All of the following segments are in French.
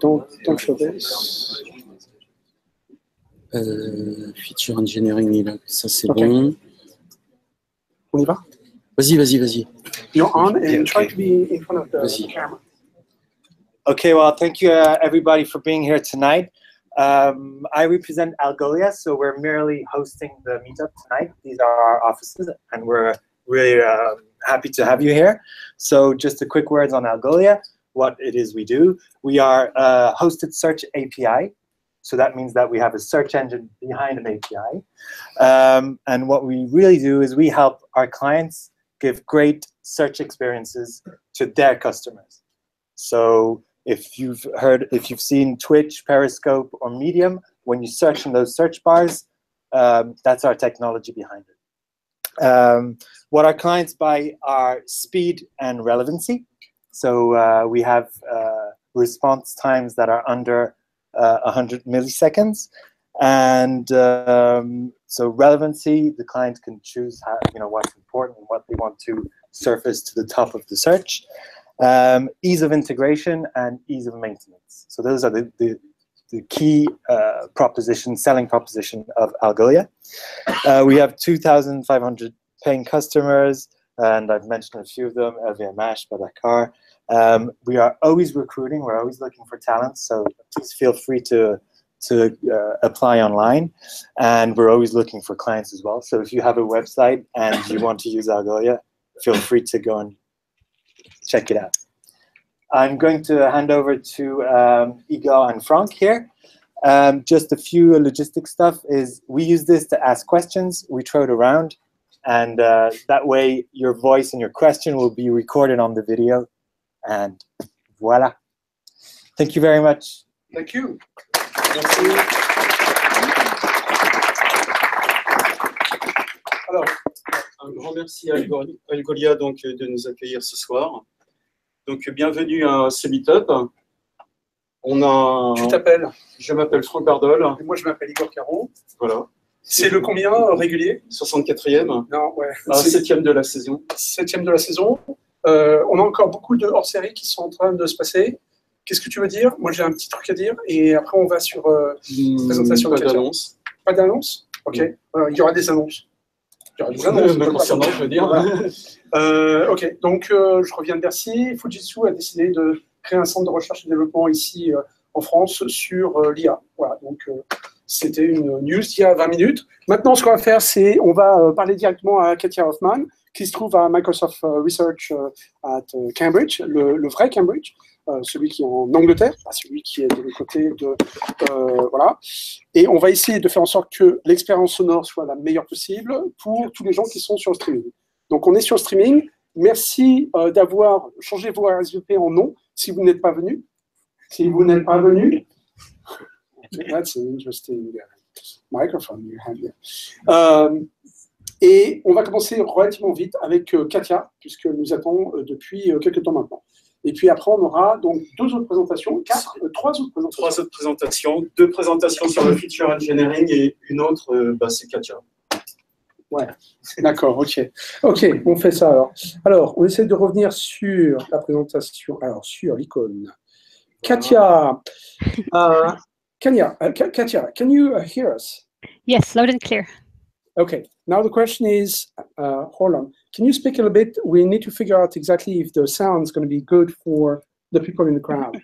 don't, don't show this. Euh, feature engineering, là, ça c'est Ok. bon. On y va? Vas-y, vas-y, vas-y. You're on and Yeah, try to be in front of the Vas-y. camera. Okay, well, thank you uh, everybody for being here tonight. Um, I represent Algolia, so we're merely hosting the meetup tonight. These are our offices, and we're really uh, happy to have you here. So, just a quick words on Algolia, what it is we do. We are a hosted search API, so that means that we have a search engine behind an API. Um, and what we really do is we help our clients give great search experiences to their customers. So if you've heard, if you've seen Twitch, Periscope, or Medium, when you search in those search bars, um, that's our technology behind it. Um, what our clients buy are speed and relevancy. So uh, we have uh, response times that are under uh, 100 milliseconds. And um, so relevancy, the client can choose how, you know, what's important and what they want to surface to the top of the search um, ease of integration and ease of maintenance. So those are the, the, the key uh, proposition, selling proposition of Algolia. Uh, we have 2,500 paying customers, and I've mentioned a few of them, LVMH, Badakar. Um, we are always recruiting, we're always looking for talent, so please feel free to, to uh, apply online. And we're always looking for clients as well. So if you have a website and you want to use Algolia, feel free to go and check it out. I'm going to hand over to um, Igor and Frank here. Um, just a few logistic stuff is we use this to ask questions. We throw it around, and uh, that way your voice and your question will be recorded on the video. And voila. Thank you very much. Thank you. Alors, Un grand merci à Algolia donc, euh, de nous accueillir ce soir. Donc, bienvenue à ce meet-up. On a, tu t'appelles je m'appelle Franck Bardol, et moi je m'appelle Igor Caron. voilà, C'est le combien euh, régulier? 64e, Non, ouais. à C'est 7e de la saison. septième de la saison. Euh, on a encore beaucoup de hors-série qui sont en train de se passer. Qu'est-ce que tu veux dire? Moi j'ai un petit truc à dire et après on va sur euh, Présentation de Pas d'annonce. pas d'annonce? Ok. Euh, il y aura des annonces. Il y aura des annonces. Me concernant, je veux dire. Voilà. Euh, ok, donc je reviens de Bercy. Fujitsu a décidé de créer un centre de recherche et développement ici en France sur l'IA. Voilà, donc c'était une news il y a 20 minutes. Maintenant, ce qu'on va faire, c'est on va euh, parler directement à Katia Hoffman, qui se trouve à Microsoft euh, Research at euh, Cambridge, le, vrai Cambridge, celui qui est en Angleterre, celui qui est de côté de voilà. Et on va essayer de faire en sorte que l'expérience sonore soit la meilleure possible pour tous les gens qui sont sur le streaming. Donc, on est sur le streaming. Merci d'avoir changé vos RSVP en nom si vous n'êtes pas venu. Si vous n'êtes pas venu. That's an interesting uh, microphone you have. Euh, et on va commencer relativement vite avec euh, Katia, puisque nous attend euh, depuis euh, quelques temps maintenant. Et puis après, on aura donc deux autres présentations, quatre, euh, trois autres présentations. Trois autres présentations, deux présentations sur le feature engineering et une autre, euh, bah, c'est Katia. D'accord, ok. Ok, on fait ça alors. Alors, on essaie de revenir sur la présentation, alors sur l'icône. Katia, Kenya, uh, Ka- Katia, can you uh, hear us? Yes, loud and clear. Okay, now the question is, uh, hold on, can you speak a little bit? We need to figure out exactly if the sound is going to be good for the people in the crowd.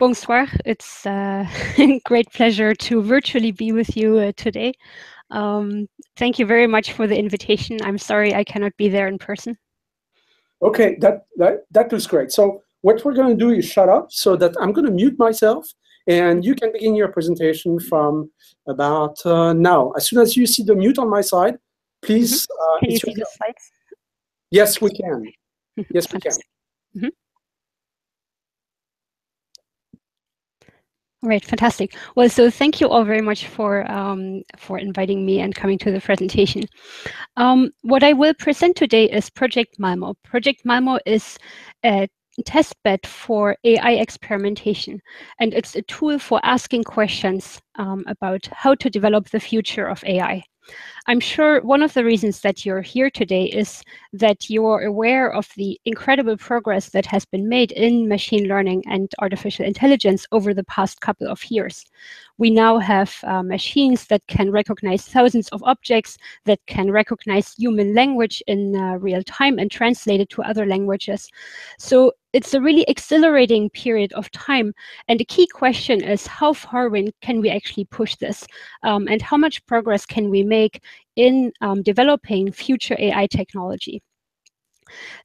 Bonsoir. It's uh, a great pleasure to virtually be with you uh, today. Um, thank you very much for the invitation. I'm sorry I cannot be there in person. Okay, that, that, that looks great. So what we're going to do is shut up so that I'm going to mute myself and you can begin your presentation from about uh, now. As soon as you see the mute on my side, please. Uh, Can you it's your see the slides? Yes, we can. Yes, we can. Fantastic. Mhm. All right, fantastic. Well, so thank you all very much for um, for inviting me and coming to the presentation. Um, what I will present today is Project Malmo. Project Malmo is a test bed for AI experimentation, and it's a tool for asking questions um, about how to develop the future of AI. I'm sure one of the reasons that you're here today is that you're aware of the incredible progress that has been made in machine learning and artificial intelligence over the past couple of years. We now have uh, machines that can recognize thousands of objects, that can recognize human language in uh, real time and translate it to other languages. So it's a really accelerating period of time. And the key question is how far can we actually push this? Um, and how much progress can we make in um, developing future AI technology?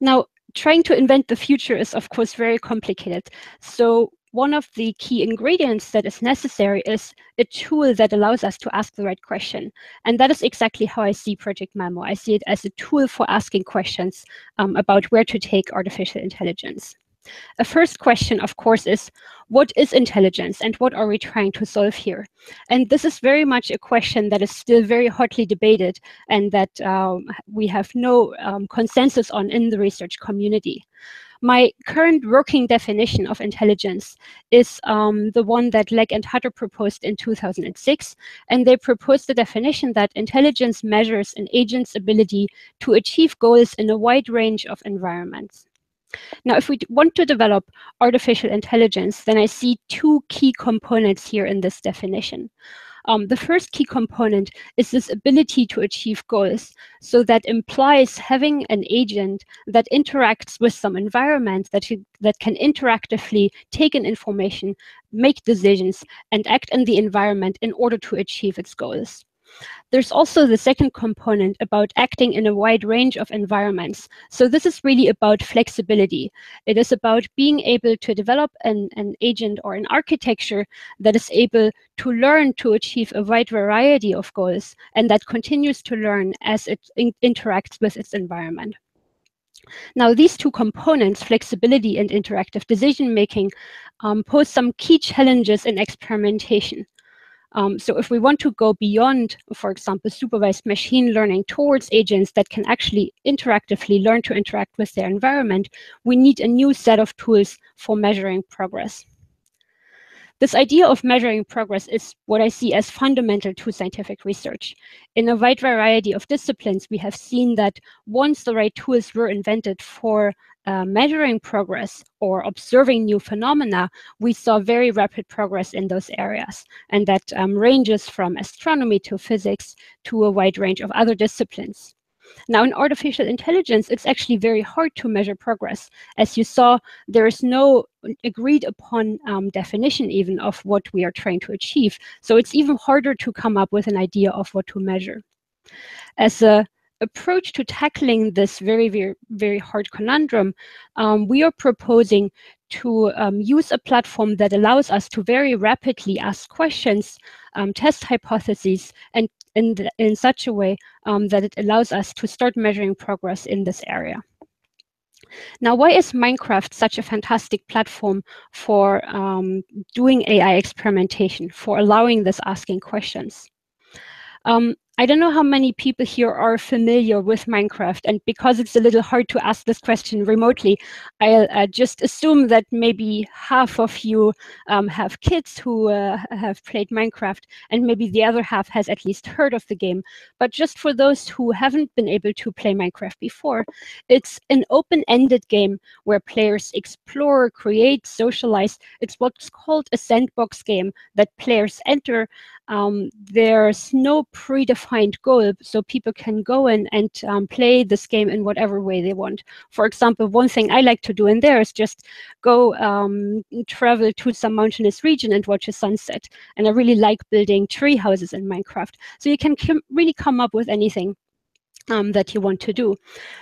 Now, trying to invent the future is, of course, very complicated. So one of the key ingredients that is necessary is a tool that allows us to ask the right question. And that is exactly how I see Project Malmo. I see it as a tool for asking questions um, about where to take artificial intelligence. A first question, of course, is what is intelligence and what are we trying to solve here? And this is very much a question that is still very hotly debated and that um, we have no um, consensus on in the research community. My current working definition of intelligence is um, the one that Legg and Hutter proposed in 2006. And they proposed the definition that intelligence measures an agent's ability to achieve goals in a wide range of environments. Now, if we want to develop artificial intelligence, then I see two key components here in this definition. Um, the first key component is this ability to achieve goals. So that implies having an agent that interacts with some environment that, that can interactively take in information, make decisions, and act in the environment in order to achieve its goals. There's also the second component about acting in a wide range of environments. So this is really about flexibility. It is about being able to develop an, an agent or an architecture that is able to learn to achieve a wide variety of goals and that continues to learn as it in interacts with its environment. Now, these two components, flexibility and interactive decision making, um, pose some key challenges in experimentation. Um, so if we want to go beyond, for example, supervised machine learning towards agents that can actually interactively learn to interact with their environment, we need a new set of tools for measuring progress. This idea of measuring progress is what I see as fundamental to scientific research. In a wide variety of disciplines, we have seen that once the right tools were invented for uh, measuring progress or observing new phenomena, we saw very rapid progress in those areas. And that um, ranges from astronomy to physics to a wide range of other disciplines. Now, in artificial intelligence, it's actually very hard to measure progress. As you saw, there is no agreed upon um, definition even of what we are trying to achieve. So it's even harder to come up with an idea of what to measure. As a approach to tackling this very, very, very hard conundrum, um, we are proposing to um, use a platform that allows us to very rapidly ask questions, um, test hypotheses, and in, the, in such a way um, that it allows us to start measuring progress in this area. Now, why is Minecraft such a fantastic platform for um, doing AI experimentation, for allowing this asking questions? Um, I don't know how many people here are familiar with Minecraft, and because it's a little hard to ask this question remotely, I'll uh, just assume that maybe half of you um, have kids who uh, have played Minecraft, and maybe the other half has at least heard of the game. But just for those who haven't been able to play Minecraft before, it's an open-ended game where players explore, create, socialize. It's what's called a sandbox game that players enter um, there's no predefined goal, so people can go in and um, play this game in whatever way they want. For example, one thing I like to do in there is just go um, travel to some mountainous region and watch a sunset. And I really like building tree houses in Minecraft. So you can really come up with anything um, that you want to do.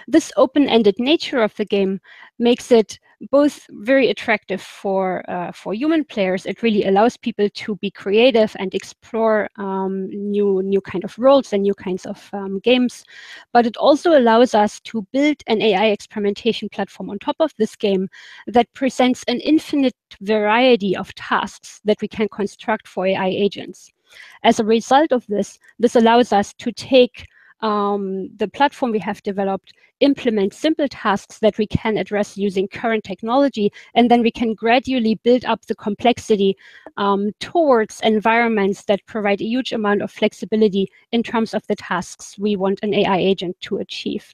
This open-ended nature of the game makes it both very attractive for uh, for human players. It really allows people to be creative and explore um, new new kind of roles and new kinds of um, games. But it also allows us to build an AI experimentation platform on top of this game that presents an infinite variety of tasks that we can construct for AI agents. As a result of this, this allows us to take um, the platform we have developed implements simple tasks that we can address using current technology, and then we can gradually build up the complexity um, towards environments that provide a huge amount of flexibility in terms of the tasks we want an AI agent to achieve.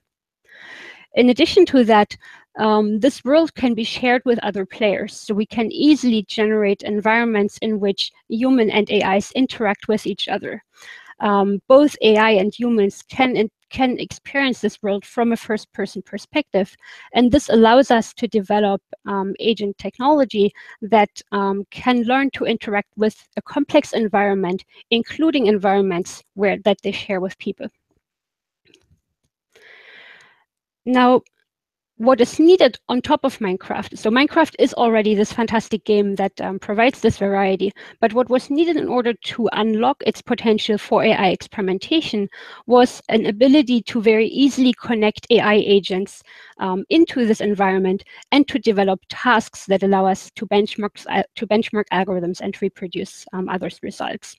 In addition to that, um, this world can be shared with other players. So we can easily generate environments in which human and AIs interact with each other. Um, both AI and humans can can experience this world from a first person perspective. And this allows us to develop um, agent technology that um, can learn to interact with a complex environment, including environments where that they share with people. Now, what is needed on top of Minecraft. So Minecraft is already this fantastic game that um, provides this variety, but what was needed in order to unlock its potential for AI experimentation was an ability to very easily connect AI agents um, into this environment and to develop tasks that allow us to benchmark, uh, to benchmark algorithms and reproduce um, others' results.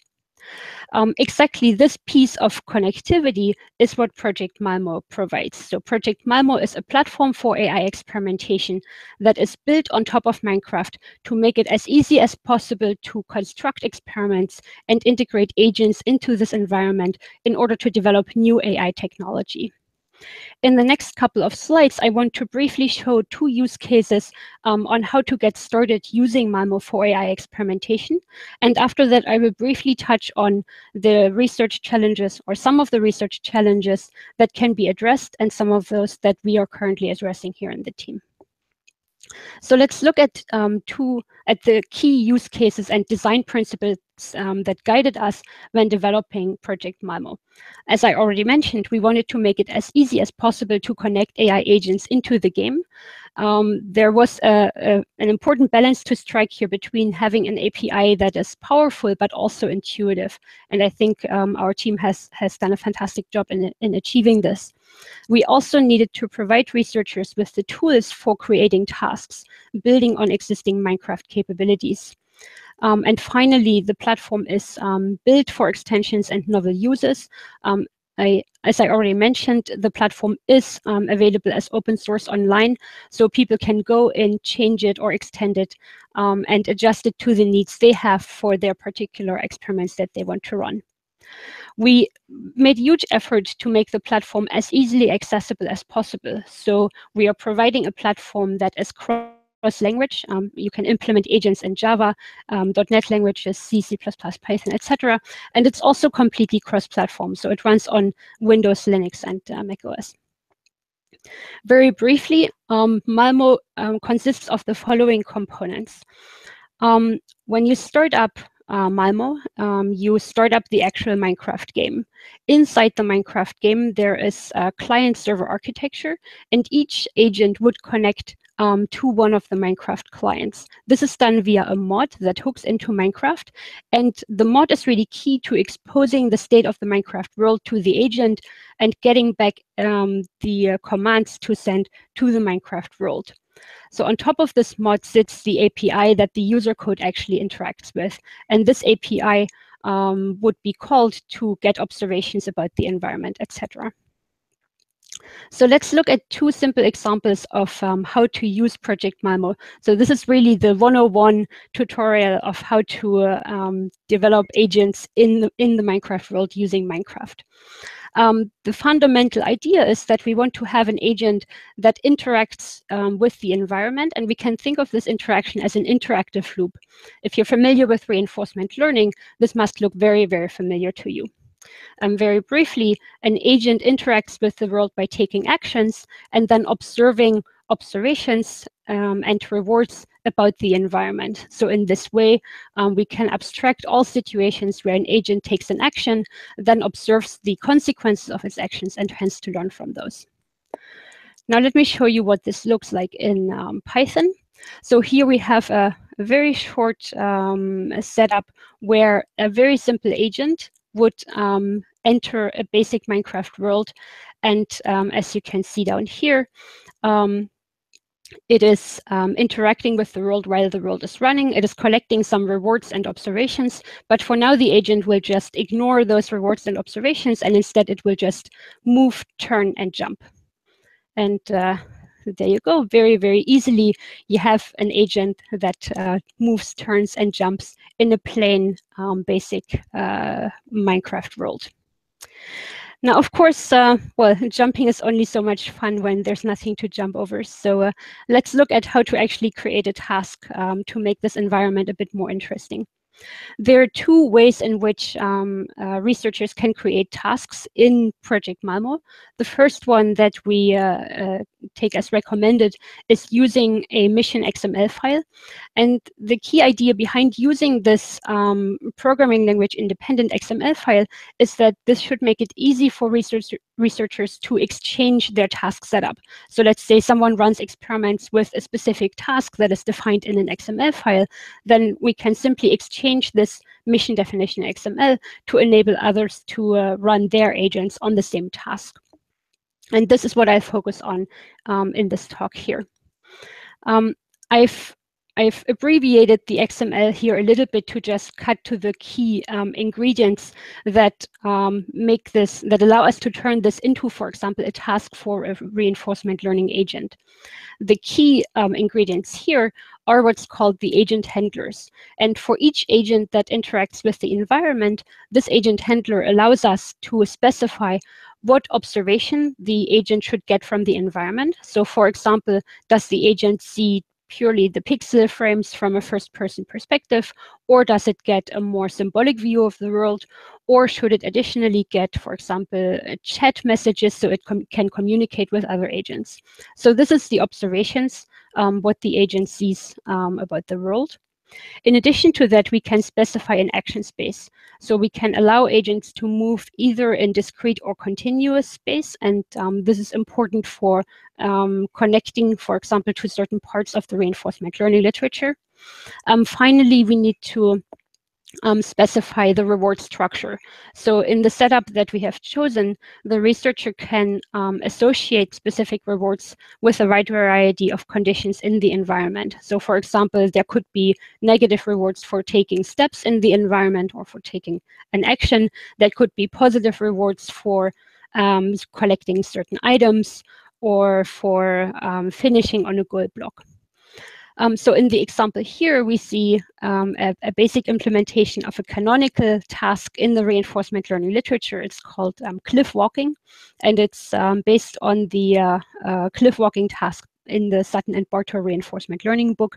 Um, exactly this piece of connectivity is what Project Malmo provides. So Project Malmo is a platform for AI experimentation that is built on top of Minecraft to make it as easy as possible to construct experiments and integrate agents into this environment in order to develop new AI technology. In the next couple of slides, I want to briefly show two use cases um, on how to get started using Malmo for AI experimentation. And after that, I will briefly touch on the research challenges or some of the research challenges that can be addressed and some of those that we are currently addressing here in the team. So let's look at um, two at the key use cases and design principles um, that guided us when developing Project Malmo. As I already mentioned, we wanted to make it as easy as possible to connect AI agents into the game. Um, there was a, a, an important balance to strike here between having an API that is powerful but also intuitive. And I think um, our team has, has done a fantastic job in, in achieving this. We also needed to provide researchers with the tools for creating tasks, building on existing Minecraft capabilities. Um, and finally, the platform is um, built for extensions and novel users. Um, I, as I already mentioned, the platform is um, available as open source online, so people can go and change it or extend it um, and adjust it to the needs they have for their particular experiments that they want to run. We made huge effort to make the platform as easily accessible as possible. So we are providing a platform that is cross language. Um, you can implement agents in Java, um, .NET languages, C, C++, Python, etc. And it's also completely cross-platform. So it runs on Windows, Linux, and uh, Mac OS. Very briefly, um, Malmo um, consists of the following components. Um, when you start up uh, Malmo, um, you start up the actual Minecraft game. Inside the Minecraft game, there is a client-server architecture, and each agent would connect um, to one of the Minecraft clients. This is done via a mod that hooks into Minecraft. And the mod is really key to exposing the state of the Minecraft world to the agent and getting back um, the uh, commands to send to the Minecraft world. So on top of this mod sits the API that the user code actually interacts with. And this API um, would be called to get observations about the environment, etc. So let's look at two simple examples of um, how to use Project Malmo. So this is really the 101 tutorial of how to uh, um, develop agents in the, in the Minecraft world using Minecraft. Um, the fundamental idea is that we want to have an agent that interacts um, with the environment, and we can think of this interaction as an interactive loop. If you're familiar with reinforcement learning, this must look very, very familiar to you. Um, very briefly, an agent interacts with the world by taking actions and then observing observations um, and rewards about the environment. So in this way, um, we can abstract all situations where an agent takes an action, then observes the consequences of its actions and hence to learn from those. Now let me show you what this looks like in um, Python. So here we have a, very short um, setup where a very simple agent would um, enter a basic Minecraft world. And um, as you can see down here, um, it is um, interacting with the world while the world is running. It is collecting some rewards and observations. But for now, the agent will just ignore those rewards and observations, and instead it will just move, turn, and jump. And uh, there you go. Very, very easily, you have an agent that uh, moves, turns, and jumps in a plain, um, basic uh, Minecraft world. Now, of course, uh, well, jumping is only so much fun when there's nothing to jump over. So uh, let's look at how to actually create a task um, to make this environment a bit more interesting. There are two ways in which um, uh, researchers can create tasks in Project Malmo. The first one that we uh, uh, take as recommended is using a mission XML file. And the key idea behind using this um, programming language independent XML file is that this should make it easy for research researchers to exchange their task setup. So let's say someone runs experiments with a specific task that is defined in an XML file, then we can simply exchange this mission definition XML to enable others to uh, run their agents on the same task. And this is what I focus on um, in this talk here. Um, I've I've abbreviated the XML here a little bit to just cut to the key um, ingredients that um, make this, that allow us to turn this into, for example, a task for a reinforcement learning agent. The key um, ingredients here are what's called the agent handlers. And for each agent that interacts with the environment, this agent handler allows us to specify what observation the agent should get from the environment. So for example, does the agent see purely the pixel frames from a first person perspective, or does it get a more symbolic view of the world, or should it additionally get, for example, chat messages so it com can communicate with other agents? So this is the observations, um, what the agent sees um, about the world. In addition to that, we can specify an action space. So we can allow agents to move either in discrete or continuous space. And um, this is important for um, connecting, for example, to certain parts of the reinforcement learning literature. Um, finally, we need to um, specify the reward structure. So in the setup that we have chosen, the researcher can um, associate specific rewards with a wide variety of conditions in the environment. So for example, there could be negative rewards for taking steps in the environment or for taking an action. That could be positive rewards for um, collecting certain items or for um, finishing on a goal block. Um, so in the example here, we see um, a, a, basic implementation of a canonical task in the reinforcement learning literature. It's called um, cliff walking, and it's um, based on the uh, uh, cliff walking task in the Sutton and Bartow reinforcement learning book.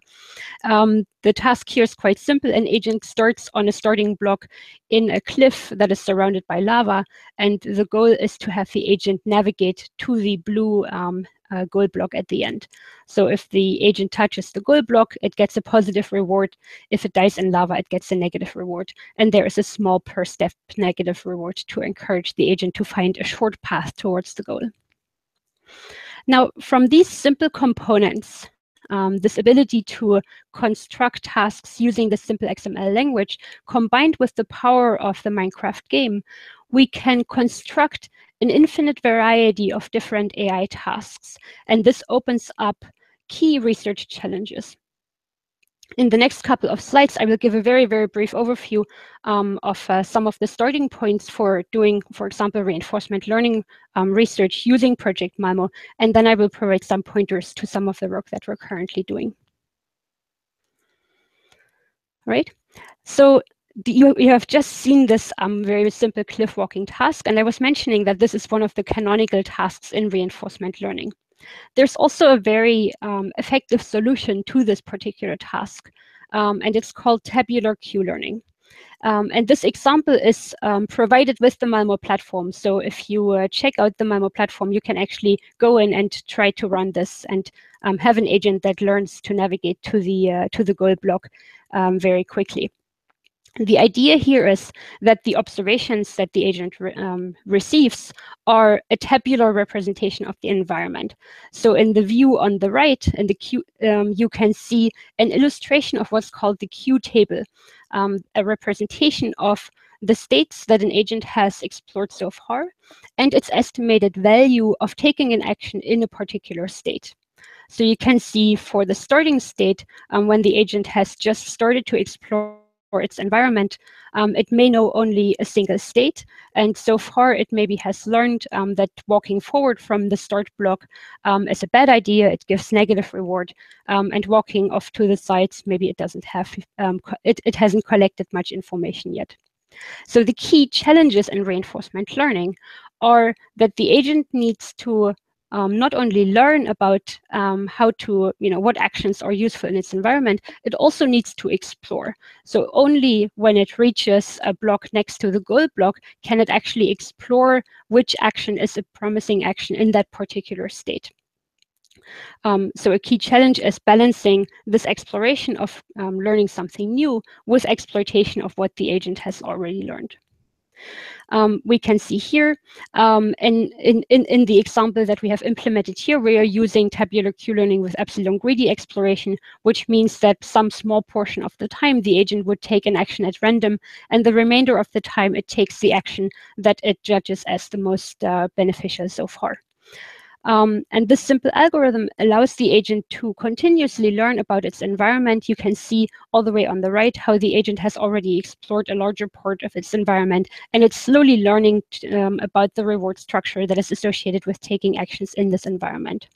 Um, the task here is quite simple. An agent starts on a starting block in a cliff that is surrounded by lava, and the goal is to have the agent navigate to the blue um, uh, goal block at the end. So if the agent touches the goal block, it gets a positive reward. If it dies in lava, it gets a negative reward. And there is a small per step negative reward to encourage the agent to find a short path towards the goal. Now, from these simple components, um, this ability to construct tasks using the simple XML language, combined with the power of the Minecraft game, we can construct an infinite variety of different AI tasks. And this opens up key research challenges. In the next couple of slides, I will give a very, very brief overview um, of uh, some of the starting points for doing, for example, reinforcement learning um, research using Project Malmo, and then I will provide some pointers to some of the work that we're currently doing. Right, so you, you have just seen this um, very simple cliff walking task, and I was mentioning that this is one of the canonical tasks in reinforcement learning. There's also a very um, effective solution to this particular task, um, and it's called tabular Q-learning. Um, and this example is um, provided with the Malmo platform. So if you uh, check out the Malmo platform, you can actually go in and try to run this and um, have an agent that learns to navigate to the uh, to the goal block um, very quickly. The idea here is that the observations that the agent re um, receives are a tabular representation of the environment. So in the view on the right, in the Q, um, you can see an illustration of what's called the Q table, um, a representation of the states that an agent has explored so far, and its estimated value of taking an action in a particular state. So you can see for the starting state, um, when the agent has just started to explore its environment, um, it may know only a single state. And so far, it maybe has learned um, that walking forward from the start block um, is a bad idea. It gives negative reward. Um, and walking off to the sides, maybe it doesn't have, um, it, it hasn't collected much information yet. So the key challenges in reinforcement learning are that the agent needs to um, not only learn about um, how to, you know, what actions are useful in its environment, it also needs to explore. So only when it reaches a block next to the goal block can it actually explore which action is a promising action in that particular state. Um, so a key challenge is balancing this exploration of um, learning something new with exploitation of what the agent has already learned. Um, we can see here um, in, in, in the example that we have implemented here, we are using tabular Q-learning with epsilon greedy exploration, which means that some small portion of the time the agent would take an action at random, and the remainder of the time it takes the action that it judges as the most uh, beneficial so far. Um, and this simple algorithm allows the agent to continuously learn about its environment. You can see all the way on the right how the agent has already explored a larger part of its environment, and it's slowly learning um, about the reward structure that is associated with taking actions in this environment.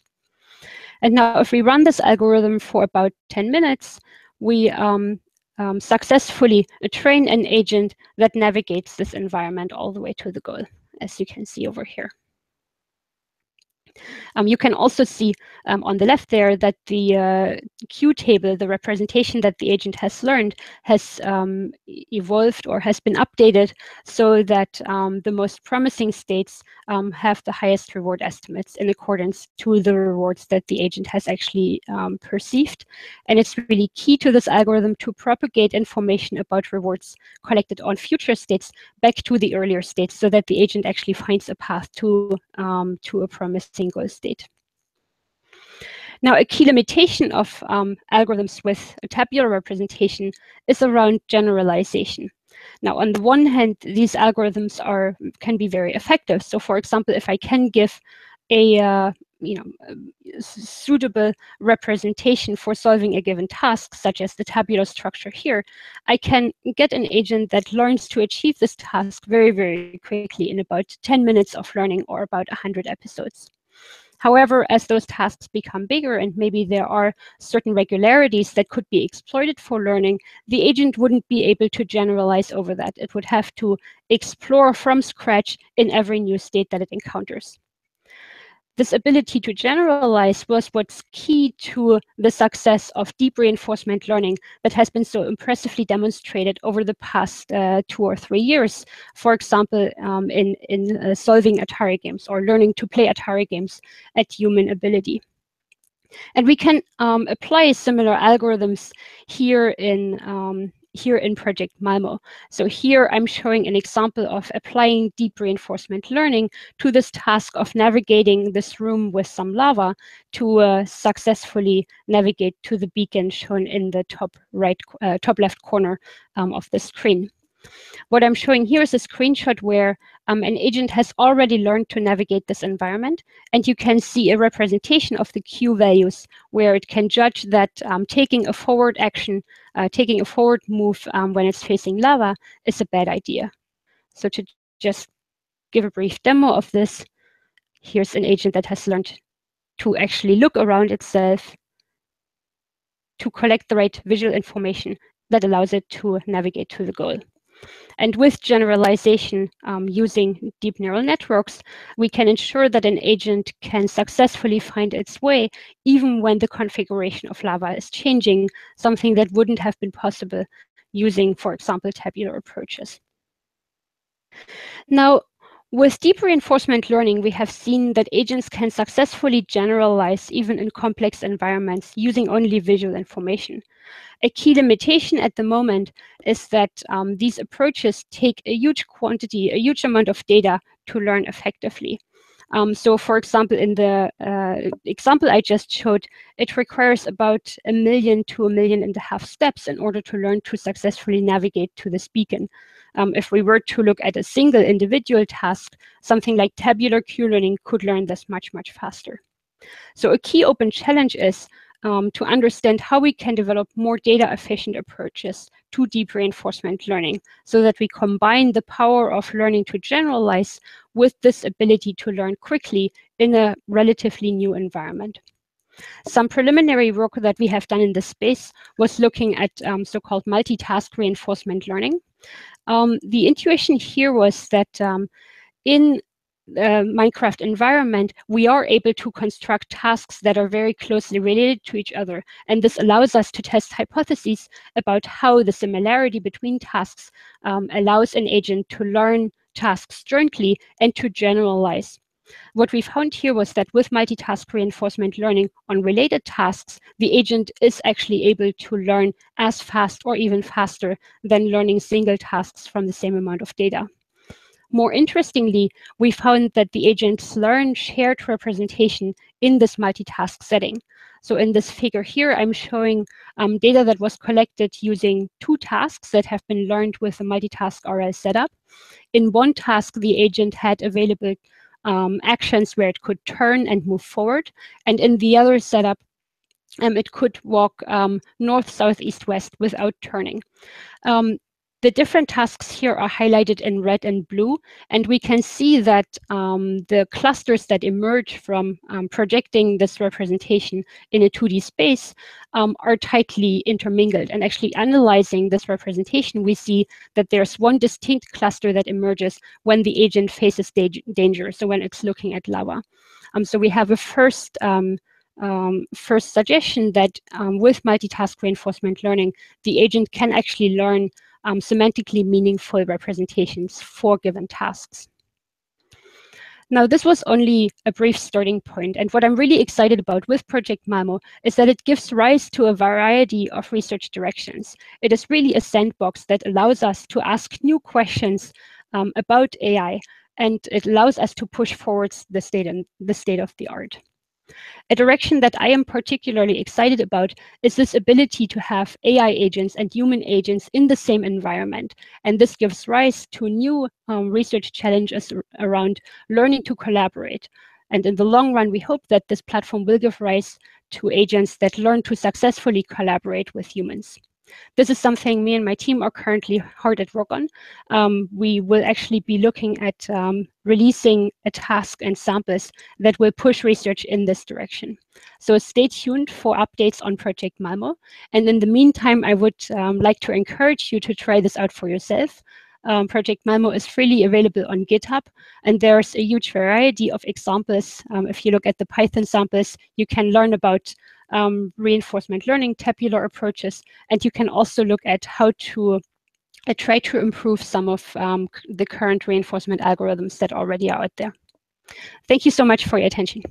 And now if we run this algorithm for about 10 minutes, we um, um, successfully train an agent that navigates this environment all the way to the goal, as you can see over here. Um, you can also see um, on the left there that the uh, Q table, the representation that the agent has learned, has um, evolved or has been updated so that um, the most promising states um, have the highest reward estimates in accordance to the rewards that the agent has actually um, perceived. And it's really key to this algorithm to propagate information about rewards collected on future states back to the earlier states so that the agent actually finds a path to, to a promising single state. Now, a key limitation of um, algorithms with a tabular representation is around generalization. Now, on the one hand, these algorithms are can be very effective. So, for example, if I can give a uh, you know suitable representation for solving a given task, such as the tabular structure here, I can get an agent that learns to achieve this task very, very quickly in about 10 minutes of learning or about 100 episodes. However, as those tasks become bigger and maybe there are certain regularities that could be exploited for learning, the agent wouldn't be able to generalize over that. It would have to explore from scratch in every new state that it encounters this ability to generalize was what's key to the success of deep reinforcement learning that has been so impressively demonstrated over the past uh, two or three years. For example, um, in, in uh, solving Atari games or learning to play Atari games at human ability. And we can um, apply similar algorithms here in um, here in Project Malmo. So here I'm showing an example of applying deep reinforcement learning to this task of navigating this room with some lava to uh, successfully navigate to the beacon shown in the top right, uh, top left corner um, of the screen. What I'm showing here is a screenshot where um, an agent has already learned to navigate this environment, and you can see a representation of the Q values where it can judge that um, taking a forward action, uh, taking a forward move um, when it's facing lava is a bad idea. So to just give a brief demo of this, here's an agent that has learned to actually look around itself to collect the right visual information that allows it to navigate to the goal. And with generalization um, using deep neural networks, we can ensure that an agent can successfully find its way even when the configuration of lava is changing, something that wouldn't have been possible using, for example, tabular approaches. Now, with deep reinforcement learning, we have seen that agents can successfully generalize even in complex environments using only visual information. A key limitation at the moment is that um, these approaches take a huge quantity, a huge amount of data to learn effectively. Um, so for example, in the uh, example I just showed, it requires about a million to a million and a half steps in order to learn to successfully navigate to this beacon. Um, if we were to look at a single individual task, something like tabular Q-learning could learn this much, much faster. So a key open challenge is um, to understand how we can develop more data efficient approaches to deep reinforcement learning so that we combine the power of learning to generalize with this ability to learn quickly in a relatively new environment. Some preliminary work that we have done in this space was looking at um, so-called multitask reinforcement learning. Um, the intuition here was that um, in uh, Minecraft environment, we are able to construct tasks that are very closely related to each other. And this allows us to test hypotheses about how the similarity between tasks um, allows an agent to learn tasks jointly and to generalize. What we found here was that with multitask reinforcement learning on related tasks, the agent is actually able to learn as fast or even faster than learning single tasks from the same amount of data. More interestingly, we found that the agents learn shared representation in this multitask setting. So in this figure here, I'm showing um, data that was collected using two tasks that have been learned with the multitask RL setup. In one task, the agent had available um, actions where it could turn and move forward. And in the other setup, um, it could walk um, north, south, east, west without turning. The different tasks here are highlighted in red and blue, and we can see that um, the clusters that emerge from um, projecting this representation in a 2D space um, are tightly intermingled. And actually analyzing this representation, we see that there's one distinct cluster that emerges when the agent faces da danger, so when it's looking at lava. Um, so we have a first um, um, first suggestion that um, with multitask reinforcement learning, the agent can actually learn um, semantically meaningful representations for given tasks. Now, this was only a brief starting point, and what I'm really excited about with Project MAMO is that it gives rise to a variety of research directions. It is really a sandbox that allows us to ask new questions um, about AI, and it allows us to push forwards the state and the state of the art. A direction that I am particularly excited about is this ability to have AI agents and human agents in the same environment. And this gives rise to new um, research challenges around learning to collaborate. And in the long run, we hope that this platform will give rise to agents that learn to successfully collaborate with humans. This is something me and my team are currently hard at work on. Um, we will actually be looking at um, releasing a task and samples that will push research in this direction. So stay tuned for updates on Project Malmo. And in the meantime, I would um, like to encourage you to try this out for yourself. Um, Project Malmo is freely available on GitHub, and there's a huge variety of examples. Um, if you look at the Python samples, you can learn about um, reinforcement learning, tabular approaches, and you can also look at how to uh, try to improve some of um, the current reinforcement algorithms that already are out there. Thank you so much for your attention.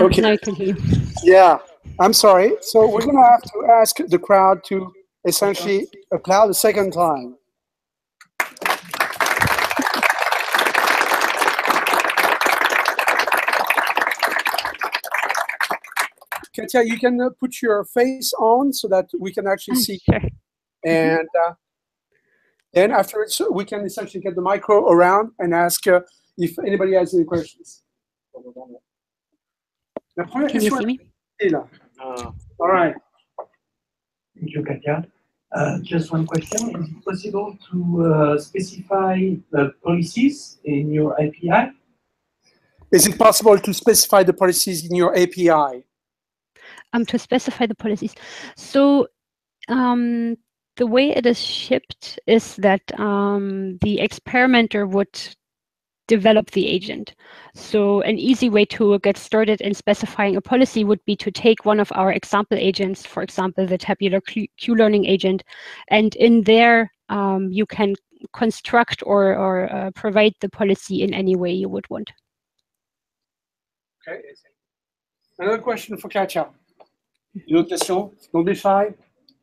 Okay. now I can hear you. Yeah, I'm sorry. So we're going to have to ask the crowd to essentially applaud a second time. Katya, you can uh, put your face on so that we can actually see. Sure. And uh, then afterwards, we can essentially get the micro around and ask uh, if anybody has any questions. La première Can you question see me? est là. Ah. All right. Thank you, Katya. Uh, Just one question. Is it possible to uh, specify the policies in your API? Is it possible to specify the policies in your API? Um, to specify the policies. So um, the way it is shipped is that um, the experimenter would develop the agent. So an easy way to get started in specifying a policy would be to take one of our example agents, for example, the tabular Q-learning agent, and in there um, you can construct or, or uh, provide the policy in any way you would want. Okay. Another question for Katja. Une autre question be shy.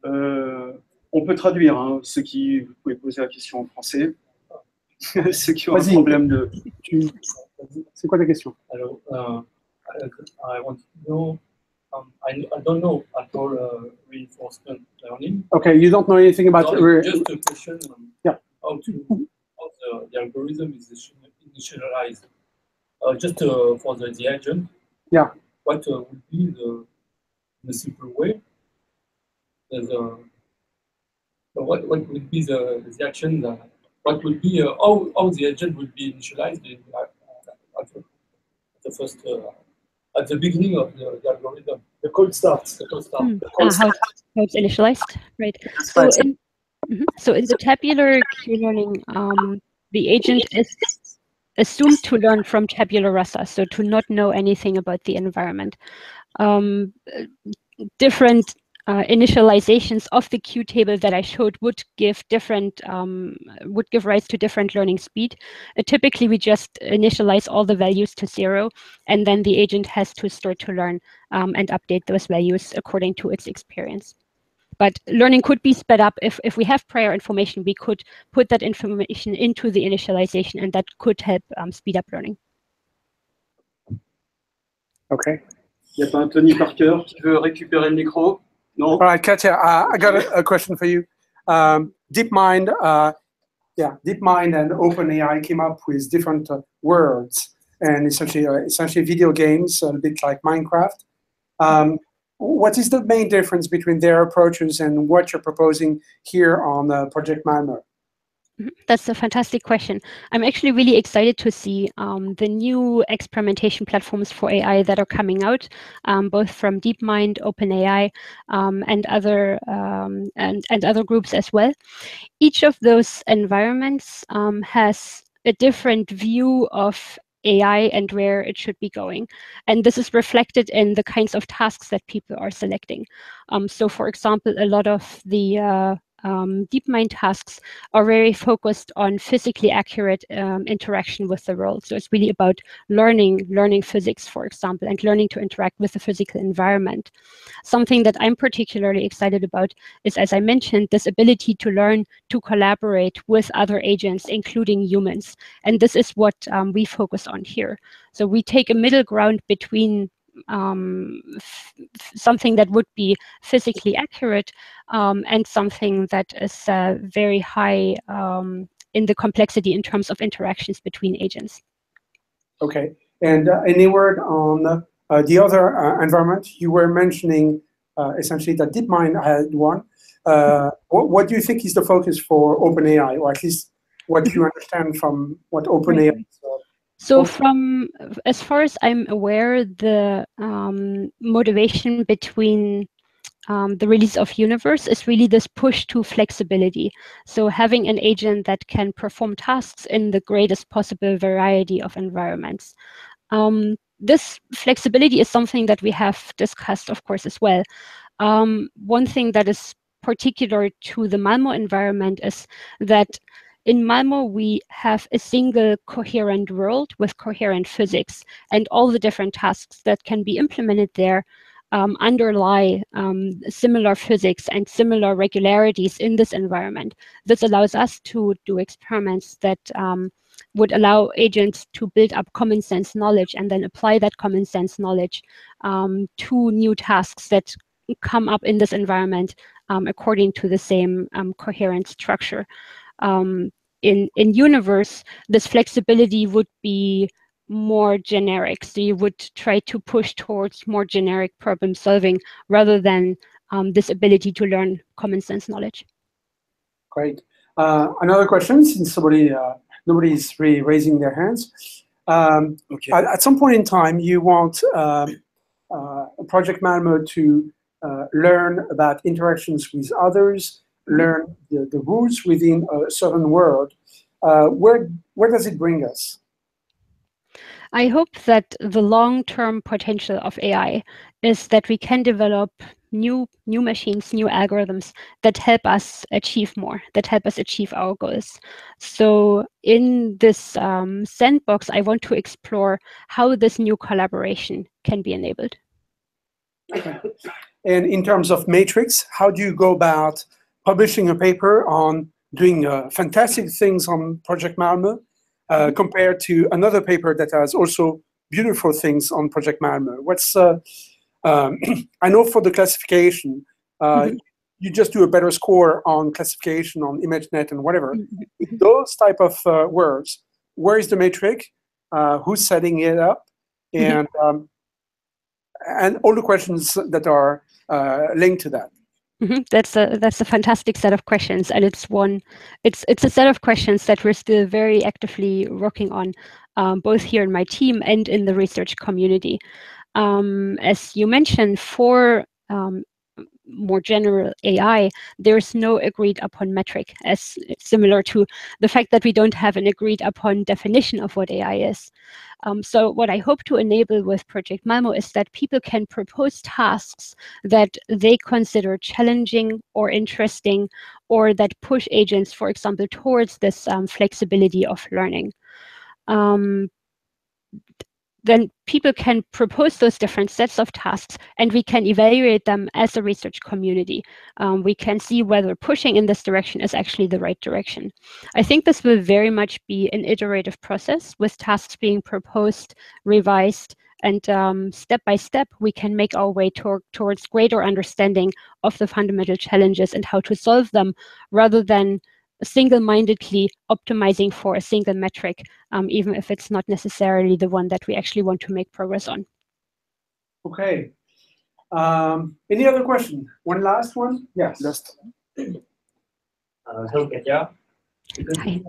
Euh, On peut traduire, hein, ceux qui vous pouvez poser la question en français. ceux qui ont un problème de. Tu- C'est quoi ta question? Hello, uh, I, I want to know, um, I, I don't know at all uh, reinforcement learning. Okay, you don't know anything about. No, just a question on Yeah. how to how the, the algorithm is initialized. Uh, just uh, for the, the agent. Yeah. What uh, would be the the simple way? There's a so what what would be the, the action? That, what would be uh, how how the agent would be initialized in, uh, at, the, at the first uh, at the beginning of the, the algorithm? The code starts. The code starts. Hmm. Ah, how, how it's initialized, right? So in, mhm. so in the tabular Q-learning, um, the agent is assumed to learn from tabula rasa, so to not know anything about the environment. Um, different uh, initializations of the Q table that I showed would give different um, would give rise to different learning speed. Uh, typically, we just initialize all the values to zero, and then the agent has to start to learn um, and update those values according to its experience. But learning could be sped up if, if we have prior information, we could put that information into the initialization and that could help um, speed up learning. Okay. Il n'y a pas Parker qui veut récupérer le micro Non All right, Katja, uh, I got a, a question for you. Um, DeepMind, uh, yeah, DeepMind and OpenAI came up with different uh, words and essentially, uh, essentially video games, a bit like Minecraft. Um, what is the main difference between their approaches and what you're proposing here on uh, Project Malmo? Mhm. That's a fantastic question. I'm actually really excited to see um, the new experimentation platforms for AI that are coming out, um, both from DeepMind, OpenAI, um, and other um, and, and other groups as well. Each of those environments um, has a different view of AI and where it should be going. And this is reflected in the kinds of tasks that people are selecting. Um, so for example, a lot of the uh, um, DeepMind tasks are very focused on physically accurate um, interaction with the world. So it's really about learning, learning physics, for example, and learning to interact with the physical environment. Something that I'm particularly excited about is, as I mentioned, this ability to learn to collaborate with other agents, including humans. And this is what um, we focus on here. So we take a middle ground between um, something that would be physically accurate um, and something that is uh, very high um, in the complexity in terms of interactions between agents. Okay. And uh, any word on uh, the other uh, environment? You were mentioning uh, essentially that DeepMind had one. Uh, what, what do you think is the focus for OpenAI, or at least what do you understand from what OpenAI is? So, from as far as I'm aware, the um, motivation between um, the release of Universe is really this push to flexibility. So, having an agent that can perform tasks in the greatest possible variety of environments. Um, this flexibility is something that we have discussed, of course, as well. Um, one thing that is particular to the Malmo environment is that in Malmo, we have a single coherent world with coherent physics, and all the different tasks that can be implemented there um, underlie um, similar physics and similar regularities in this environment. This allows us to do experiments that um, would allow agents to build up common sense knowledge and then apply that common sense knowledge um, to new tasks that come up in this environment um, according to the same um, coherent structure. Um, in in universe, this flexibility would be more generic. So you would try to push towards more generic problem solving rather than um, this ability to learn common sense knowledge. Great. Uh, another question, since somebody uh, nobody is really raising their hands. Um, Ok. at, at some point in time, you want um, uh, Project Malmo to uh, learn about interactions with others, learn the, the rules within a certain world. Uh, where where does it bring us? I hope that the long term potential of AI is that we can develop new new machines, new algorithms that help us achieve more, that help us achieve our goals. So in this um, sandbox, I want to explore how this new collaboration can be enabled. And in terms of matrix, how do you go about publishing a paper on doing uh, fantastic things on Project Malmö uh, compared to another paper that has also beautiful things on Project Malmö? What's uh, um, I know for the classification, uh, Mhm. you just do a better score on classification on ImageNet and whatever. Mhm. With those type of uh, words, where is the metric? Uh, who's setting it up? Mhm. And um, and all the questions that are uh, linked to that. Mhm, That's a that's a fantastic set of questions, and it's one, it's it's a set of questions that we're still very actively working on, um, both here in my team and in the research community. Um, as you mentioned, for um, more general AI, there's no agreed upon metric, as similar to the fact that we don't have an agreed upon definition of what AI is. Um, so what I hope to enable with Project Malmo is that people can propose tasks that they consider challenging or interesting, or that push agents, for example, towards this um, flexibility of learning. Um, then people can propose those different sets of tasks and we can evaluate them as a research community. Um, we can see whether pushing in this direction is actually the right direction. I think this will very much be an iterative process with tasks being proposed, revised, and um, step by step, we can make our way towards greater understanding of the fundamental challenges and how to solve them rather than single-mindedly optimizing for a single metric, um, even if it's not necessarily the one that we actually want to make progress on. Okay. Um, any other question? One last one? Yes. Last. Uh, hello, Katja. Hi.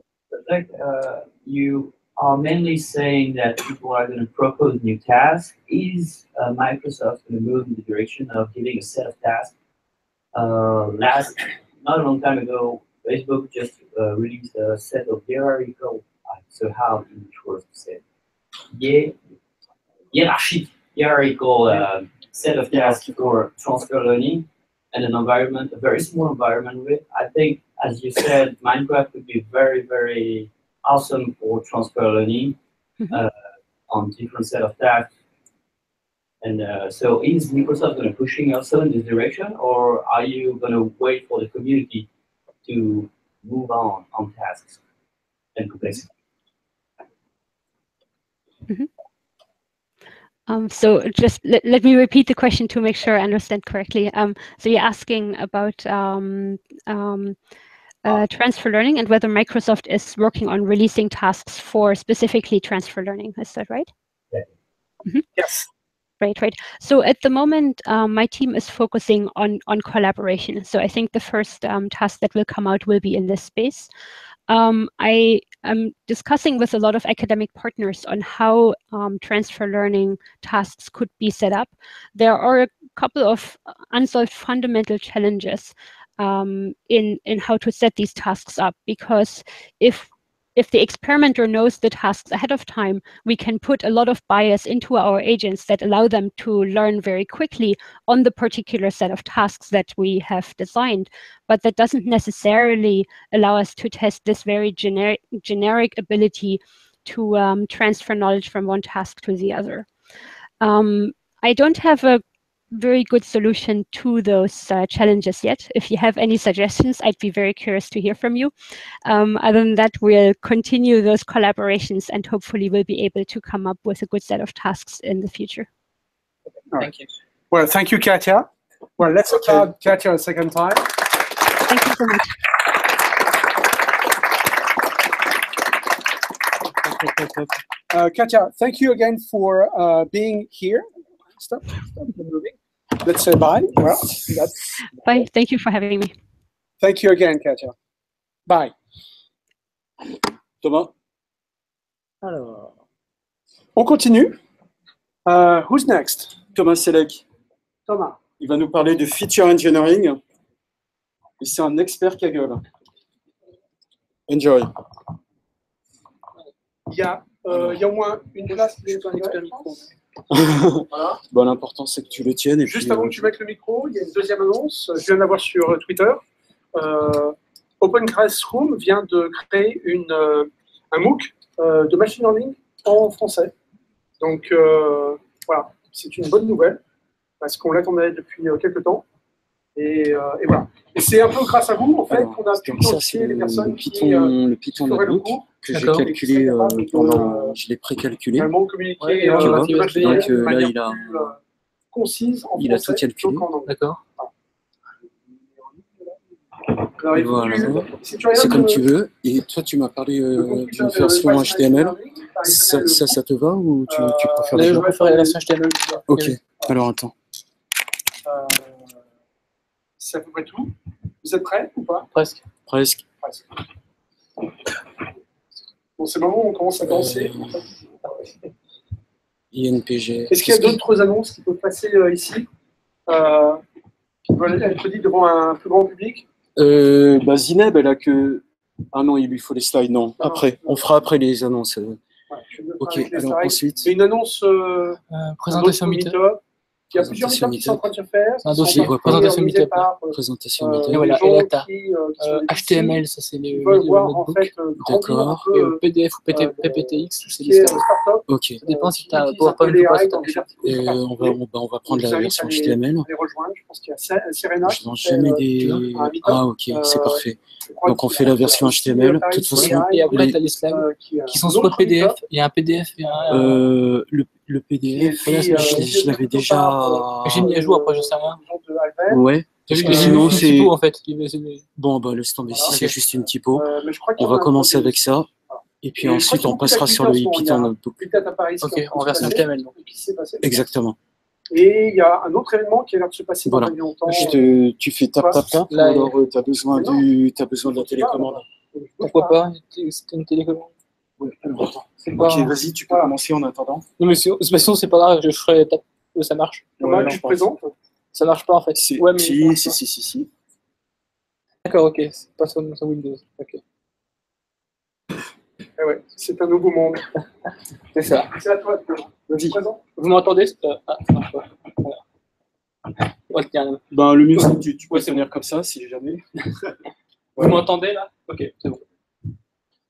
Like, uh, you are mainly saying that people are going to propose new tasks. Is uh, Microsoft going to move in the direction of giving a set of tasks? Uh, last, not a long time ago, Facebook just uh, released a set of hierarchical, uh, so how in which words to say, yeah, hierarchic, hierarchical uh, set of tasks for transfer learning and an environment, a very small environment with. I think, as you said, Minecraft would be very, very awesome for transfer learning Mhm. uh, on different set of tasks. And uh, so, is Microsoft going to pushing also in this direction, or are you going to wait for the community to move on on tasks and complexity? Um, so just let, let me repeat the question to make sure I understand correctly. Um, so you're asking about um, um, uh, transfer learning and whether Microsoft is working on releasing tasks for specifically transfer learning. Is that right? Yes. Right, right. So at the moment, um, my team is focusing on on collaboration. So I think the first um, task that will come out will be in this space. Um, I am discussing with a lot of academic partners on how um, transfer learning tasks could be set up. There are a couple of unsolved fundamental challenges um, in in how to set these tasks up because if if the experimenter knows the tasks ahead of time, we can put a lot of bias into our agents that allow them to learn very quickly on the particular set of tasks that we have designed. But that doesn't necessarily allow us to test this very generic, generic ability to um, transfer knowledge from one task to the other. Um, I don't have a very good solution to those uh, challenges yet. If you have any suggestions, I'd be very curious to hear from you. Um, other than that, we'll continue those collaborations and hopefully we'll be able to come up with a good set of tasks in the future. Thank you. Well, thank you, Katya. Well, let's applaud Katya a second time. Thank you so much. Uh, Katya, thank you again for uh, being here. Stop, stop moving. Let's say bye. Well, that's, Bye. Thank you for having me. thank you again, Katya. Bye. Thomas? Alors, On continue. Uh, who's next? Thomas Selec. Thomas. Il va nous parler de feature engineering. Et c'est un expert Kaggle. Enjoy. Il y a, euh, il y a au moins une place pour. Voilà. Bon, l'important, c'est que tu le tiennes. Et Juste puis, avant euh, que tu mettes le micro, il y a une deuxième annonce. Je viens d'avoir sur euh, Twitter. Euh, Open Classroom vient de créer une, euh, un MOOC de machine learning en français. Donc voilà, c'est une bonne nouvelle parce qu'on l'attendait depuis quelques temps. Et, et voilà. Et c'est un peu grâce à vous en fait qu'on a pu identifier les le personnes qui, Python, le Python le cours, que j'ai calculé euh, pendant, je l'ai pré-calculé. Ouais, euh, tu vois. de Donc, euh, là, il a- euh, concise en il a tout calculé. D'accord. Faut Voilà. C'est comme tu veux. Et toi, tu m'as parlé euh, d'une version HTML. Ça, ça, ça te va ou tu, tu Euh, préfères Là, je préfère la version HTML. Ok. Alors attends. euh, C'est à peu près tout. Vous êtes prêts ou pas? Presque. Presque. Presque. Bon, c'est le moment où on commence à danser. Euh, en fait. INPG. Est-ce qu'il y a d'autres annonces qui peuvent passer euh, ici euh, qui veulent être dites devant un plus grand public? Euh, bah, Zineb, elle a que. Ah non, il lui faut les slides. Non, Non, après. non. On fera après les annonces. euh. Ouais, Ok, alors ensuite. C'est une annonce. Euh, Euh, présentation Meetup. Il y a plusieurs meetups qui sont en train de se faire. Un dossier, présentation meetup, par, euh, Présentation euh, meetup. Et voilà, et euh, qui sont Euh, HTML, ça c'est qui le, veulent le voir en notebook. fait euh, grandir un D'accord. Et euh, euh, PDF ou PT, euh, PPTX, c'est qui des est stars. startup. Ok. Ça dépend si tu as Utilise PowerPoint les ou pas. On va, prendre la version les- HTML. les. Je pense qu'il y a Ser- Serena. Je lance jamais euh, des. Ah, ok, c'est Euh, parfait. Donc, on fait la version HTML. De toute façon, Et après, les- tu as les slides euh, qui, sont soit PDF. Il y a un PDF et un. Euh, le, PDF, est je, écrit, je- euh, je l'avais déjà. par, J'ai mis à jour, après, j'en sais rien. Ouais. Euh, que sinon, c'est- en fait. Bon, bah, laisse tomber. Si c'est juste une typo, Euh, mais je crois qu'il on va commencer avec ça. Et puis ensuite, on passera sur le Python. Notebook. Ok, en version HTML. Exactement. Et il y a un autre événement qui a l'air de se passer Voilà. dans pas longtemps. Je te, tu fais tap tap tap. Là, ou alors, tu as besoin, du, as besoin de la télécommande. Pourquoi pas C'était une télécommande. Ouais, alors, attends. C'est pas. Ok, vas-y, tu peux commencer en attendant. Non, mais sinon, façon, c'est pas grave, je ferai. euh, Ça marche. Ouais, tu te présentes Ça marche pas en fait. Si, Ouais, mais. si, si, si, si, si. D'accord, ok. C'est pas sur, sur Windows. Ok. Eh ouais, c'est un nouveau monde. C'est ça. C'est à toi. Vas-y. Vous m'entendez Euh, Ah, ça marche pas. Voilà. Ben, le mieux, c'est que tu, tu peux tenir comme ça, si jamais. Vous m'entendez là? Ok, c'est bon.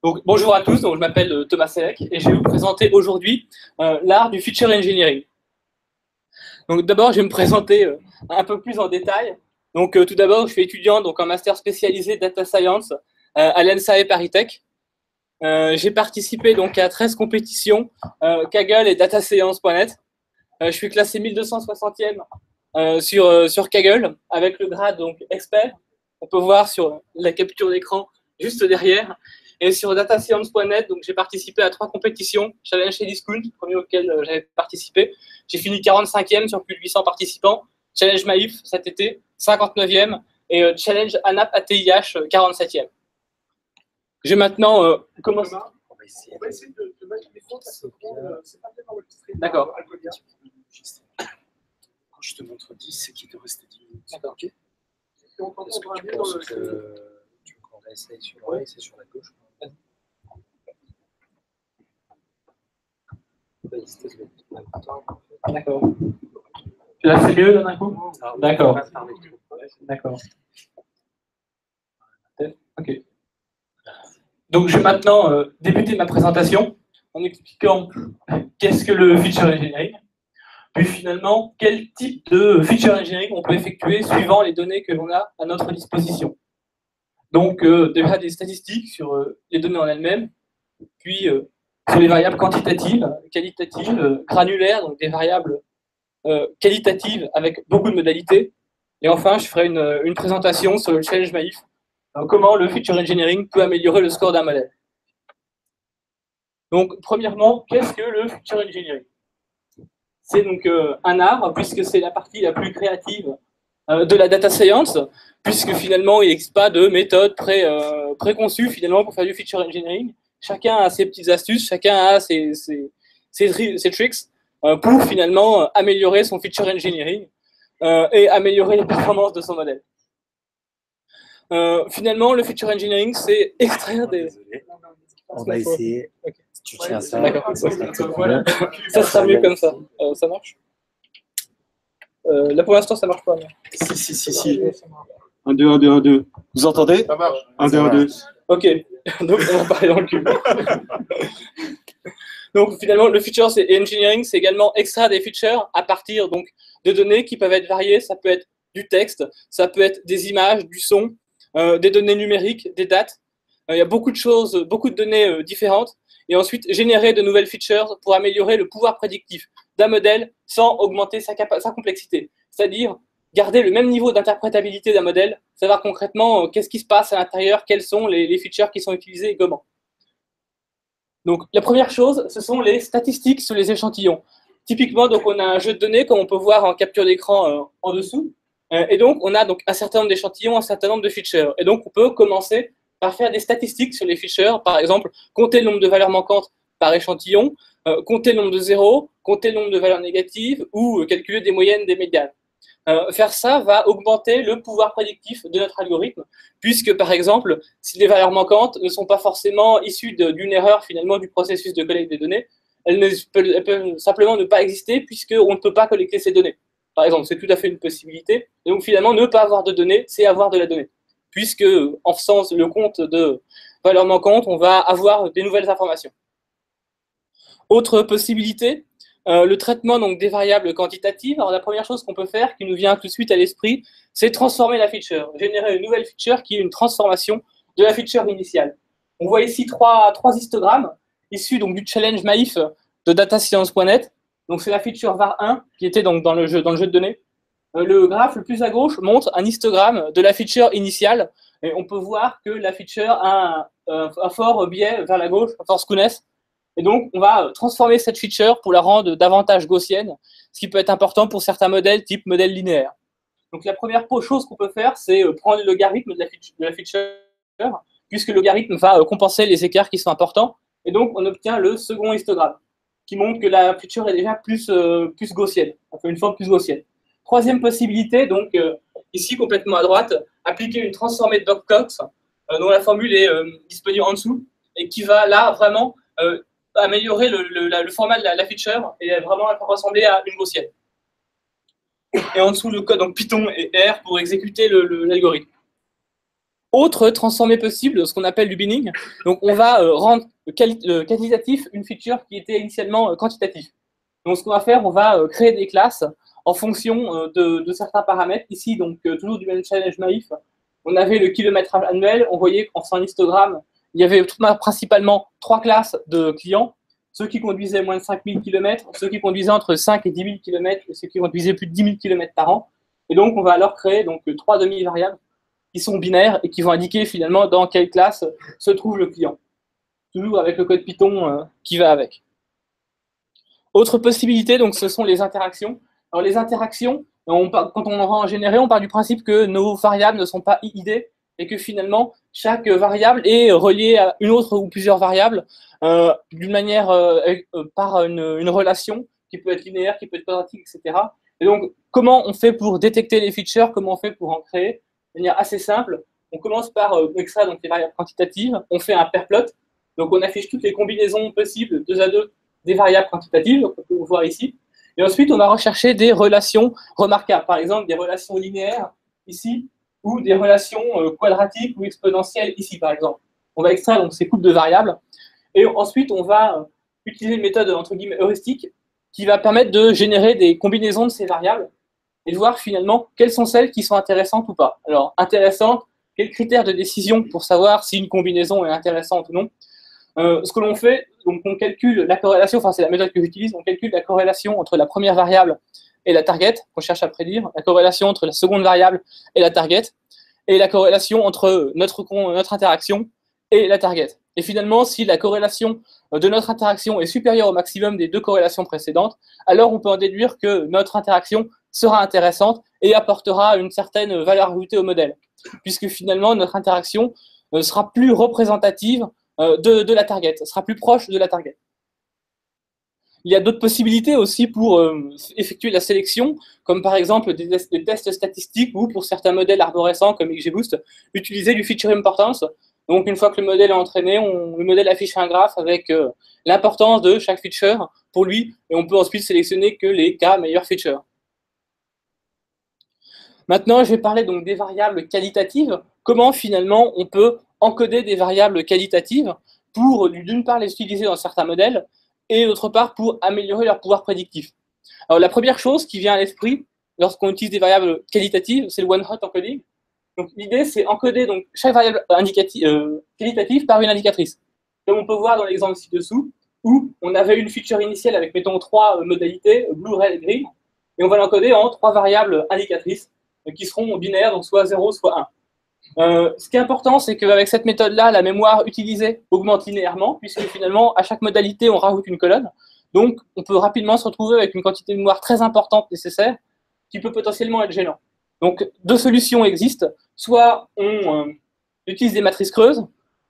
Bonjour à tous, je m'appelle euh, Thomas Selec et je vais vous présenter aujourd'hui euh, l'art du feature engineering. Donc d'abord, je vais me présenter euh, un peu plus en détail. Donc tout d'abord, je suis étudiant donc, en master spécialisé Data Science à l'ENSAE Paris Tech. Euh, J'ai participé donc à 13 compétitions, Kaggle et datascience.net. Je suis classé 1260e euh, sur, euh, sur Kaggle avec le grade donc expert on peut voir sur la capture d'écran juste derrière. Et sur datascience.net, donc j'ai participé à trois compétitions. Challenge chez Discount, premier auquel euh, j'avais participé. J'ai fini 45e sur plus de 800 participants. Challenge Maïf cet été, 59e. Et euh, Challenge ANAP ATIH, euh, 47e. Je vais maintenant euh, commencer. Thomas, On va essayer. on va essayer de te mettre les fautes parce que euh, c'est pas bien enregistré. D'accord. Quand je te montre 10, c'est qu'il te reste 10 minutes. D'accord. T'entend Est-ce que tu penses que tu veux qu'on réessaye sur ouais, c'est sur la gauche D'accord. Là, c'est mieux d'un coup D'accord. D'accord. Ok. Donc, je vais maintenant euh, débuter ma présentation en expliquant qu'est-ce que le feature engineering, puis finalement, quel type de feature engineering on peut effectuer suivant les données que l'on a à notre disposition. Donc, euh, déjà des statistiques sur euh, les données en elles-mêmes, puis euh, sur les variables quantitatives, qualitatives, granulaires, donc des variables qualitatives avec beaucoup de modalités, et enfin, je ferai une, présentation sur le challenge Maïf, comment le feature engineering peut améliorer le score d'un modèle. Donc, premièrement, qu'est-ce que le feature engineering? C'est donc un art, puisque c'est la partie la plus créative de la data science, puisque finalement, il n'existe pas de méthode pré, euh, préconçue finalement pour faire du feature engineering. Chacun a ses petites astuces, chacun a ses, ses, ses, tri- ses tricks euh, pour finalement euh, améliorer son feature engineering euh, et améliorer les performances de son modèle. Euh, finalement, le feature engineering, c'est extraire des. On va essayer. Tu tiens ça. D'accord. ça sera mieux comme ça. Euh, ça marche euh, Là pour l'instant ça marche pas. mais- Si, si, si, si. 1, 2, 1, 2, 1, 2. Vous entendez Ça marche. 1, 2, 1, 2. Ok, donc on va parler dans le cube. donc finalement, le feature c'est engineering, c'est également extraire des features à partir donc de données qui peuvent être variées. Ça peut être du texte, ça peut être des images, du son, euh, des données numériques, des dates. Euh, il y a beaucoup de choses, beaucoup de données euh, différentes. Et ensuite, générer de nouvelles features pour améliorer le pouvoir prédictif d'un modèle sans augmenter sa, complexité. C'est-à-dire garder le même niveau d'interprétabilité d'un modèle, savoir concrètement euh, qu'est-ce qui se passe à l'intérieur, quelles sont les, les features qui sont utilisées et comment. Donc, la première chose, ce sont les statistiques sur les échantillons. Typiquement, donc, on a un jeu de données, comme on peut voir en capture d'écran euh, en dessous. Euh, et donc, on a donc un certain nombre d'échantillons, un certain nombre de features. Et donc, on peut commencer par faire des statistiques sur les features. Par exemple, compter le nombre de valeurs manquantes par échantillon, euh, compter le nombre de zéros, compter le nombre de valeurs négatives ou euh, calculer des moyennes, des médianes. Euh, faire ça va augmenter le pouvoir prédictif de notre algorithme, puisque par exemple, si les valeurs manquantes ne sont pas forcément issues d'une erreur finalement du processus de collecte des données, elles, peuvent, simplement ne pas exister puisqu'on ne peut pas collecter ces données. Par exemple, c'est tout à fait une possibilité. Donc finalement, ne pas avoir de données, c'est avoir de la donnée. Puisque en faisant le compte de valeurs manquantes, on va avoir des nouvelles informations. Autre possibilité, euh, le traitement donc, des variables quantitatives. Alors, la première chose qu'on peut faire, qui nous vient tout de suite à l'esprit, c'est transformer la feature, générer une nouvelle feature qui est une transformation de la feature initiale. On voit ici trois, trois histogrammes issus donc, du challenge Maïf de datascience.net. Donc, c'est la feature var1 qui était donc dans le jeu, dans le jeu de données. Euh, le graphe le plus à gauche montre un histogramme de la feature initiale. Et on peut voir que la feature a un, un fort biais vers la gauche, un fort skewness. Et donc, on va transformer cette feature pour la rendre davantage gaussienne, ce qui peut être important pour certains modèles type modèle linéaire. Donc, la première chose qu'on peut faire, c'est euh, prendre le logarithme de la feature, puisque le logarithme va euh, compenser les écarts qui sont importants. Et donc, on obtient le second histogramme, qui montre que la feature est déjà plus, euh, plus gaussienne, enfin une forme plus gaussienne. Troisième possibilité, donc euh, ici complètement à droite, appliquer une transformée de Doc-Cox, euh, dont la formule est euh, disponible en dessous, et qui va là vraiment améliorer le, format de la, feature et vraiment la ressembler à une gaussienne. Et en dessous, le code donc Python et R pour exécuter l'algorithme. Autre transformé possible, ce qu'on appelle du binning. Donc, on va rendre quali- qualitatif une feature qui était initialement quantitative. Donc, ce qu'on va faire, on va créer des classes en fonction euh, de, certains paramètres. Ici, donc, euh, toujours du même challenge Maïf, on avait le kilomètre annuel. On voyait qu'en histogramme, il y avait principalement trois classes de clients. Ceux qui conduisaient moins de 5000 km, ceux qui conduisaient entre 5 et 10 000 km, et ceux qui conduisaient plus de 10 000 km par an. Et donc, on va alors créer donc, euh, trois demi-variables qui sont binaires et qui vont indiquer finalement dans quelle classe se trouve le client. Toujours avec le code Python qui va avec. Autre possibilité, donc, ce sont les interactions. Alors, les interactions, quand on en va en générer, on part du principe que nos variables ne sont pas ID et que finalement, chaque variable est reliée à une autre ou plusieurs variables euh, d'une manière euh, euh, par une, relation qui peut être linéaire, qui peut être quadratique, etc. Et donc, comment on fait pour détecter les features Comment on fait pour en créer De manière assez simple? On commence par extraire donc, les variables quantitatives. On fait un pair plot. Donc, on affiche toutes les combinaisons possibles, deux à deux, des variables quantitatives. Donc, on peut voir ici. Et ensuite, on va rechercher des relations remarquables. Par exemple, des relations linéaires ici, ou des relations euh, quadratiques ou exponentielles ici, par exemple. On va extraire donc, ces coupes de variables. Et ensuite, on va euh, utiliser une méthode entre guillemets heuristique qui va permettre de générer des combinaisons de ces variables et de voir finalement quelles sont celles qui sont intéressantes ou pas. Alors, intéressantes, quels critères de décision pour savoir si une combinaison est intéressante ou non Euh, Ce que l'on fait, donc on calcule la corrélation, enfin c'est la méthode que j'utilise, on calcule la corrélation entre la première variable et la target, qu'on cherche à prédire, la corrélation entre la seconde variable et la target, et la corrélation entre notre, notre interaction et la target. Et finalement, si la corrélation euh, de notre interaction est supérieure au maximum des deux corrélations précédentes, alors on peut en déduire que notre interaction sera intéressante et apportera une certaine valeur ajoutée au modèle, puisque finalement notre interaction euh, sera plus représentative euh, de, la target, sera plus proche de la target. Il y a d'autres possibilités aussi pour euh, effectuer la sélection, comme par exemple des, tests statistiques ou pour certains modèles arborescents comme XGBoost, utiliser du feature importance. Donc, une fois que le modèle est entraîné, le modèle affiche un graphe avec euh, l'importance de chaque feature pour lui, et on peut ensuite sélectionner que les cas meilleurs features. Maintenant, je vais parler donc des variables qualitatives. Comment finalement on peut encoder des variables qualitatives pour d'une part les utiliser dans certains modèles et d'autre part pour améliorer leur pouvoir prédictif. Alors la première chose qui vient à l'esprit lorsqu'on utilise des variables qualitatives, c'est le one-hot encoding. Donc l'idée c'est encoder donc chaque variable euh, qualitative par une indicatrice. Comme on peut voir dans l'exemple ci-dessous, où on avait une feature initiale avec mettons trois euh, modalités, blue, red et green, et on va l'encoder en trois variables indicatrices euh, qui seront binaires, donc soit 0, soit 1. Euh, ce qui est important, c'est qu'avec cette méthode-là, la mémoire utilisée augmente linéairement, puisque finalement, à chaque modalité, on rajoute une colonne. Donc, on peut rapidement se retrouver avec une quantité de mémoire très importante nécessaire, qui peut potentiellement être gênant. Donc, deux solutions existent. Soit on euh, utilise des matrices creuses,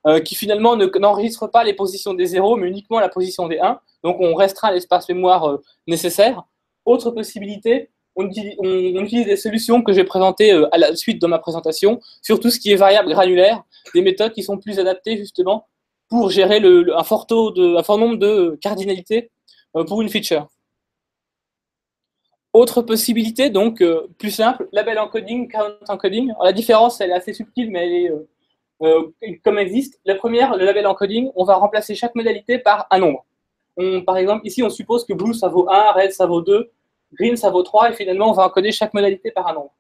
euh, qui finalement n'enregistrent pas les positions des 0, mais uniquement la position des 1. Donc, on restreint l'espace mémoire nécessaire. Autre possibilité, on utilise, des solutions que j'ai présentées euh, à la suite dans ma présentation sur tout ce qui est variable granulaire, des méthodes qui sont plus adaptées justement pour gérer un, fort de, un fort nombre de cardinalités euh, pour une feature. Autre possibilité, donc euh, plus simple, label encoding, count encoding. la différence, elle est assez subtile, mais elle est comme existe. La première, le label encoding, on va remplacer chaque modalité par un nombre. par exemple, ici, on suppose que blue, ça vaut 1, red, ça vaut 2, green, ça vaut 3, et finalement, on va encoder chaque modalité par un nombre.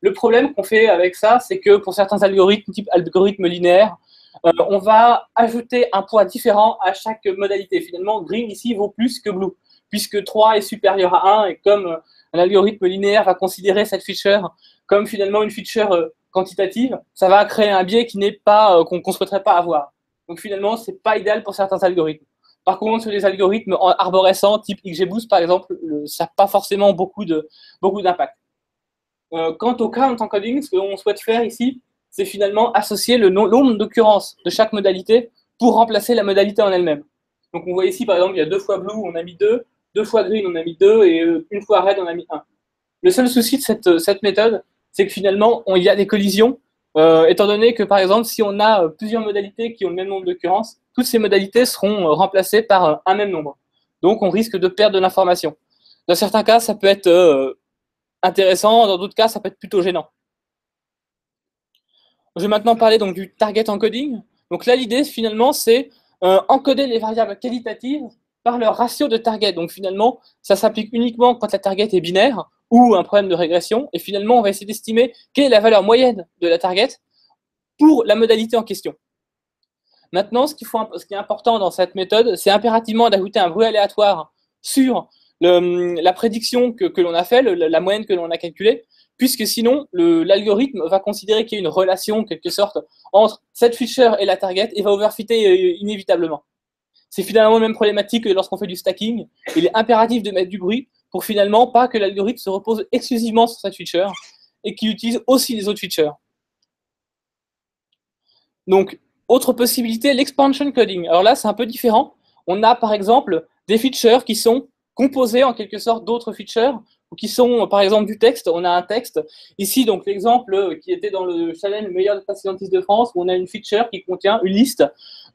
Le problème qu'on fait avec ça, c'est que pour certains algorithmes, type algorithme linéaire, euh, on va ajouter un poids différent à chaque modalité. Finalement, green ici vaut plus que blue, puisque 3 est supérieur à 1, et comme euh, un algorithme linéaire va considérer cette feature comme finalement une feature euh, quantitative, ça va créer un biais qui n'est pas qu'on ne souhaiterait pas avoir. Donc finalement, ce n'est pas idéal pour certains algorithmes. Par contre, sur les algorithmes arborescents, type XGBoost par exemple, ça n'a pas forcément beaucoup d'impact. Beaucoup euh, quant au count encoding, ce qu'on souhaite faire ici, c'est finalement associer le nombre d'occurrences de chaque modalité pour remplacer la modalité en elle-même. Donc on voit ici, par exemple, il y a deux fois blue, on a mis deux, deux fois green, on a mis deux, et euh, une fois red, on a mis un. Le seul souci de cette, cette méthode, c'est que finalement, il y a des collisions, euh, étant donné que, par exemple, si on a plusieurs modalités qui ont le même nombre d'occurrences, toutes ces modalités seront euh, remplacées par euh, un même nombre. Donc, on risque de perdre de l'information. Dans certains cas, ça peut être euh, intéressant, dans d'autres cas, ça peut être plutôt gênant. Je vais maintenant parler donc, du target encoding. Donc là, l'idée, finalement, c'est encoder les variables qualitatives par leur ratio de target. Donc finalement, ça s'applique uniquement quand la target est binaire ou un problème de régression. Et finalement, on va essayer d'estimer quelle est la valeur moyenne de la target pour la modalité en question. Maintenant, ce, qui est important dans cette méthode, c'est impérativement d'ajouter un bruit aléatoire sur la prédiction que, l'on a fait, la moyenne que l'on a calculée, puisque sinon, l'algorithme va considérer qu'il y a une relation, quelque sorte, entre cette feature et la target et va overfitter euh, inévitablement. C'est finalement la même problématique que lorsqu'on fait du stacking. Il est impératif de mettre du bruit pour finalement pas que l'algorithme se repose exclusivement sur cette feature et qu'il utilise aussi les autres features. Donc, autre possibilité, l'expansion coding. Alors là, c'est un peu différent. On a par exemple des features qui sont composées en quelque sorte d'autres features ou qui sont par exemple du texte. On a un texte. Ici, donc l'exemple qui était dans le challenge meilleur data scientist de France où on a une feature qui contient une liste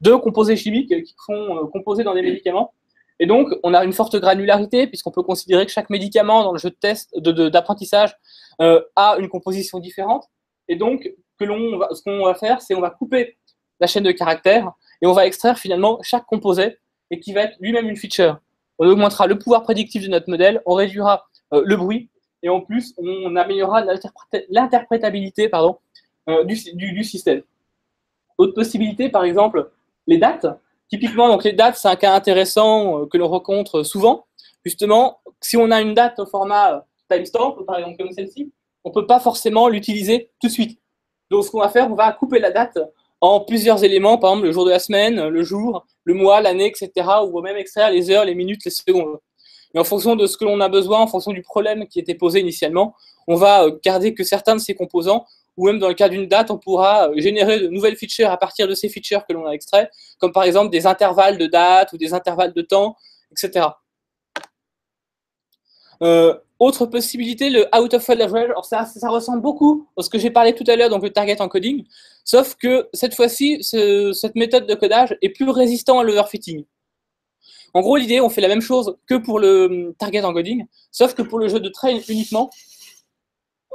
de composés chimiques qui sont euh, composés dans des médicaments. Et donc, on a une forte granularité puisqu'on peut considérer que chaque médicament dans le jeu de test d'apprentissage euh, a une composition différente. Et donc, que ce qu'on va faire, c'est on va couper la chaîne de caractères, et on va extraire finalement chaque composé, et qui va être lui-même une feature. On augmentera le pouvoir prédictif de notre modèle, on réduira euh, le bruit, et en plus, on améliorera l'interprétabilité euh, du, du, système. Autre possibilité, par exemple, les dates. Typiquement, donc les dates, c'est un cas intéressant euh, que l'on rencontre souvent. Justement, si on a une date au format timestamp, par exemple comme celle-ci, on ne peut pas forcément l'utiliser tout de suite. Donc, ce qu'on va faire, on va couper la date en plusieurs éléments, par exemple le jour de la semaine, le jour, le mois, l'année, etc., ou même extraire les heures, les minutes, les secondes. Et en fonction de ce que l'on a besoin, en fonction du problème qui était posé initialement, on va euh, garder que certains de ces composants, ou même dans le cas d'une date, on pourra euh, générer de nouvelles features à partir de ces features que l'on a extraits, comme par exemple des intervalles de date ou des intervalles de temps, etc. autre possibilité, le out of field average. Alors ça, ça ressemble beaucoup à ce que j'ai parlé tout à l'heure, donc le target encoding, sauf que cette fois-ci, ce- cette méthode de codage est plus résistant à l'overfitting. En gros, l'idée, on fait la même chose que pour le target encoding, sauf que pour le jeu de train uniquement,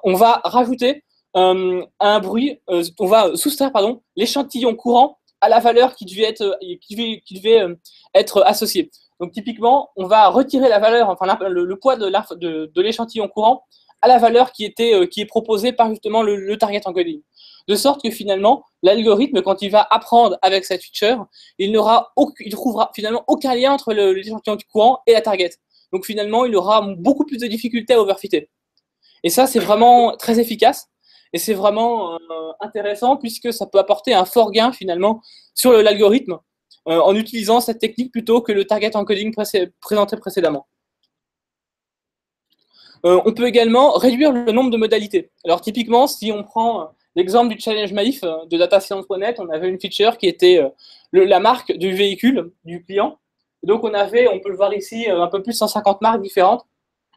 on va rajouter euh, un bruit, euh, on va soustraire pardon l'échantillon courant à la valeur qui devait être, qui devait, euh, être associée. Donc typiquement, on va retirer la valeur, enfin le, poids de l'échantillon courant à la valeur qui était euh, qui est proposée par justement le, le target encoding. De sorte que finalement, l'algorithme, quand il va apprendre avec cette feature, il n'aura il trouvera finalement aucun lien entre l'échantillon courant et la target. Donc finalement, il aura beaucoup plus de difficultés à overfitter. Et ça, c'est vraiment très efficace. Et c'est vraiment euh, intéressant puisque ça peut apporter un fort gain finalement sur l'algorithme en utilisant cette technique plutôt que le target encoding présenté précédemment. Euh, on peut également réduire le nombre de modalités. Alors typiquement, si on prend euh, l'exemple du challenge euh, de datascience.net, on avait une feature qui était euh, la marque du véhicule du client. Donc on avait, on peut le voir ici, euh, un peu plus de 150 marques différentes.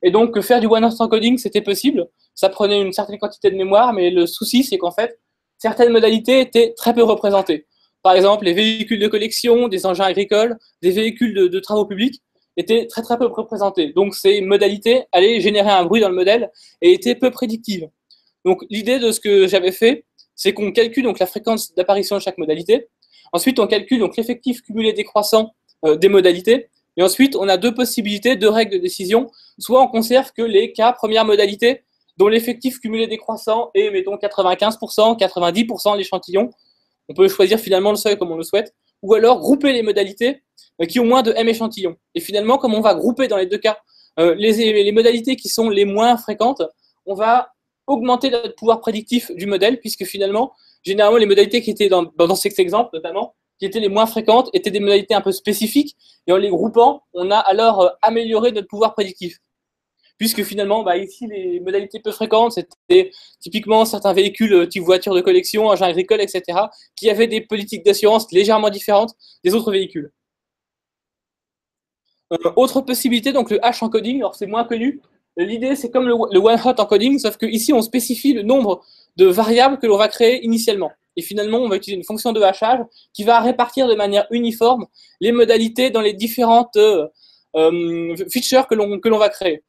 Et donc euh, faire du one-hot encoding, c'était possible. Ça prenait une certaine quantité de mémoire, mais le souci, c'est qu'en fait, certaines modalités étaient très peu représentées. Par exemple, les véhicules de collection, des engins agricoles, des véhicules de, travaux publics étaient très très peu représentés. Donc ces modalités allaient générer un bruit dans le modèle et étaient peu prédictives. Donc l'idée de ce que j'avais fait, c'est qu'on calcule donc la fréquence d'apparition de chaque modalité. Ensuite, on calcule donc l'effectif cumulé décroissant euh, des modalités. Et ensuite, on a deux possibilités, deux règles de décision. Soit on conserve que les cas première modalité dont l'effectif cumulé décroissant est, mettons, 95%, 90% de l'échantillon. On peut choisir finalement le seuil comme on le souhaite. Ou alors grouper les modalités euh, qui ont moins de M échantillons. Et finalement, comme on va grouper dans les deux cas euh, les, modalités qui sont les moins fréquentes, on va augmenter le pouvoir prédictif du modèle, puisque finalement, généralement, les modalités qui étaient dans, dans cet exemple notamment, qui étaient les moins fréquentes, étaient des modalités un peu spécifiques, et en les groupant, on a alors euh, amélioré notre pouvoir prédictif. Puisque finalement, bah, ici, les modalités peu fréquentes, c'était typiquement certains véhicules euh, type voitures de collection, engins agricoles, etc., qui avaient des politiques d'assurance légèrement différentes des autres véhicules. Euh, autre possibilité, donc le hash encoding, alors c'est moins connu. L'idée, c'est comme le, one-hot encoding, sauf que ici, on spécifie le nombre de variables que l'on va créer initialement. Et finalement, on va utiliser une fonction de hachage qui va répartir de manière uniforme les modalités dans les différentes euh, features que l'on va créer.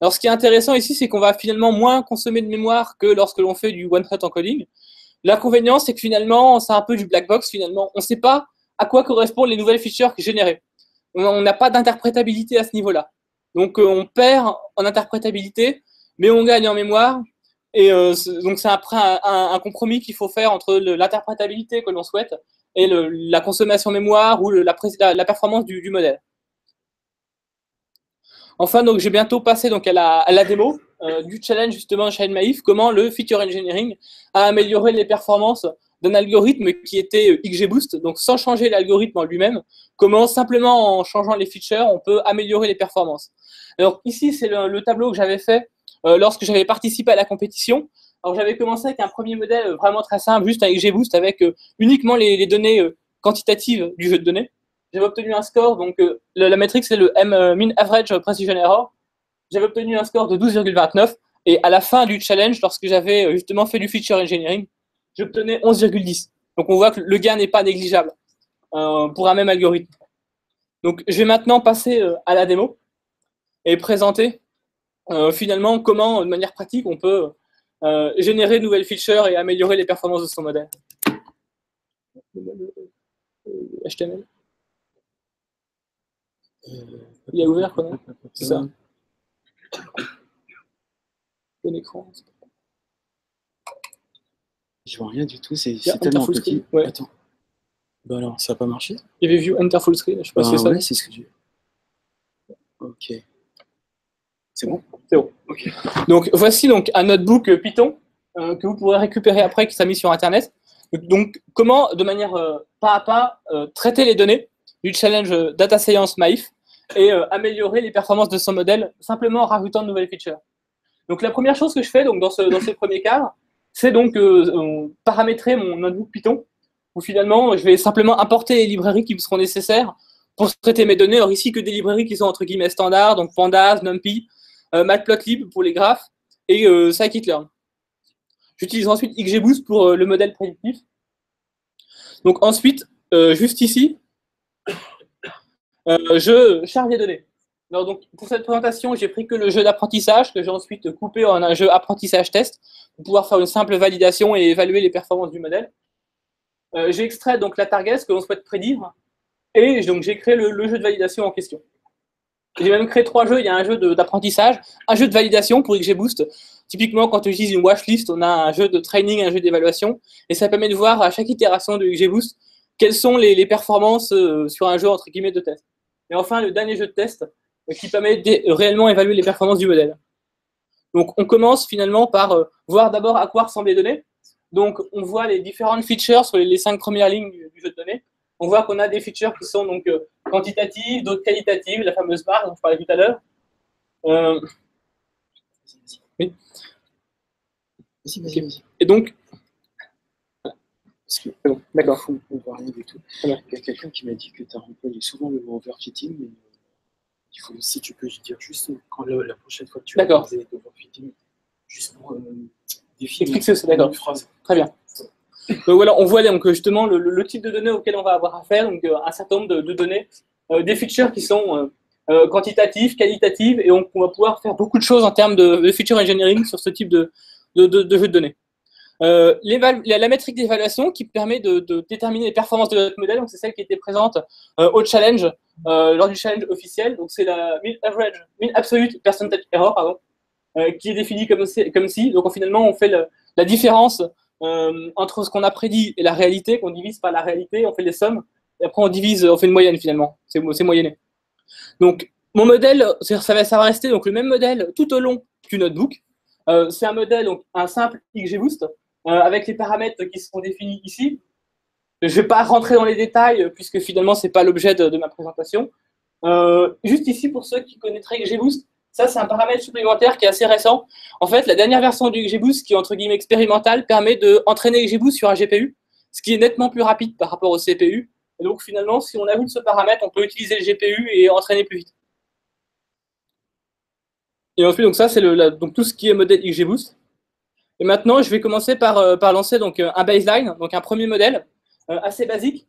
Alors, ce qui est intéressant ici, c'est qu'on va finalement moins consommer de mémoire que lorsque l'on fait du one-hot encoding. L'inconvénient, c'est que finalement, c'est un peu du black box. Finalement, on ne sait pas à quoi correspondent les nouvelles features générées. On n'a pas d'interprétabilité à ce niveau-là. Donc, euh, on perd en interprétabilité, mais on gagne en mémoire. Et euh, donc, c'est un, un, compromis qu'il faut faire entre l'interprétabilité que l'on souhaite et la consommation mémoire ou la, la, performance du, modèle. Enfin, donc, j'ai bientôt passé donc, à, la, démo euh, du challenge justement Shine Maïf, comment le feature engineering a amélioré les performances d'un algorithme qui était euh, XGBoost, donc sans changer l'algorithme en lui-même, comment simplement en changeant les features, on peut améliorer les performances. Alors ici, c'est le, le, tableau que j'avais fait euh, lorsque j'avais participé à la compétition. Alors j'avais commencé avec un premier modèle vraiment très simple, juste un XGBoost avec uniquement les, données quantitatives du jeu de données. J'avais obtenu un score, donc euh, la, métrique c'est le M euh, Mean Average Precision Error. J'avais obtenu un score de 12,29 et à la fin du challenge, lorsque j'avais euh, justement fait du feature engineering, j'obtenais 11,10. Donc on voit que le gain n'est pas négligeable euh, pour un même algorithme. Donc je vais maintenant passer à la démo et présenter finalement comment, de manière pratique, on peut générer de nouvelles features et améliorer les performances de son modèle. HTML. Il est ouvert, quoi, C'est ça. Bon écran. Je vois rien du tout, c'est tellement petit. Ouais. Attends. Bah alors, ça n'a pas marché Il y avait View Enter Full Screen, je sais pas bah, si c'est ça. Ouais, c'est ce que j'ai. Ok. C'est bon C'est bon. Ok. Donc voici donc un notebook Python euh, que vous pourrez récupérer après qui sera mis sur Internet. Donc comment, de manière euh, pas à pas, euh, traiter les données du challenge euh, Data Science Maïf et euh, améliorer les performances de son modèle simplement en rajoutant de nouvelles features. Donc la première chose que je fais donc, dans, ce, dans premier cadre, c'est donc euh, paramétrer mon notebook Python, où finalement je vais simplement importer les librairies qui me seront nécessaires pour traiter mes données. Alors ici que des librairies qui sont entre guillemets standards, donc Pandas, NumPy, Matplotlib pour les graphes et scikit-learn. J'utilise ensuite XGBoost pour le modèle prédictif. Donc ensuite, juste ici, euh, je charge les données. Donc, pour cette présentation, j'ai pris que le jeu d'apprentissage que j'ai ensuite coupé en un jeu apprentissage test pour pouvoir faire une simple validation et évaluer les performances du modèle. Euh, j'ai extrait donc la target que l'on souhaite prédire et donc j'ai créé le, jeu de validation en question. J'ai même créé trois jeux. Il y a un jeu d'apprentissage, un jeu de validation pour XGBoost. Typiquement, quand on utilise une watchlist, on a un jeu de training, un jeu d'évaluation. Et ça permet de voir à chaque itération de XGBoost quelles sont les, les performances euh, sur un jeu entre guillemets de test. Et enfin, le dernier jeu de test euh, qui permet de réellement évaluer les performances du modèle. Donc, on commence finalement par euh, voir d'abord à quoi ressemblent les données. Donc, on voit les différentes features sur les, les cinq premières lignes du, du jeu de données. On voit qu'on a des features qui sont donc euh, quantitatives, d'autres qualitatives, la fameuse barre dont je parlais tout à l'heure. Euh, oui. Et donc, Bon, d'accord. D'accord, on voit rien du tout. Il y a quelqu'un qui m'a dit que tu as employé souvent le mot overfitting, mais euh, il faut, si tu peux dire juste quand le- la prochaine fois que tu D'accord. utiliser overfitting, juste pour euh, définir Explique ce- d'accord. une phrase. Très bien. Donc voilà, on voit donc justement le, type de données auxquelles on va avoir affaire, donc euh, un certain nombre de, de données, euh, des features qui sont euh, euh, quantitatives, qualitatives, et on, on va pouvoir faire beaucoup de choses en termes de, de feature engineering sur ce type de jeu de données. Euh, la, métrique d'évaluation qui permet de, déterminer les performances de notre modèle, donc c'est celle qui était présente euh, au challenge, euh, lors du challenge officiel, donc c'est la mean average, mean absolute percentage error, pardon, qui est définie comme, comme si, donc finalement on fait la différence entre ce qu'on a prédit et la réalité, qu'on divise par la réalité, on fait les sommes, et après on divise, on fait une moyenne finalement, c'est moyenné. Donc mon modèle, ça va, ça va rester donc le même modèle tout au long du notebook. C'est un modèle, donc un simple XGBoost, euh, avec les paramètres qui sont définis ici. Je ne vais pas rentrer dans les détails, puisque finalement, ce n'est pas l'objet de, de ma présentation. Euh, juste ici, pour ceux qui connaîtraient XGBoost, ça, c'est un paramètre supplémentaire qui est assez récent. En fait, la dernière version du XGBoost, qui est entre guillemets expérimentale, permet d'entraîner XGBoost sur un GPU, ce qui est nettement plus rapide par rapport au CPU. Et donc, finalement, si on ajoute ce paramètre, on peut utiliser le GPU et entraîner plus vite. Et ensuite, donc ça, c'est tout ce qui est modèle XGBoost. Et maintenant, je vais commencer par, euh, lancer donc, euh, un baseline, donc un premier modèle euh, assez basique,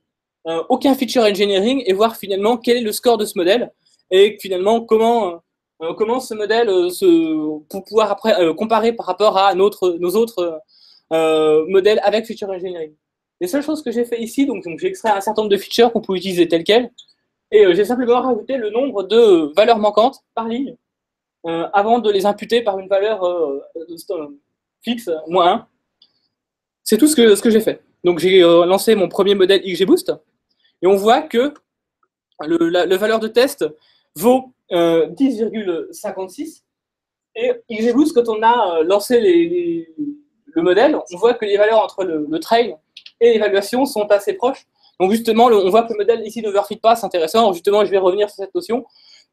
aucun feature engineering, et voir finalement quel est le score de ce modèle, et finalement comment, comment ce modèle, se, pour pouvoir après comparer par rapport à nos autres modèles avec feature engineering. Les seules choses que j'ai fait ici, donc, j'ai extrait un certain nombre de features qu'on peut utiliser telles quelles, et j'ai simplement rajouté le nombre de valeurs manquantes par ligne, avant de les imputer par une valeur euh, fixe, moins 1. C'est tout ce que, ce que j'ai fait. Donc j'ai euh, lancé mon premier modèle XGBoost, et on voit que le, la, le valeur de test vaut euh, 10,56. Et XGBoost, quand on a euh, lancé les, le modèle, on voit que les valeurs entre le, le trail et l'évaluation sont assez proches. Donc justement, on voit que le modèle ici n'overfit pas, c'est intéressant. Justement, je vais revenir sur cette notion.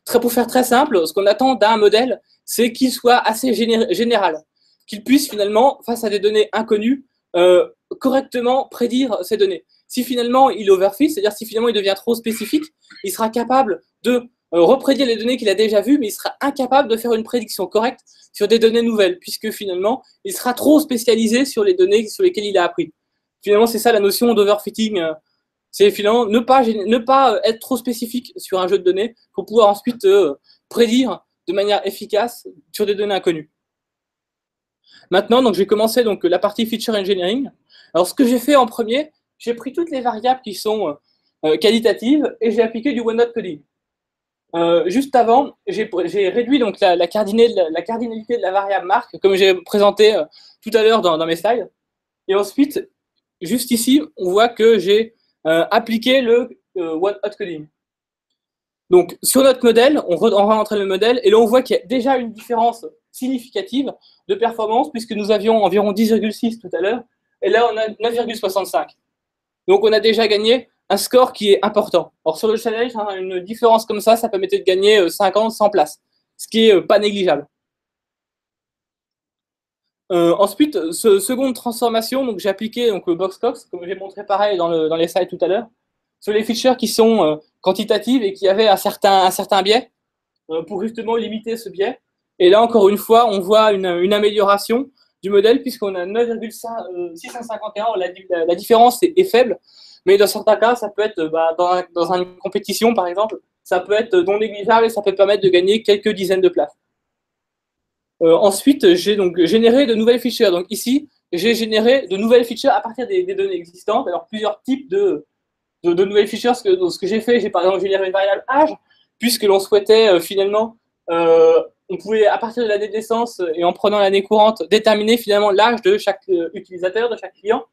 Très, pour faire très simple, ce qu'on attend d'un modèle, c'est qu'il soit assez géné- général, qu'il puisse finalement, face à des données inconnues, euh, correctement prédire ces données. Si finalement il overfit, c'est-à-dire si finalement il devient trop spécifique, il sera capable de euh, reprédire les données qu'il a déjà vues, mais il sera incapable de faire une prédiction correcte sur des données nouvelles, puisque finalement il sera trop spécialisé sur les données sur lesquelles il a appris. Finalement, c'est ça la notion d'overfitting. euh, c'est finalement ne pas, être trop spécifique sur un jeu de données pour pouvoir ensuite prédire de manière efficace sur des données inconnues. Maintenant, donc, je vais commencer donc, la partie feature engineering. Alors, ce que j'ai fait en premier, j'ai pris toutes les variables qui sont euh, qualitatives et j'ai appliqué du one-hot coding. Euh, juste avant, j'ai j'ai réduit donc, la, cardinalité, de la variable marque, comme j'ai présenté euh, tout à l'heure dans, mes slides. Et ensuite, juste ici, on voit que j'ai appliqué le one-hot coding. Donc, sur notre modèle, on, re, on le modèle, et là, on voit qu'il y a déjà une différence significative de performance, puisque nous avions environ 10,6 tout à l'heure, et là, on a 9,65. Donc, on a déjà gagné un score qui est important. Or, sur le challenge, hein, une différence comme ça, ça permettait de gagner 50, 100 places, ce qui est euh, pas négligeable. Euh, ensuite, ce, seconde transformation, donc j'ai appliqué donc, le boxcox, comme j'ai montré pareil dans, le, dans les slides tout à l'heure, sur les features qui sont euh, quantitatives et qui avaient un certain, biais, euh, pour justement limiter ce biais. Et là, encore une fois, on voit une, amélioration du modèle puisqu'on a 9,651. La, la, différence est, faible, mais dans certains cas, ça peut être bah, dans, une compétition, par exemple, ça peut être non négligeable et ça peut permettre de gagner quelques dizaines de places. Euh, ensuite, j'ai donc généré de nouvelles features. Donc ici, j'ai généré de nouvelles features à partir des, données existantes. Alors, plusieurs types de, de, nouvelles features. Ce que, ce que j'ai fait, j'ai par exemple généré une variable âge, puisque l'on souhaitait euh, finalement, euh, on pouvait, à partir de l'année de naissance et en prenant l'année courante, déterminer finalement l'âge de chaque euh, utilisateur, de chaque client.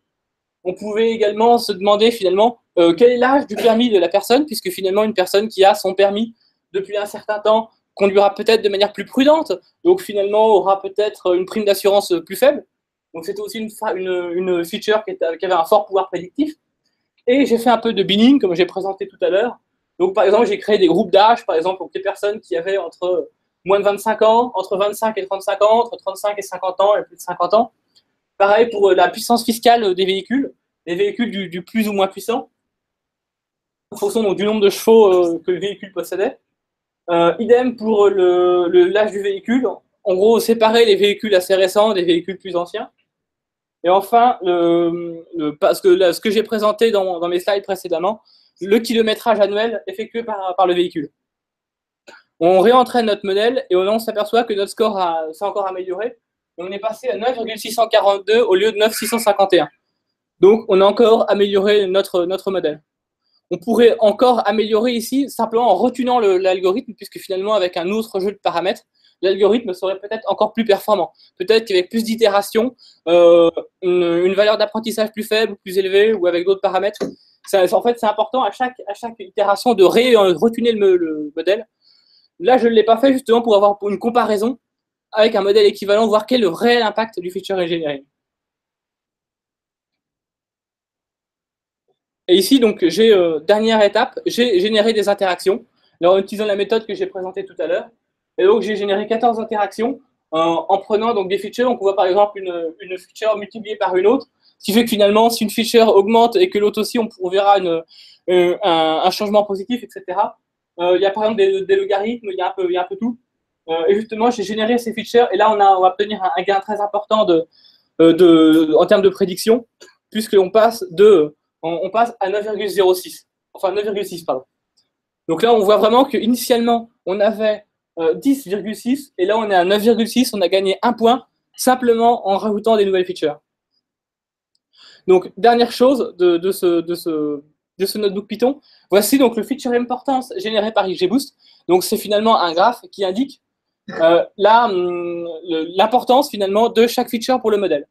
On pouvait également se demander finalement euh, quel est l'âge du permis de la personne, puisque finalement, une personne qui a son permis depuis un certain temps conduira peut-être de manière plus prudente, donc finalement aura peut-être une prime d'assurance plus faible. Donc c'était aussi une, feature qui, avait un fort pouvoir prédictif. Et j'ai fait un peu de binning, comme j'ai présenté tout à l'heure. Donc par exemple, j'ai créé des groupes d'âge, par exemple, pour des personnes qui avaient entre moins de 25 ans, entre 25 et 35 ans, entre 35 et 50 ans et plus de 50 ans. Pareil pour la puissance fiscale des véhicules, les véhicules du, plus ou moins puissant, en fonction donc, du nombre de chevaux euh, que le véhicule possédait. Euh, idem pour l'âge du véhicule. En gros, séparer les véhicules assez récents des véhicules plus anciens. Et enfin, parce que ce que j'ai présenté dans, mes slides précédemment, le kilométrage annuel effectué par le véhicule. On réentraîne notre modèle et on s'aperçoit que notre score s'est encore amélioré. On est passé à 9,642 au lieu de 9,651. Donc, on a encore amélioré notre, notre modèle. On pourrait encore améliorer ici simplement en retenant l'algorithme, puisque finalement, avec un autre jeu de paramètres, l'algorithme serait peut-être encore plus performant. Peut-être qu'avec plus d'itérations, euh, une, valeur d'apprentissage plus faible, plus élevée, ou avec d'autres paramètres. en fait, c'est important à chaque, à chaque itération de ré, retuner le, le modèle. Là, je ne l'ai pas fait justement pour avoir une comparaison avec un modèle équivalent, voir quel est le réel impact du feature engineering. Et ici, donc, j'ai, euh, dernière étape, j'ai généré des interactions. En utilisant la méthode que j'ai présentée tout à l'heure. Et donc, j'ai généré 14 interactions euh, en prenant donc, des features. Donc, on voit par exemple une, feature multipliée par une autre. Ce qui fait que finalement, si une feature augmente et que l'autre aussi, on, verra euh, un, changement positif, etc. Euh, il y a par exemple des, logarithmes, il y, a un peu, tout. Euh, et justement, j'ai généré ces features. Et là, on, a, va obtenir un, gain très important de, en termes de prédiction, puisqu'on passe on, passe à 9,06. Enfin, 9,6, pardon. Donc là, on voit vraiment qu'initialement, on avait euh, 10,6 et là, on est à 9,6. On a gagné un point simplement en rajoutant des nouvelles features. Donc, dernière chose de, ce, de ce notebook Python. Voici donc le feature importance généré par XGBoost. Donc, c'est finalement un graphe qui indique euh, l'importance finalement de chaque feature pour le modèle.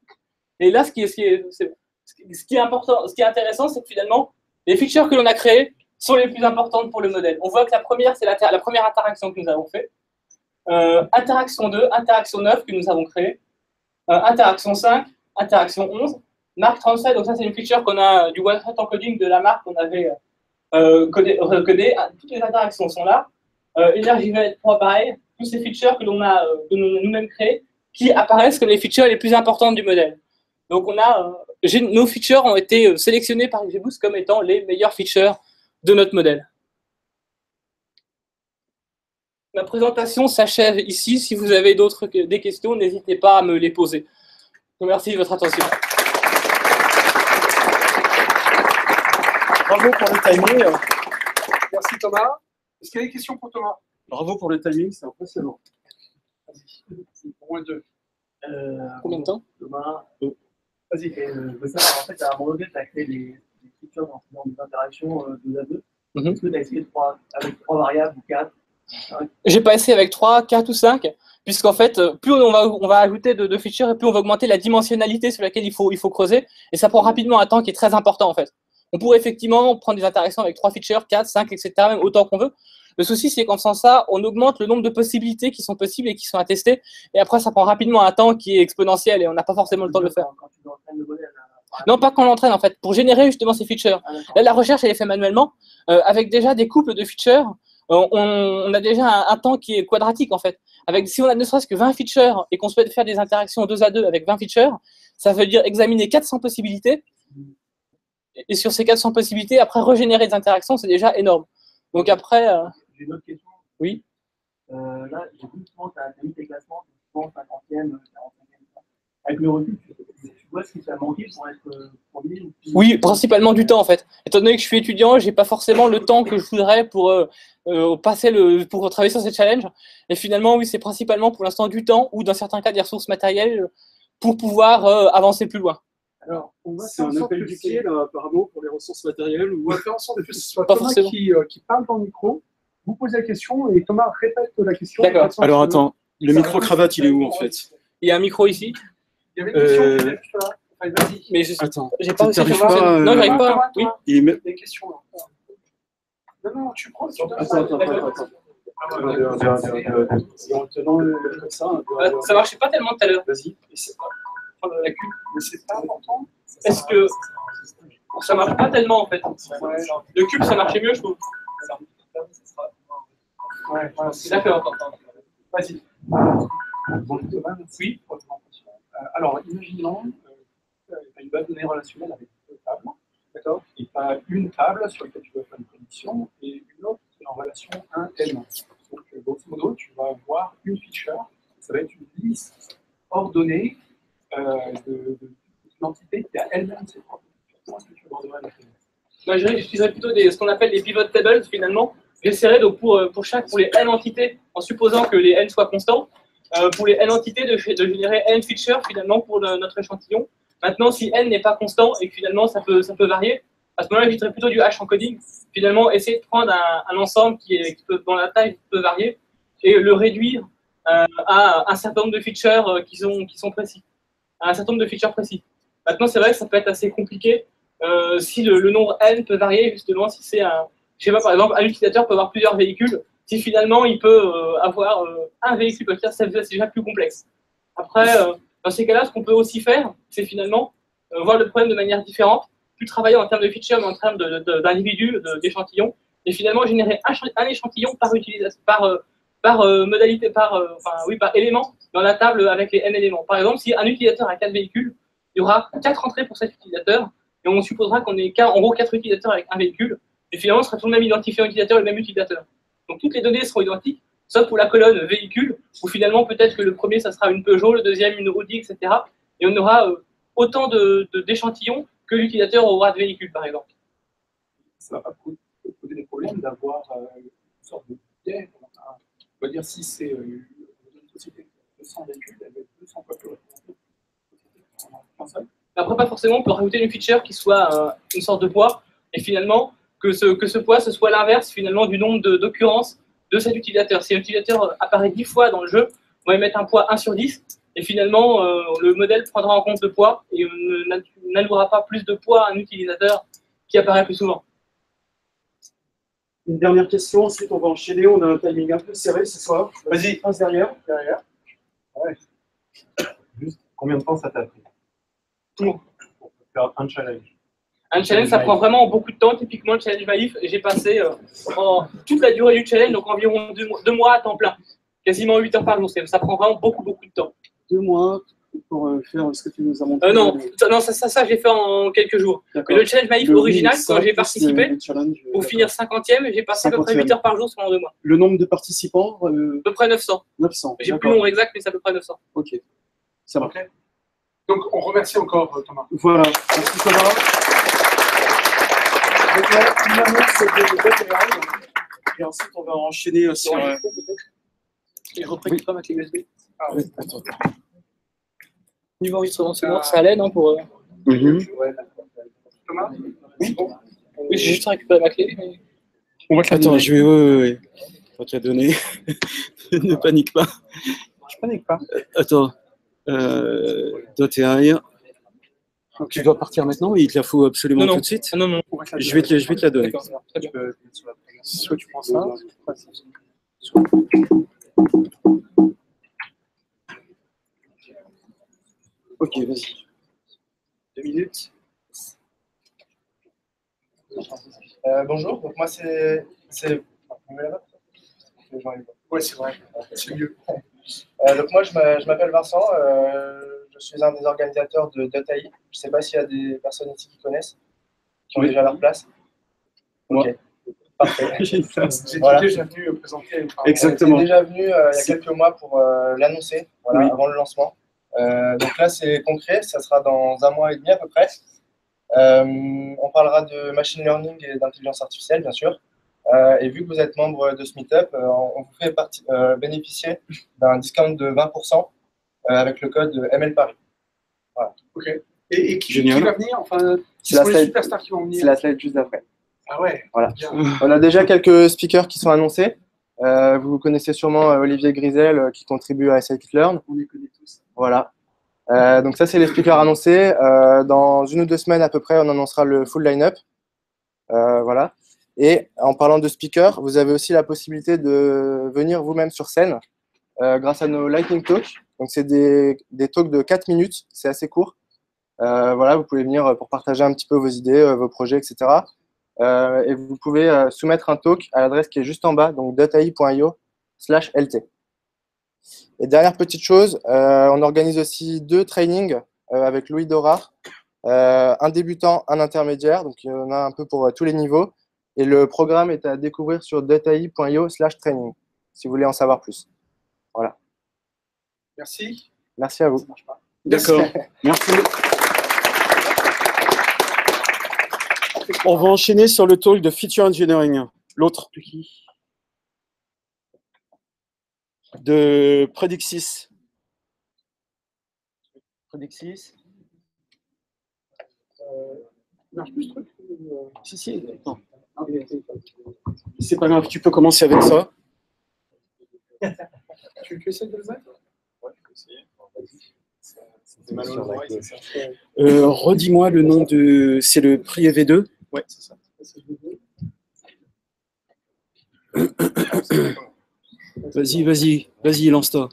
Et là, ce qui est, important, ce qui est intéressant, c'est que finalement, les features que l'on a créées sont les plus importantes pour le modèle. On voit que la première, c'est la, la, première interaction que nous avons fait. Euh, interaction 2, interaction 9 que nous avons créée. Euh, interaction 5, interaction 11. Marque 37, donc ça c'est une feature qu'on a du one-shot encoding de la marque qu'on avait euh, codé, recodé. Toutes les interactions sont là. Euh, EnergyVet 3, pareil. Tous ces features que l'on a euh, nous-mêmes créées qui apparaissent comme les features les plus importantes du modèle. Donc on a euh, nos features ont été euh, sélectionnés par XGBoost comme étant les meilleurs features de notre modèle. Ma présentation s'achève ici. Si vous avez d'autres des questions, n'hésitez pas à me les poser. Merci de votre attention. Bravo pour le timing. Merci Thomas. Est-ce qu'il y a des questions pour Thomas? Bravo pour le timing, c'est impressionnant. Au moins deux. Euh, Combien de temps? Thomas, Vas-y, euh, je veux savoir, en fait, à un moment donné, tu as créé des, des features dans, dans des interactions euh, deux à deux. Mm -hmm. Est-ce que tu as essayé trois, avec trois variables ou quatre? J'ai pas essayé avec trois, quatre ou cinq, puisqu'en fait, plus on va, on va ajouter de, de, features et plus on va augmenter la dimensionnalité sur laquelle il faut, il faut creuser, et ça prend rapidement un temps qui est très important en fait. On pourrait effectivement prendre des interactions avec trois features, quatre, cinq, etc., même autant qu'on veut. Le souci, c'est qu'en faisant ça, on augmente le nombre de possibilités qui sont possibles et qui sont attestées. Et après, ça prend rapidement un temps qui est exponentiel et on n'a pas forcément le temps de le faire. Non, pas quand on l'entraîne en fait, pour générer justement ces features. Là, la recherche, elle est faite manuellement, euh, avec déjà des couples de features. Euh, on, on, a déjà un, un, temps qui est quadratique en fait. Avec, si on a ne serait-ce que 20 features et qu'on souhaite faire des interactions 2 à 2 avec 20 features, ça veut dire examiner 400 possibilités. Et sur ces 400 possibilités, après régénérer des interactions, c'est déjà énorme. Donc après. Euh... J'ai une autre question. Oui. Euh, là, j'ai vu souvent, tu as mis tes classements, souvent 50e, 45e. Avec le recul, tu, vois ce qui t'a manqué pour être euh, premier ou plus- Oui, principalement du temps en fait. Étant donné que je suis étudiant, j'ai pas forcément le temps que je voudrais pour euh, euh, passer le pour travailler sur ces challenges. Et finalement, oui, c'est principalement pour l'instant du temps ou dans certains cas des ressources matérielles euh, pour pouvoir euh, avancer plus loin. Alors, on va C'est faire en un sorte appel que du pied, là, apparemment, pour les ressources matérielles. On Ou... va faire en sorte que ce soit Pas Thomas forcément. qui, euh, qui parle dans le micro. Vous posez la question et Thomas répète la question. D'accord. Alors attends, le micro-cravate, il est où en fait Il y a un micro ici, Il y avait une question Euh, qui était juste là. Enfin, vas-y. mais je Attends, j'ai pas réussi à t'arrives faire pas. Non, euh, j'arrive pas. Thomas, Oui. Thomas, il met... des questions là. Non, non, tu prends. Tu Attends, attends, attends, attends. En le tenant le- comme ça. Euh, Ça marchait pas tellement tout à l'heure. Vas-y. Et c'est pas- prendre la cube, mais c'est pas important. Est-ce que ça marche pas tellement en fait Le cube, ça marchait mieux, je trouve. ouais, D'accord. Vas-y. Euh, alors, imaginons euh, as une base de données relationnelle avec deux tables, d'accord? Et tu une table sur laquelle tu vas faire une prédiction et une autre qui est en relation 1 N. Donc, euh, grosso modo, tu vas avoir une feature, ça va être une liste ordonnée euh, de, de, qui a elle-même ses propres Moi, j'utiliserais plutôt ce qu'on appelle des pivot tables finalement. J'essaierai donc pour, euh, pour chaque, pour les n entités, en supposant que les n soient constants, euh, pour les n entités de, générer n features finalement pour notre échantillon. Maintenant, si n n'est pas constant et que finalement ça peut, ça peut varier, à ce moment-là, j'utiliserai plutôt du hash encoding. Finalement, essayer de prendre un, ensemble qui, est, qui peut, dont la taille peut varier et le réduire euh, à un certain nombre de features euh, qui, sont, qui sont précis, un certain nombre de features précis. Maintenant, c'est vrai que ça peut être assez compliqué euh, si le, nombre n peut varier, justement, si c'est un, je sais pas, par exemple, un utilisateur peut avoir plusieurs véhicules, si finalement il peut euh, avoir euh, un véhicule, c'est déjà plus complexe. Après, dans ces cas-là, ce qu'on peut aussi faire, c'est finalement voir le problème de manière différente, plus travailler en termes de features, mais en termes d'individus, d'échantillons, et finalement générer un, cha- un échantillon par modalité, par, oui, par élément dans la table avec les n éléments. Par exemple, si un utilisateur a quatre véhicules, il y aura quatre entrées pour cet utilisateur, et on supposera qu'on ait en gros quatre utilisateurs avec un véhicule, et finalement, ce sera tout le même identifiant utilisateur et le même utilisateur. Donc toutes les données seront identiques, sauf pour la colonne véhicule, où finalement peut-être que le premier, ça sera une Peugeot, le deuxième, une Audi, etc. Et on aura euh, autant de- de- d'échantillons que l'utilisateur aura de véhicules, par exemple. ça va pas poser des problèmes d'avoir euh, une sorte de biais. On va dire si c'est euh, une société de 200 véhicules, elle va être 200 fois plus représentée. En seul. Après, pas forcément, on peut rajouter une feature qui soit euh, une sorte de poids, et finalement, que ce, que ce poids, ce soit l'inverse finalement du nombre de- d'occurrences de cet utilisateur. Si un utilisateur apparaît 10 fois dans le jeu, on va y mettre un poids 1 sur 10, et finalement, euh, le modèle prendra en compte le poids, et on n'allouera pas plus de poids à un utilisateur qui apparaît plus souvent. Une dernière question, ensuite on va enchaîner. On a un timing un peu serré ce soir. Vas-y. Passe derrière. Derrière. Ouais. Juste combien de temps ça t'a pris Pour pour faire un challenge Un challenge, ça prend vraiment beaucoup de temps. Typiquement, le challenge Maïf, j'ai passé euh, en- toute la durée du challenge, donc environ deux, mois- deux mois à temps plein. Quasiment 8 heures par jour. C'est- Ça prend vraiment beaucoup, beaucoup de temps. Deux mois pour euh, faire ce que tu nous as montré. Euh, non, ça, non, ça, ça, ça, j'ai fait en quelques jours. Mais le challenge Maïf original, quand j'ai participé, euh, pour finir 50e, j'ai passé à peu près 8 heures par jour pendant deux mois. Le nombre de participants, euh, À peu près 900. 900. J'ai plus le nombre exact, mais c'est à peu près 900. Ok, ça va. Donc, on remercie encore euh, Thomas. Voilà, merci Thomas. Donc là, une annonce de. Et ensuite, on va enchaîner sur. euh, Et repris pas ma clé USB. Ah, oui, attends. Niveau enregistrement sonore, ça allait, non pour, euh, Mhm. Thomas? Oui, j'ai juste récupéré ma clé. mais- On va te la Attends, je vais. Ouais, ouais, ouais. On va te la donner. ne panique pas. Je panique pas. Attends. Euh, .ter. Tu dois partir maintenant Il te la faut absolument Non, non. tout de suite Ah, non, non. Je vais, te, je vais te la donner. Tu peux. Soit tu prends ça, Ok, vas-y. deux minutes. Euh, bonjour, donc moi c'est. Ouais, c'est vrai. C'est mieux. Euh, donc moi je m'a- je m'appelle Vincent, euh, je suis un des organisateurs de DataI. Je ne sais pas s'il y a des personnes ici qui connaissent, qui ont Oui. déjà leur place. Ok. Parfait. J'étais Voilà. déjà venu présenter. enfin, Exactement. On était déjà venu il y a quelques mois pour l'annoncer, voilà, Oui. avant le lancement. Euh, donc là, c'est concret, ça sera dans un mois et demi à peu près. Euh, on parlera de machine learning et d'intelligence artificielle, bien sûr. Euh, et vu que vous êtes membre de ce meetup, euh, on vous fait partie- euh, bénéficier d'un discount de 20% euh, avec le code ML Paris. Ok. Et, et qui, Génial. qui va venir Enfin, C'est la slide- superstars qui vont venir C'est la slide juste d'après. Ah ouais. Voilà. Bien. On a déjà quelques speakers qui sont annoncés. Euh, vous connaissez sûrement Olivier Grisel euh, qui contribue à Scikit-Learn. On les connaît tous. Voilà. Euh, donc ça, c'est les speakers annoncés. Euh, dans une ou deux semaines à peu près, on annoncera le full line-up. Euh, voilà. Et en parlant de speakers, vous avez aussi la possibilité de venir vous-même sur scène grâce à nos Lightning Talks. Donc c'est des, talks de 4 minutes, c'est assez court. Voilà, vous pouvez venir pour partager un petit peu vos idées, vos projets, etc. Et vous pouvez soumettre un talk à l'adresse qui est juste en bas, donc dataI.io slash LT. Et dernière petite chose, euh, on organise aussi deux trainings euh, avec Louis Dora, euh, un débutant, un intermédiaire, donc il y en a un peu pour euh, tous les niveaux. Et le programme est à découvrir sur dataI.io slash training, si vous voulez en savoir plus. Voilà. Merci. Merci à vous. D'accord. Merci. On va enchaîner sur le talk de Feature Engineering. L'autre. De Predixis. Predixis. Euh, il marche plus ce truc euh, Si, si. ah. C'est pas grave, tu peux commencer avec ça. Tu, tu essaies de le mettre Euh, Redis-moi le nom de. C'est le prix EV2 Ouais, c'est ça. Vas-y, vas-y, vas-y, lance-toi.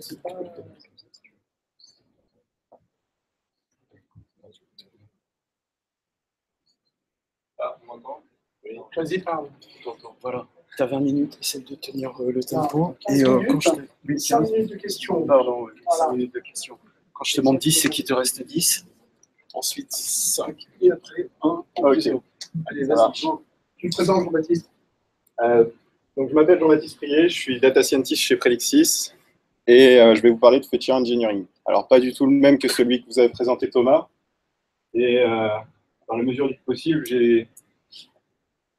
C'est pas- Vas-y, parle. Voilà. Tu as 20 minutes, essaie de tenir euh, le tempo. Ah, Et 15 euh, minutes, quand je te... oui, 5 15. minutes de questions. Pardon, ouais, Voilà. 5 minutes de questions. Quand je te demande 10, c'est qu'il te reste 10. Ensuite, 5. Et après, 1. Ok. Allez, vas-y. Tu te présentes, Jean-Baptiste Euh, donc, je m'appelle Jean-Baptiste Prier, je suis data scientist chez Predixis et euh, je vais vous parler de feature engineering. Alors, pas du tout le même que celui que vous avez présenté, Thomas. Et euh, dans la mesure du possible, j'ai-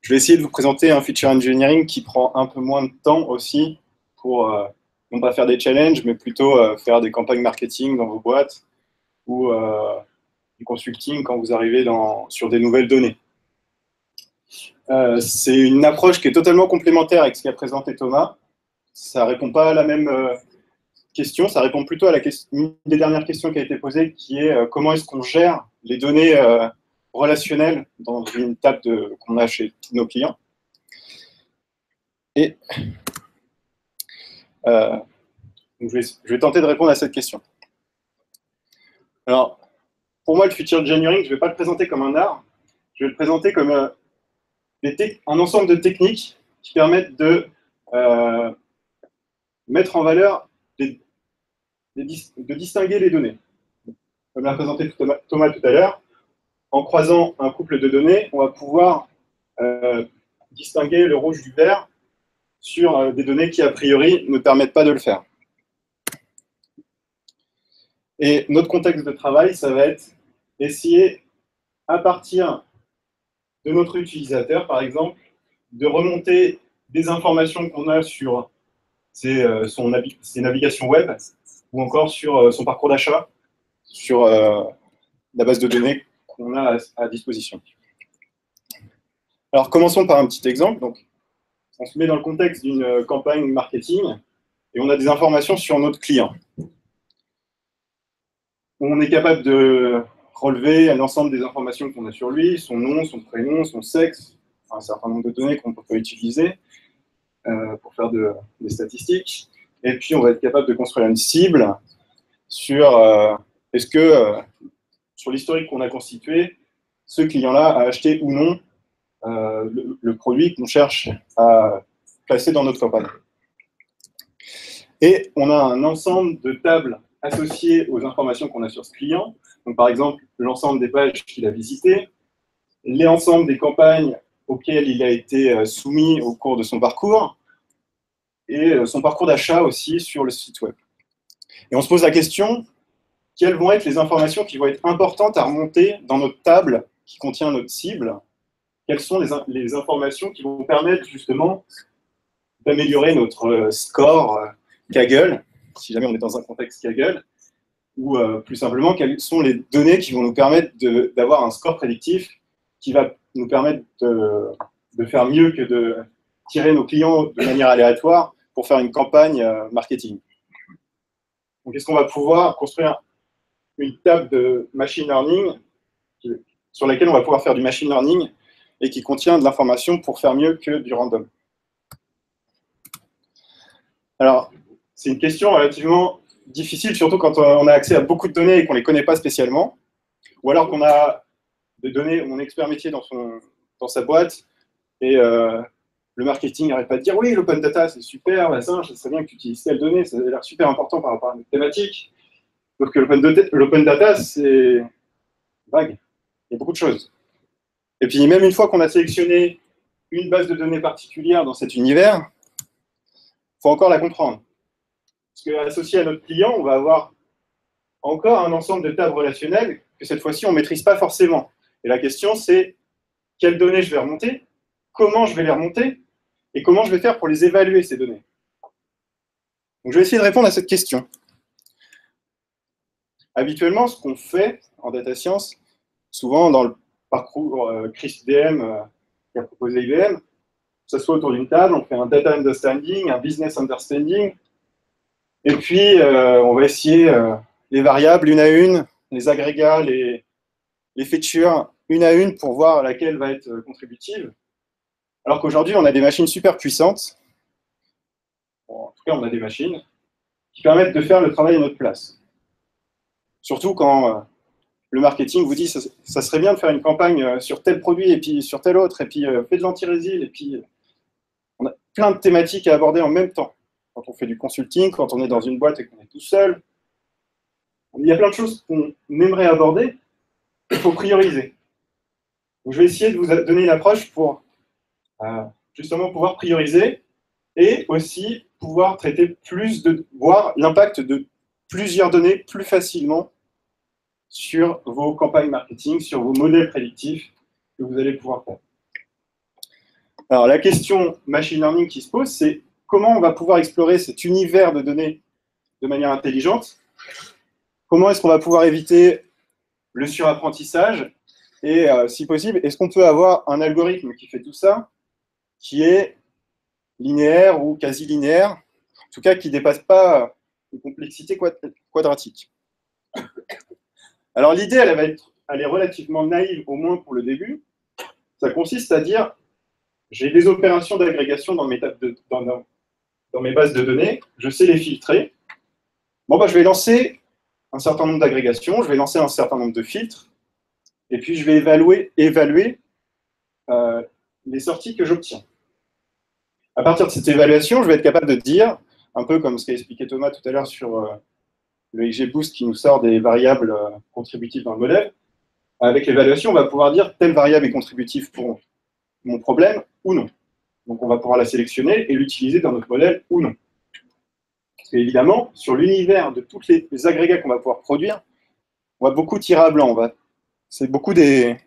je vais essayer de vous présenter un feature engineering qui prend un peu moins de temps aussi pour euh, non pas faire des challenges, mais plutôt euh, faire des campagnes marketing dans vos boîtes ou euh, du consulting quand vous arrivez dans, sur des nouvelles données. Euh, c'est une approche qui est totalement complémentaire avec ce qu'a présenté Thomas. Ça répond pas à la même euh, question, ça répond plutôt à la question, une des dernières questions qui a été posée, qui est euh, comment est-ce qu'on gère les données relationnelles dans une table qu'on a chez nos clients? Et je, vais, je vais tenter de répondre à cette question. Alors, pour moi, le future engineering, je ne vais pas le présenter comme un art, je vais le présenter comme euh, un ensemble de techniques qui permettent de euh, mettre en valeur, de distinguer les données. Comme l'a présenté Thomas, tout à l'heure, en croisant un couple de données, on va pouvoir euh, distinguer le rouge du vert sur des données qui, a priori, ne permettent pas de le faire. Et notre contexte de travail, ça va être essayer, à partir de notre utilisateur, par exemple, de remonter des informations qu'on a sur ses, euh, son ses navigations web ou encore sur euh, son parcours d'achat, sur euh, la base de données qu'on a à, à disposition. Alors, commençons par un petit exemple. Donc, on se met dans le contexte d'une campagne marketing et on a des informations sur notre client. On est capable de relever l'ensemble des informations qu'on a sur lui, son nom, son prénom, son sexe, un certain nombre de données qu'on peut utiliser euh, pour faire de- des statistiques. Et puis, on va être capable de construire une cible sur euh, est-ce que, euh, sur l'historique qu'on a constitué, ce client-là a acheté ou non le, le produit qu'on cherche à placer dans notre campagne. Et on a un ensemble de tables associées aux informations qu'on a sur ce client. Donc, par exemple, l'ensemble des pages qu'il a visitées, l'ensemble des campagnes auxquelles il a été euh, soumis au cours de son parcours, et euh, son parcours d'achat aussi sur le site web. Et on se pose la question, quelles vont être les informations qui vont être importantes à remonter dans notre table qui contient notre cible? Quelles sont les, les informations qui vont permettre justement d'améliorer notre euh, score Kaggle, si jamais on est dans un contexte Kaggle, ou euh, plus simplement, quelles sont les données qui vont nous permettre d'avoir un score prédictif qui va nous permettre de, faire mieux que de tirer nos clients de manière aléatoire pour faire une campagne euh, marketing. Donc, est-ce qu'on va pouvoir construire une table de machine learning sur laquelle on va pouvoir faire du machine learning et qui contient de l'information pour faire mieux que du random? Alors, c'est une question relativement difficile, surtout quand on a accès à beaucoup de données et qu'on ne les connaît pas spécialement, ou alors qu'on a des données, mon expert métier dans, son, dans sa boîte, et euh, le marketing n'arrête pas de dire oui, l'open data c'est super, ça, je sais bien que tu utilises telle donnée, ça a l'air super important par rapport à notre thématique. Que l'open data, c'est vague, il y a beaucoup de choses. Et puis même une fois qu'on a sélectionné une base de données particulière dans cet univers, il faut encore la comprendre. Parce qu'associé à notre client, on va avoir encore un ensemble de tables relationnelles que cette fois-ci, on ne maîtrise pas forcément. Et la question, c'est quelles données je vais remonter, comment je vais les remonter, et comment je vais faire pour les évaluer, ces données. Donc, je vais essayer de répondre à cette question. Habituellement, ce qu'on fait en data science, souvent dans le parcours euh, ChrisDM euh, qu'a proposé IBM, ça soit autour d'une table, on fait un data understanding, un business understanding, et puis, euh, on va essayer euh, les variables une à une, les agrégats, les, les features une à une pour voir laquelle va être euh, contributive. Alors qu'aujourd'hui, on a des machines super puissantes. en tout cas, on a des machines qui permettent de faire le travail à notre place. Surtout quand le marketing vous dit ça, ça, serait bien de faire une campagne sur tel produit et puis sur tel autre, et puis fait de l'anti-résil, et puis on a plein de thématiques à aborder en même temps quand on fait du consulting, quand on est dans une boîte et qu'on est tout seul. Il y a plein de choses qu'on aimerait aborder, il faut prioriser. Donc, je vais essayer de vous donner une approche pour euh, justement pouvoir prioriser et aussi pouvoir traiter plus de, voir l'impact de plusieurs données plus facilement sur vos campagnes marketing, sur vos modèles prédictifs que vous allez pouvoir faire. Alors la question machine learning qui se pose, c'est comment on va pouvoir explorer cet univers de données de manière intelligente, comment est-ce qu'on va pouvoir éviter le surapprentissage, et euh, si possible, est-ce qu'on peut avoir un algorithme qui fait tout ça, qui est linéaire ou quasi linéaire, en tout cas qui ne dépasse pas une complexité quadratique. Alors l'idée, elle, elle est relativement naïve, au moins pour le début. Ça consiste à dire, j'ai des opérations d'agrégation dans, mes de, dans, dans mes bases de données, je sais les filtrer. Bon, bah, je vais lancer un certain nombre d'agrégations, je vais lancer un certain nombre de filtres, et puis je vais évaluer, euh, les sorties que j'obtiens. À partir de cette évaluation, je vais être capable de dire, un peu comme ce qu'a expliqué Thomas tout à l'heure sur euh, le XGBoost qui nous sort des variables euh, contributives dans le modèle, avec l'évaluation, on va pouvoir dire telle variable est contributive pour mon problème ou non. Donc on va pouvoir la sélectionner et l'utiliser dans notre modèle ou non. Parce qu'évidemment, sur l'univers de tous les, agrégats qu'on va pouvoir produire, on va beaucoup tirer à blanc. C'est beaucoup des,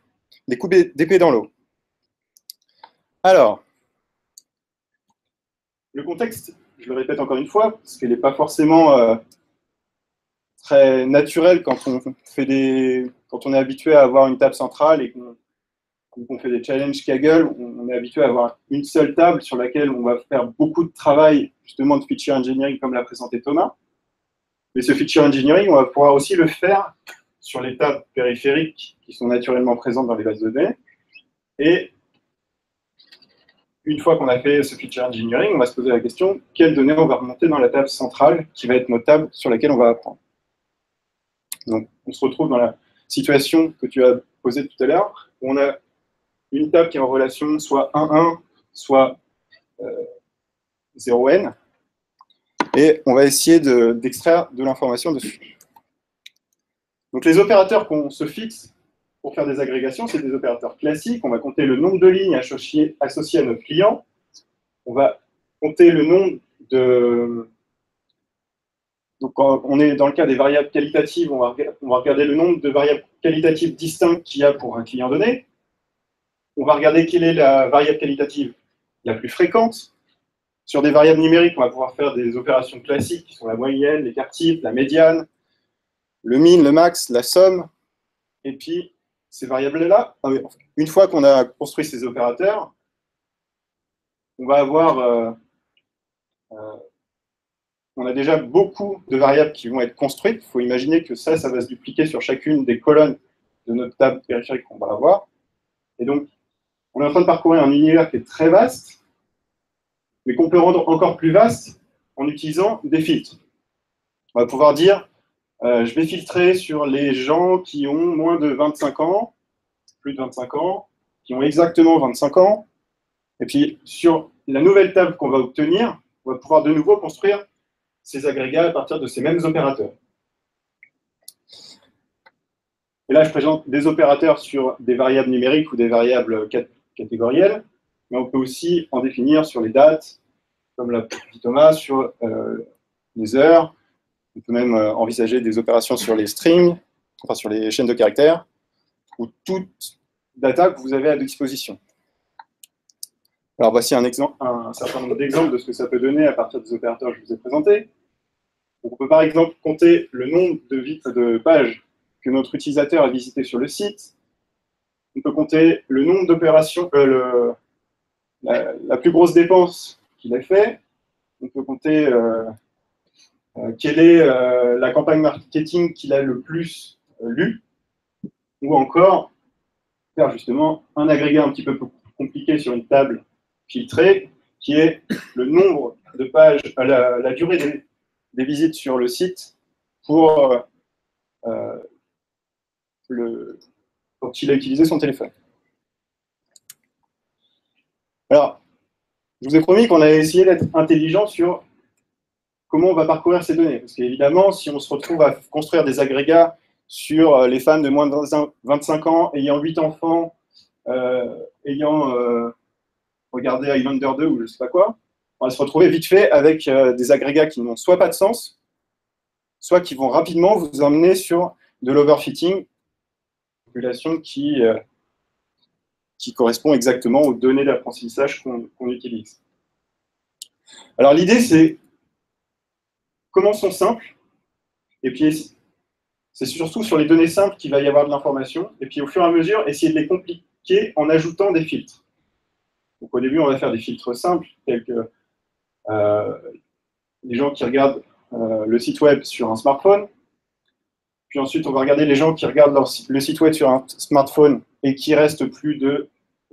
des coups d'épée dans l'eau. Alors, le contexte, je le répète encore une fois, parce qu'il n'est pas forcément euh, très naturel quand on, fait des, quand on est habitué à avoir une table centrale et qu'on quand on fait des challenges Kaggle, on est habitué à avoir une seule table sur laquelle on va faire beaucoup de travail, justement, de feature engineering, comme l'a présenté Thomas. Mais ce feature engineering, on va pouvoir aussi le faire sur les tables périphériques qui sont naturellement présentes dans les bases de données. Et une fois qu'on a fait ce feature engineering, on va se poser la question, quelles données on va remonter dans la table centrale, qui va être notre table sur laquelle on va apprendre? Donc, on se retrouve dans la situation que tu as posée tout à l'heure, où on a une table qui est en relation soit 1-1, soit 0n. Euh, et on va essayer de- d'extraire de, l'information dessus. Donc les opérateurs qu'on se fixe pour faire des agrégations, c'est des opérateurs classiques. On va compter le nombre de lignes associées, à notre client. On va compter le nombre de... Donc on est dans le cas des variables qualitatives, on va regarder le nombre de variables qualitatives distinctes qu'il y a pour un client donné. On va regarder quelle est la variable qualitative la plus fréquente. Sur des variables numériques, on va pouvoir faire des opérations classiques qui sont la moyenne, l'écart type, la médiane, le min, le max, la somme. Et puis, ces variables-là, ah une fois qu'on a construit ces opérateurs, on va avoir, euh, euh, on a déjà beaucoup de variables qui vont être construites. Il faut imaginer que ça, ça va se dupliquer sur chacune des colonnes de notre table périphérique qu'on va avoir. Et donc, on est en train de parcourir un univers qui est très vaste, mais qu'on peut rendre encore plus vaste en utilisant des filtres. On va pouvoir dire, euh, je vais filtrer sur les gens qui ont moins de 25 ans, plus de 25 ans, qui ont exactement 25 ans. Et puis, sur la nouvelle table qu'on va obtenir, on va pouvoir de nouveau construire ces agrégats à partir de ces mêmes opérateurs. Et là, je présente des opérateurs sur des variables numériques ou des variables cat- catégorielles, mais on peut aussi en définir sur les dates, comme l'a dit Thomas, sur euh, les heures. On peut même euh, envisager des opérations sur les strings, enfin sur les chaînes de caractères, ou toute data que vous avez à disposition. Alors voici un, certain nombre d'exemples de ce que ça peut donner à partir des opérateurs que je vous ai présentés. On peut par exemple compter le nombre de, vi- de pages que notre utilisateur a visité sur le site. On peut compter le nombre d'opérations, euh, la, plus grosse dépense qu'il a fait. On peut compter euh, euh, quelle est la campagne marketing qu'il a le plus euh, lu. Ou encore faire justement un agrégat un petit peu plus compliqué sur une table filtrée, qui est le nombre de pages, la, durée des, visites sur le site pour, le, quand il a utilisé son téléphone. Alors, je vous ai promis qu'on allait essayer d'être intelligent sur comment on va parcourir ces données. Parce qu'évidemment, si on se retrouve à construire des agrégats sur euh, les femmes de moins de 25 25 ans, ayant 8 enfants, euh, ayant euh, regardé Highlander 2 ou je ne sais pas quoi, on va se retrouver vite fait avec des agrégats qui n'ont soit pas de sens, soit qui vont rapidement vous emmener sur de l'overfitting, euh, qui correspond exactement aux données d'apprentissage qu'on qu'on utilise. Alors l'idée, c'est commençons simple, et puis c'est surtout sur les données simples qu'il va y avoir de l'information, et puis au fur et à mesure, essayer de les compliquer en ajoutant des filtres. Donc au début, on va faire des filtres simples, tels que euh, les gens qui regardent euh, le site web sur un smartphone. Puis ensuite, on va regarder les gens qui regardent le site web sur un smartphone et qui restent plus de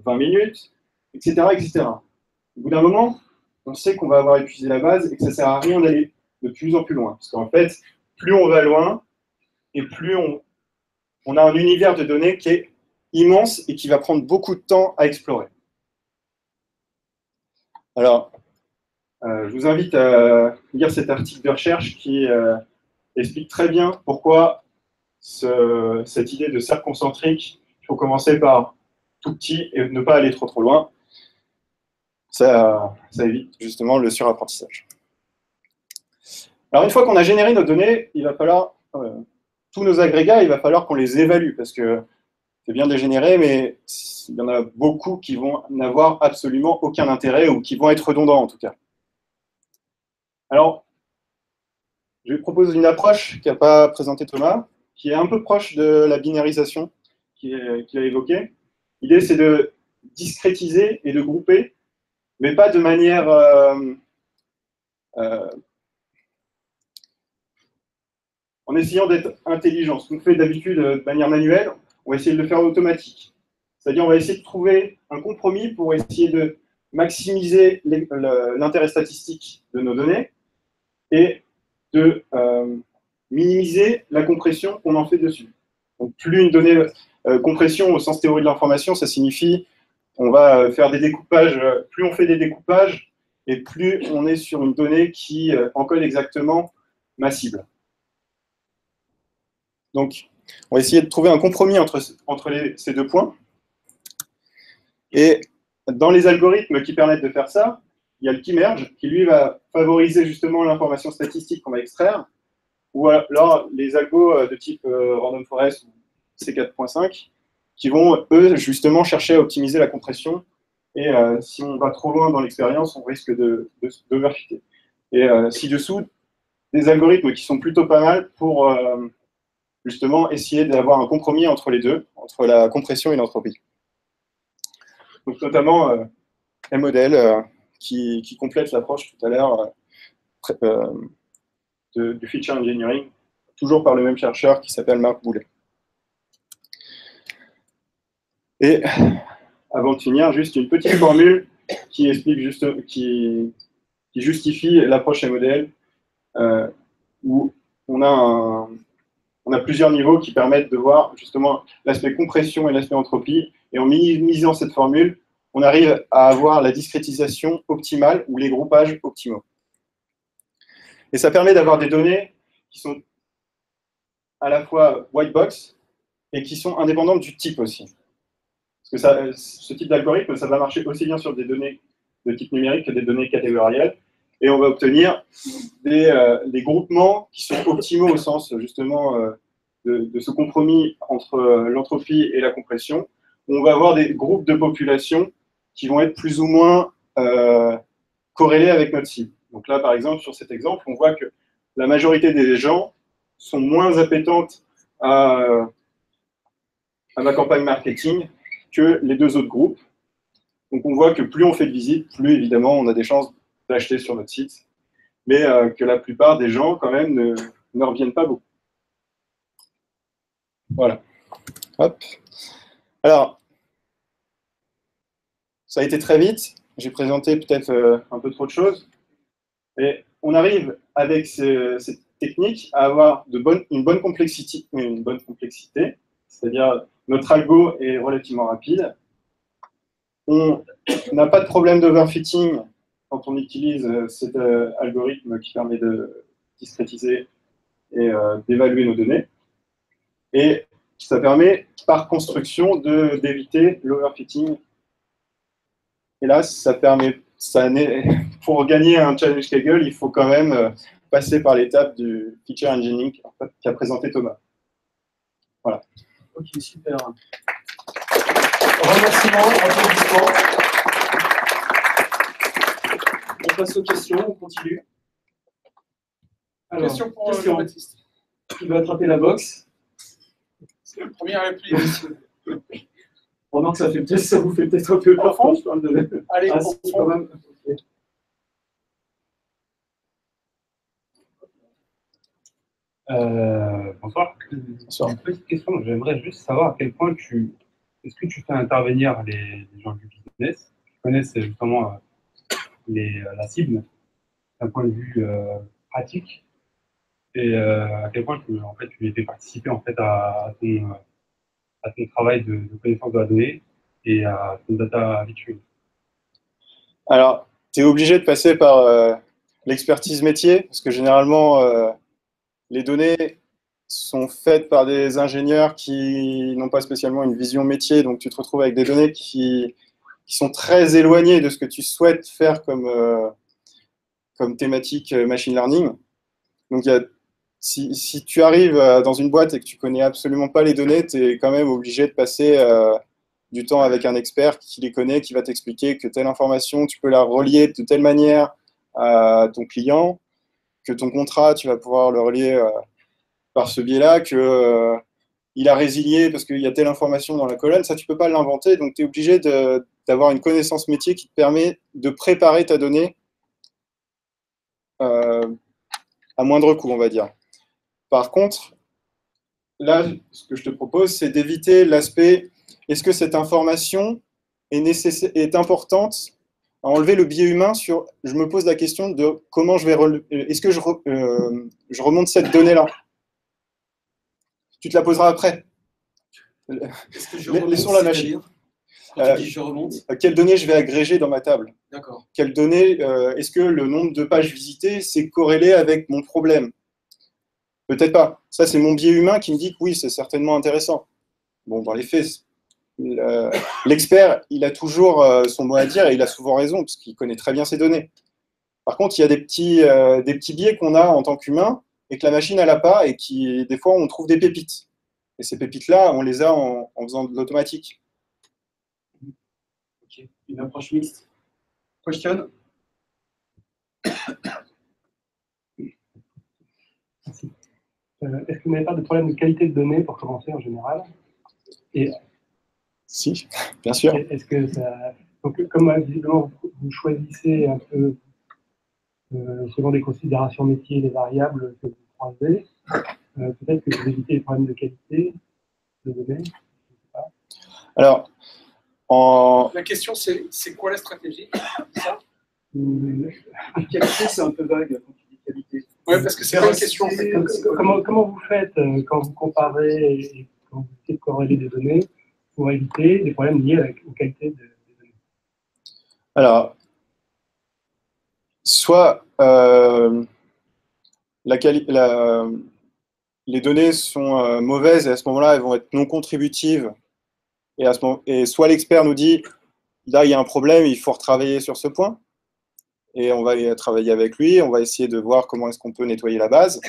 20 minutes, etc. etc. Au bout d'un moment, on sait qu'on va avoir épuisé la base et que ça ne sert à rien d'aller de plus en plus loin. Parce qu'en fait, plus on va loin, et plus on, on a un univers de données qui est immense et qui va prendre beaucoup de temps à explorer. Alors, euh, je vous invite à lire cet article de recherche qui euh, explique très bien pourquoi ce- cette idée de cercle concentrique, il faut commencer par tout petit et ne pas aller trop trop loin. Ça, évite justement le surapprentissage. Alors une fois qu'on a généré nos données, il va falloir euh, tous nos agrégats, il va falloir qu'on les évalue parce que c'est bien de les générer, mais il y en a beaucoup qui vont n'avoir absolument aucun intérêt ou qui vont être redondants en tout cas. Alors, je vais proposer une approche qu'a pas présenté Thomas, qui est un peu proche de la binarisation qu'il a évoquée. L'idée, c'est de discrétiser et de grouper, mais pas de manière euh, euh, en essayant d'être intelligent. Ce qu'on fait d'habitude de manière manuelle, on va essayer de le faire automatique. C'est-à-dire, on va essayer de trouver un compromis pour essayer de maximiser l'intérêt statistique de nos données et de euh, minimiser la compression qu'on en fait dessus. Donc, plus une donnée euh, compression au sens théorie de l'information, ça signifie on va euh, faire des découpages, euh, plus on fait des découpages, et plus on est sur une donnée qui encode exactement ma cible. Donc, on va essayer de trouver un compromis entre, entre ces deux points. Et dans les algorithmes qui permettent de faire ça, il y a le keymerge qui, lui, va favoriser justement l'information statistique qu'on va extraire, ou alors les algos euh, de type euh, Random Forest ou C4.5 qui vont, eux, justement chercher à optimiser la compression. Et euh, si on va trop loin dans l'expérience, on risque de, d'overfitter. Et ci-dessous, des algorithmes qui sont plutôt pas mal pour justement essayer d'avoir un compromis entre les deux, entre la compression et l'entropie. Donc notamment un modèle qui, complète l'approche tout à l'heure du feature engineering, toujours par le même chercheur qui s'appelle Marc Boulet. Et avant de finir, juste une petite formule qui explique juste, qui, justifie l'approche et modèle, euh, où on a, on a plusieurs niveaux qui permettent de voir justement l'aspect compression et l'aspect entropie. Et en minimisant cette formule, on arrive à avoir la discrétisation optimale ou les groupages optimaux. Et ça permet d'avoir des données qui sont à la fois white box et qui sont indépendantes du type aussi. Parce que ce type d'algorithme, ça va marcher aussi bien sur des données de type numérique que des données catégorielles. Et on va obtenir des, euh, groupements qui sont optimaux au sens justement euh, de, ce compromis entre euh, l'entropie et la compression. On va avoir des groupes de population qui vont être plus ou moins corrélés avec notre cible. Donc là, par exemple, sur cet exemple, on voit que la majorité des gens sont moins appétentes à, à ma campagne marketing que les deux autres groupes. Donc on voit que plus on fait de visites, plus évidemment on a des chances d'acheter sur notre site, mais euh, que la plupart des gens quand même ne, ne reviennent pas beaucoup. Voilà. Hop. Alors, ça a été très vite. J'ai présenté peut-être euh, un peu trop de choses. Et on arrive avec ce- cette technique à avoir une bonne complexité, c'est-à-dire notre algo est relativement rapide. On n'a pas de problème d'overfitting quand on utilise euh, cet euh, algorithme qui permet de discrétiser et euh, d'évaluer nos données. Et ça permet, par construction, d'éviter l'overfitting. Là, ça permet, ça pour gagner un challenge Kaggle, il faut quand même euh, passer par l'étape du feature engineering qu'a présenté Thomas. Voilà. Ok, super. Remerciements, applaudissements. On passe aux questions, on continue. Alors, Question pour question. Jean-Baptiste. Qui va attraper la box C'est le premier réplique. Pendant que ça, fait peut-être- ça vous fait peut-être un peu peur quand je parle de... Allez, Ah, si, quand même. Euh, bonsoir. Une petite question, j'aimerais juste savoir à quel point tu. Est-ce que tu fais intervenir les, les gens du business? Qui connaissent justement euh, les, euh, la cible d'un point de vue euh, pratique et euh, à quel point tu, en fait, tu les fais participer en fait, à, à ton, euh, à ton travail de, de connaissance de la donnée et à ton data rituel Alors, tu es obligé de passer par euh, l'expertise métier, parce que généralement, euh, les données sont faites par des ingénieurs qui n'ont pas spécialement une vision métier, donc tu te retrouves avec des données qui, sont très éloignées de ce que tu souhaites faire comme, euh, comme thématique machine learning. Donc, il y a- si, tu arrives euh, dans une boîte et que tu connais absolument pas les données, tu es quand même obligé de passer euh, du temps avec un expert qui les connaît, qui va t'expliquer que telle information, tu peux la relier de telle manière à ton client, que ton contrat, tu vas pouvoir le relier euh, par ce biais-là, que euh, il a résilié parce qu'il y a telle information dans la colonne, ça tu peux pas l'inventer, donc tu es obligé d'avoir une connaissance métier qui te permet de préparer ta donnée à moindre coût, on va dire. Par contre, là, ce que je te propose, c'est d'éviter l'aspect est-ce que cette information est, nécessaire, est importante à enlever le biais humain sur. Je me pose la question de comment je vais. Est-ce que je, re- euh, je remonte cette donnée-là? Tu te la poseras après. Que je Laissons la machine. Euh, dis je remonte, quelles données je vais agréger dans ma table? D'accord. Quelles données, euh, est-ce que le nombre de pages visitées, c'est corrélé avec mon problème? Peut-être pas. Ça, c'est mon biais humain qui me dit que oui, c'est certainement intéressant. Bon, dans les faits, le- l'expert, il a toujours euh, son mot à dire et il a souvent raison, parce qu'il connaît très bien ses données. Par contre, il y a des petits, euh, biais qu'on a en tant qu'humain et que la machine, n'a pas et qui, des fois, on trouve des pépites. Et ces pépites-là, on les a en, en faisant de l'automatique. Ok. Une approche mixte? Question? Est-ce que vous n'avez pas de problème de qualité de données pour commencer en général? Et Si, bien sûr. est-ce que ça. Donc, comme euh, visiblement vous, vous choisissez un peu euh, selon des considérations métiers les variables que vous croisez, euh, peut-être que vous évitez les problèmes de qualité de données. Alors, en, La question, c'est c'est quoi la stratégie? Ça Qualité, c'est un peu vague quand tu dis qualité. Ouais, parce que c'est une question. en fait. C'est- Comment, comment vous faites euh, quand vous comparez et quand vous essayez de corréler des données pour éviter des problèmes liés à la, aux qualités de, des données? Alors, soit euh, la quali- la- les données sont euh, mauvaises et à ce moment-là, elles vont être non contributives. Et, à ce moment, et soit l'expert nous dit, là, il y a un problème, il faut retravailler sur ce point. Et on va travailler avec lui, on va essayer de voir comment est-ce qu'on peut nettoyer la base.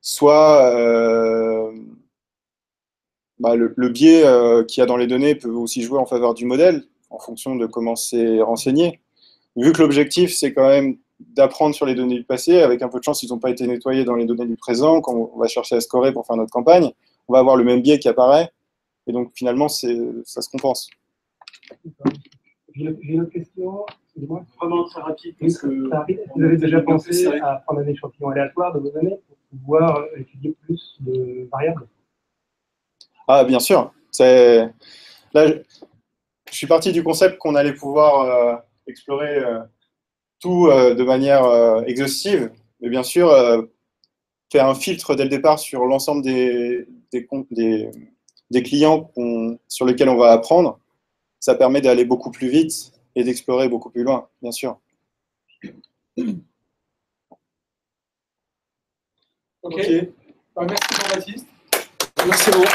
Soit euh, bah, le, biais euh, qu'il y a dans les données peut aussi jouer en faveur du modèle, en fonction de comment c'est renseigné. Vu que l'objectif, c'est quand même d'apprendre sur les données du passé, avec un peu de chance, ils n'ont pas été nettoyés dans les données du présent, quand on va chercher à scorer pour faire notre campagne, on va avoir le même biais qui apparaît, et donc finalement, ça se compense. J'ai une- question. Excusez-moi. Vraiment très rapide. Parce que très rapide. Vous avez déjà pensé à prendre un échantillon aléatoire de vos données pour pouvoir euh, étudier plus de variables? Ah, bien sûr. C'est là, je... je suis parti du concept qu'on allait pouvoir euh, explorer euh, tout euh, de manière euh, exhaustive, mais bien sûr euh, faire un filtre dès le départ sur l'ensemble des, des, comptes- des, des clients sur lesquels on va apprendre. Ça permet d'aller beaucoup plus vite et d'explorer beaucoup plus loin, bien sûr. Ok. Bah, merci Jean-Baptiste. Merci beaucoup.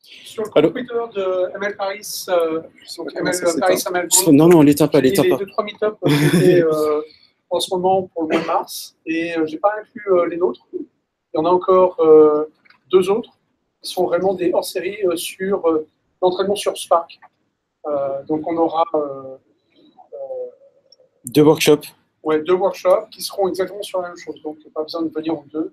Sur le Allô Twitter de ML Paris, euh, donc ML. Paris ML Group, Non, non, l'éteins pas, j'ai l'éteins les pas. deux, trois meet-up qui étaient euh, en ce moment pour le mois de mars, et euh, j'ai pas inclus euh, les nôtres. Il y en a encore euh, deux autres qui sont vraiment des hors-série euh, sur euh, l'entraînement sur Spark. Euh, donc on aura Deux workshops. ouais, deux workshops qui seront exactement sur la même chose, donc pas besoin de venir en deux,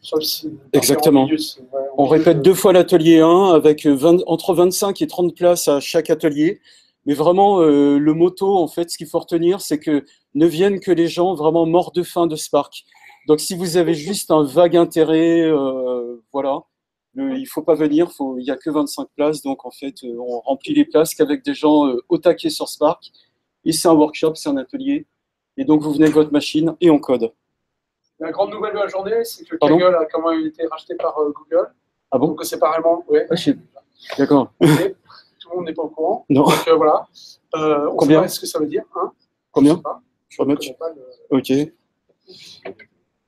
sauf si Exactement. milieu, ouais, On répète deux fois l'atelier 1 avec 20 entre 25 et 30 places à chaque atelier. Mais vraiment, euh, le motto, en fait, ce qu'il faut retenir, c'est que ne viennent que les gens vraiment morts de faim de Spark. Donc, si vous avez juste un vague intérêt, euh, voilà, le- il faut pas venir, faut, il y a que 25 places. Donc, en fait, euh, on remplit les places qu'avec des gens euh, au taquet sur Spark. Et c'est un workshop, c'est un atelier. Et donc, vous venez avec votre machine et on code. La grande nouvelle de la journée, c'est que Pardon? Kaggle a quand même été racheté par euh, Google. Ah bon? Donc séparément, ouais. Ah. D'accord. Tout le monde n'est pas au courant. Non. Donc euh, voilà. On Combien? sait pas ce que ça veut dire. Hein Combien? Je sais pas. Je pas le- Ok.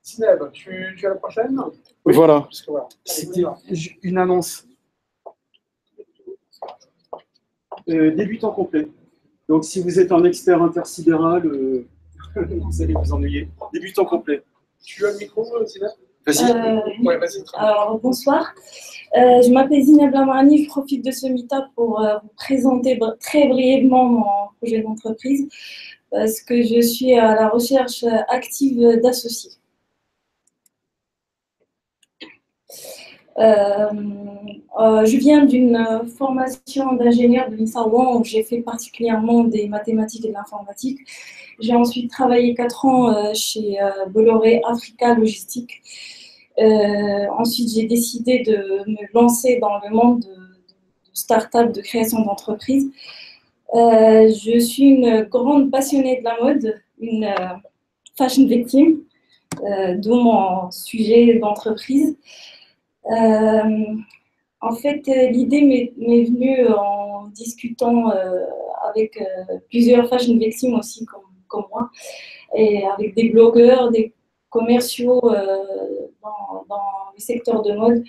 Sineb, tu, tu as la prochaine Voilà. Que voilà. C'était une annonce. Euh, débutant complet. Donc, si vous êtes un expert intersidéral, euh, vous allez vous ennuyer. Débutant complet. Tu as le micro, euh, Sineb Vas-y. Euh, Ouais. Alors, bonsoir. Euh, je m'appelle Zineb Lamrani. Je profite de ce meet-up pour euh, vous présenter br- très brièvement mon projet d'entreprise parce que je suis à la recherche active d'associés. Euh, euh, je viens d'une euh, formation d'ingénieur de l'INSA où j'ai fait particulièrement des mathématiques et de l'informatique. J'ai ensuite travaillé quatre ans euh, chez euh, Bolloré Africa Logistique. Euh, ensuite, j'ai décidé de me lancer dans le monde de, de start-up, de création d'entreprise. Euh, je suis une grande passionnée de la mode, une euh, fashion victime. euh, d'où mon sujet d'entreprise. Euh, en fait, l'idée m'est venue en discutant euh, avec euh, plusieurs fashion victimes aussi, comme, comme moi, et avec des blogueurs, des commerciaux euh, dans, dans le secteur de mode,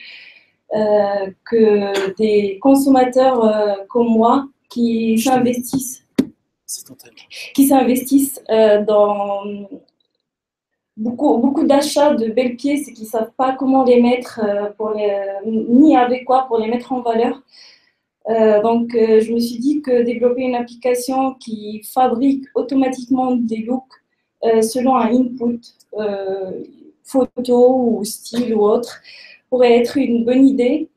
euh, que des consommateurs euh, comme moi qui s'investissent qui s'investissent euh, dans beaucoup, beaucoup d'achats de belles pièces et qui ne savent pas comment les mettre, euh, pour ni avec quoi pour les mettre en valeur. Euh, donc, euh, je me suis dit que développer une application qui fabrique automatiquement des looks selon un input, photo ou style ou autre, pourrait être une bonne idée.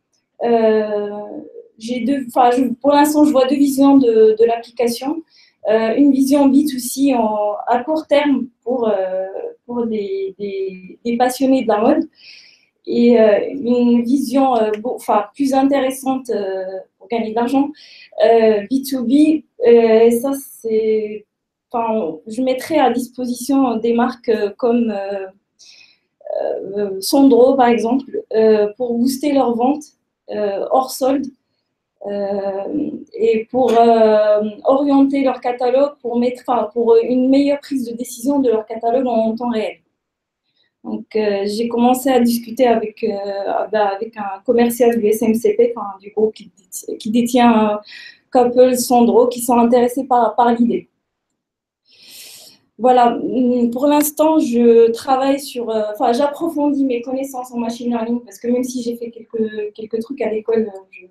J'ai deux, je- pour l'instant, je vois deux visions de l'application. Euh, une vision B2C en, à court terme pour, euh, pour des, passionnés de la mode et euh, une vision enfin, plus intéressante pour gagner de l'argent, euh, B2B. euh, ça, c'est, je mettrai à disposition des marques comme euh, Sandro, par exemple, pour booster leurs ventes hors solde et pour euh, orienter leur catalogue pour, pour une meilleure prise de décision de leur catalogue en temps réel. Donc, euh, j'ai commencé à discuter avec, euh, avec un commercial du SMCP, enfin, du groupe qui, déti- qui détient euh, Couple Sandro, qui sont intéressés par, par l'idée. Voilà, Hum, pour l'instant, je travaille sur, euh, enfin, j'approfondis mes connaissances en machine learning parce que même si j'ai fait quelques, quelques trucs à l'école, euh, je-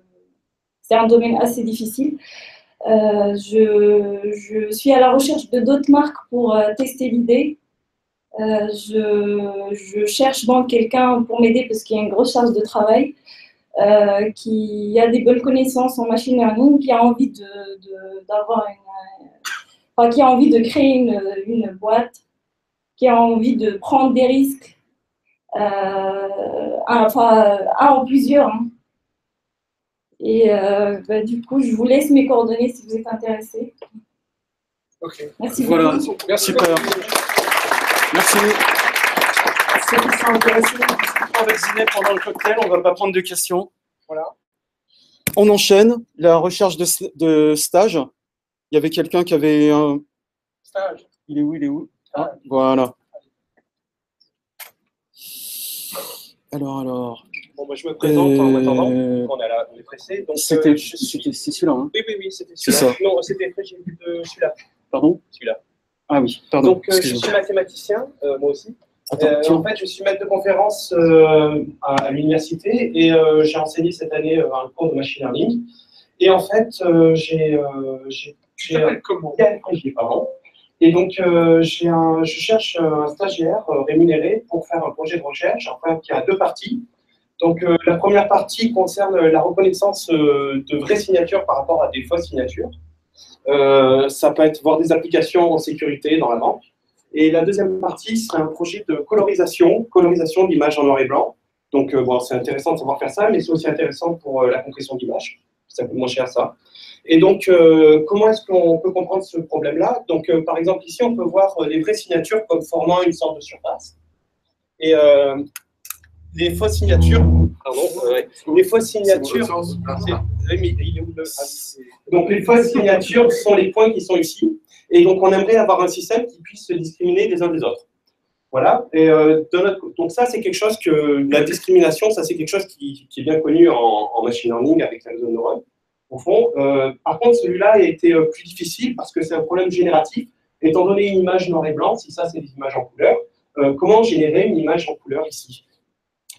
c'est un domaine assez difficile. Euh, je, suis à la recherche de d'autres marques pour euh, tester l'idée. Euh, je, cherche donc quelqu'un pour m'aider parce qu'il y a une grosse charge de travail, qui a des bonnes connaissances en machine learning, qui a envie de, d'avoir qui a envie de créer une, boîte, qui a envie de prendre des risques, un, enfin un ou plusieurs. hein. Et euh, bah, du coup, je vous laisse mes coordonnées si vous êtes intéressés. Ok. Merci Voilà, beaucoup. Merci super. Merci. Ceux qui sont intéressés, on discutera avec Zineb pendant le cocktail, on ne va pas prendre de questions. Voilà. On enchaîne la recherche de, de stage. Il y avait quelqu'un qui avait un. Stage. Il est où Il est où? Ah, Voilà. Alors, alors. Bon, moi, je me présente en Euh, attendant. On, a la- on est pressé. Donc, C'était euh, suis- c'était- c'est celui-là. Hein Oui, oui, oui, c'était C'est celui-là. ça. Non, c'était j'ai vu de celui-là. Pardon? Celui-là. Ah oui, pardon. Donc, euh, je suis mathématicien, euh, moi aussi. Attends, Euh, en fait, je suis maître de conférence euh, à, l'université et euh, j'ai enseigné cette année euh, un cours de machine learning. Et en fait, euh, j'ai. Euh, j'ai- j'ai- comment? pardon. Et donc, euh, j'ai un, je cherche un stagiaire euh, rémunéré pour faire un projet de recherche, enfin, qui a deux parties. Donc, euh, la première partie concerne la reconnaissance euh, de vraies signatures par rapport à des fausses signatures. Euh, ça peut être voir des applications en sécurité dans la banque. Et la deuxième partie serait un projet de colorisation, colorisation d'images en noir et blanc. Donc, c'est intéressant de savoir faire ça, mais c'est aussi intéressant pour la compression d'images. Ça coûte moins cher, ça. Et donc, comment est-ce qu'on peut comprendre ce problème-là? Donc, par exemple, ici, on peut voir les vraies signatures comme formant une sorte de surface. Et les fausses signatures, pardon, ouais. les fausses donc les fausses signatures sont les points qui sont ici. Et donc, on aimerait avoir un système qui puisse se discriminer les uns des autres. Voilà. Et euh, de notre co- donc ça, c'est quelque chose que la discrimination, ça c'est quelque chose qui, qui est bien connu en, en machine learning avec la réseau de neurones. Au fond, Euh, par contre, celui-là a été euh, plus difficile parce que c'est un problème génératif. Étant donné une image noir et blanc, si ça c'est des images en couleur, euh, comment générer une image en couleur ici?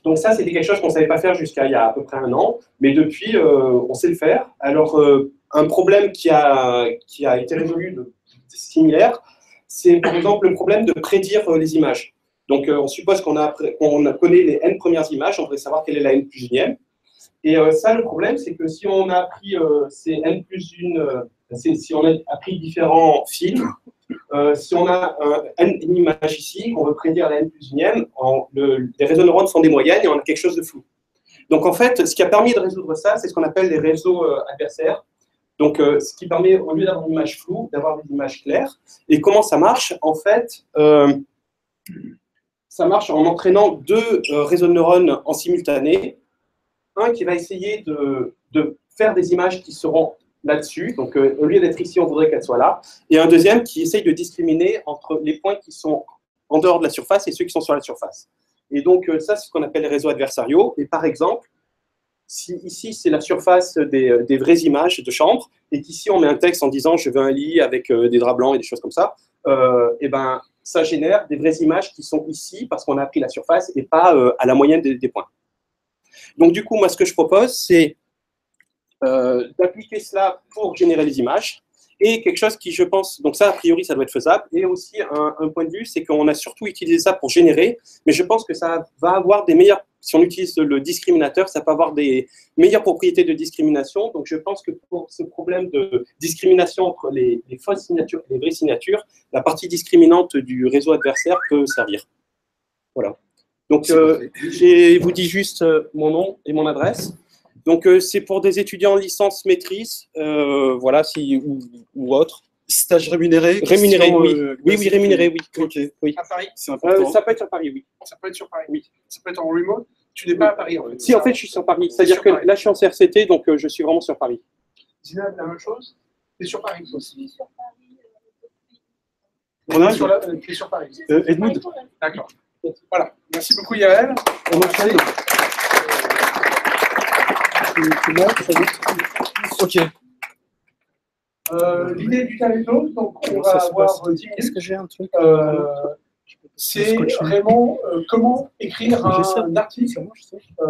Donc ça, c'était quelque chose qu'on ne savait pas faire jusqu'à il y a à peu près un an, mais depuis, euh, on sait le faire. Alors, euh, un problème qui a, qui a été résolu de, similaire, c'est par exemple le problème de prédire euh, les images. Donc, on suppose qu'on a, on a connaît les n premières images, on voudrait savoir quelle est la n plus unième. Et ça, le problème, c'est que si on a pris ces n plus une, euh, c'est- si on a pris différents fils, euh, si on a n, une image ici, qu'on veut prédire la n plus unième, en- le- les réseaux neurones font des moyennes et on a quelque chose de flou. Donc en fait, ce qui a permis de résoudre ça, c'est ce qu'on appelle les réseaux euh, adversaires. Donc euh, ce qui permet, au lieu d'avoir une image floue, d'avoir des images claires. Et comment ça marche? En fait, euh, ça marche en entraînant deux euh, réseaux de neurones en simultané. Un qui va essayer de faire des images qui seront là-dessus. Donc, euh, au lieu d'être ici, on voudrait qu'elles soient là. Et un deuxième qui essaye de discriminer entre les points qui sont en dehors de la surface et ceux qui sont sur la surface. Et donc, euh, ça, c'est ce qu'on appelle les réseaux adversariaux. Et par exemple, si ici, c'est la surface des, des, vraies images de chambre, et qu'ici, on met un texte en disant « je veux un lit avec des draps blancs et des choses comme ça euh, et ben, ça génère des vraies images qui sont ici parce qu'on a pris la surface et pas euh, à la moyenne des, points. Donc du coup, moi, ce que je propose, c'est euh, d'appliquer cela pour générer les images. Et quelque chose qui, je pense, donc ça, a priori, ça doit être faisable. Et aussi, un, un point de vue, c'est qu'on a surtout utilisé ça pour générer, mais je pense que ça va avoir des meilleures, si on utilise le discriminateur, ça peut avoir des meilleures propriétés de discrimination. Donc, je pense que pour ce problème de discrimination entre les, les fausses signatures et les vraies signatures, la partie discriminante du réseau adversaire peut servir. Voilà. Donc, euh, je vous dis juste euh, mon nom et mon adresse. Donc, euh, c'est pour des étudiants en licence maîtrise, euh, voilà, si, ou, ou autre. Stage rémunéré Rémunéré, oui. euh, oui, oui, rémunéré, oui. Ok. oui. À Paris? C'est important. Euh, ça peut être sur Paris, oui. Ça peut être sur Paris? Oui. Ça peut être en remote? Tu n'es pas à Paris, en fait. Si, en fait, je suis sur Paris. C'est-à-dire sur que Paris. là, je suis en CRCT, donc euh, je suis vraiment sur Paris. Zinab, la même chose? Tu es sur Paris aussi. On a- T'es sur, la- euh, t'es sur Paris. Euh, Edmund D'accord. Voilà. Merci beaucoup, Yael. On enchaîne. Ok. Euh, L'idée du Calédo, donc on Comment va ça se avoir passe 10 minutes. Est-ce que j'ai un truc Euh, c'est vraiment euh, comment écrire ça. un article. Euh,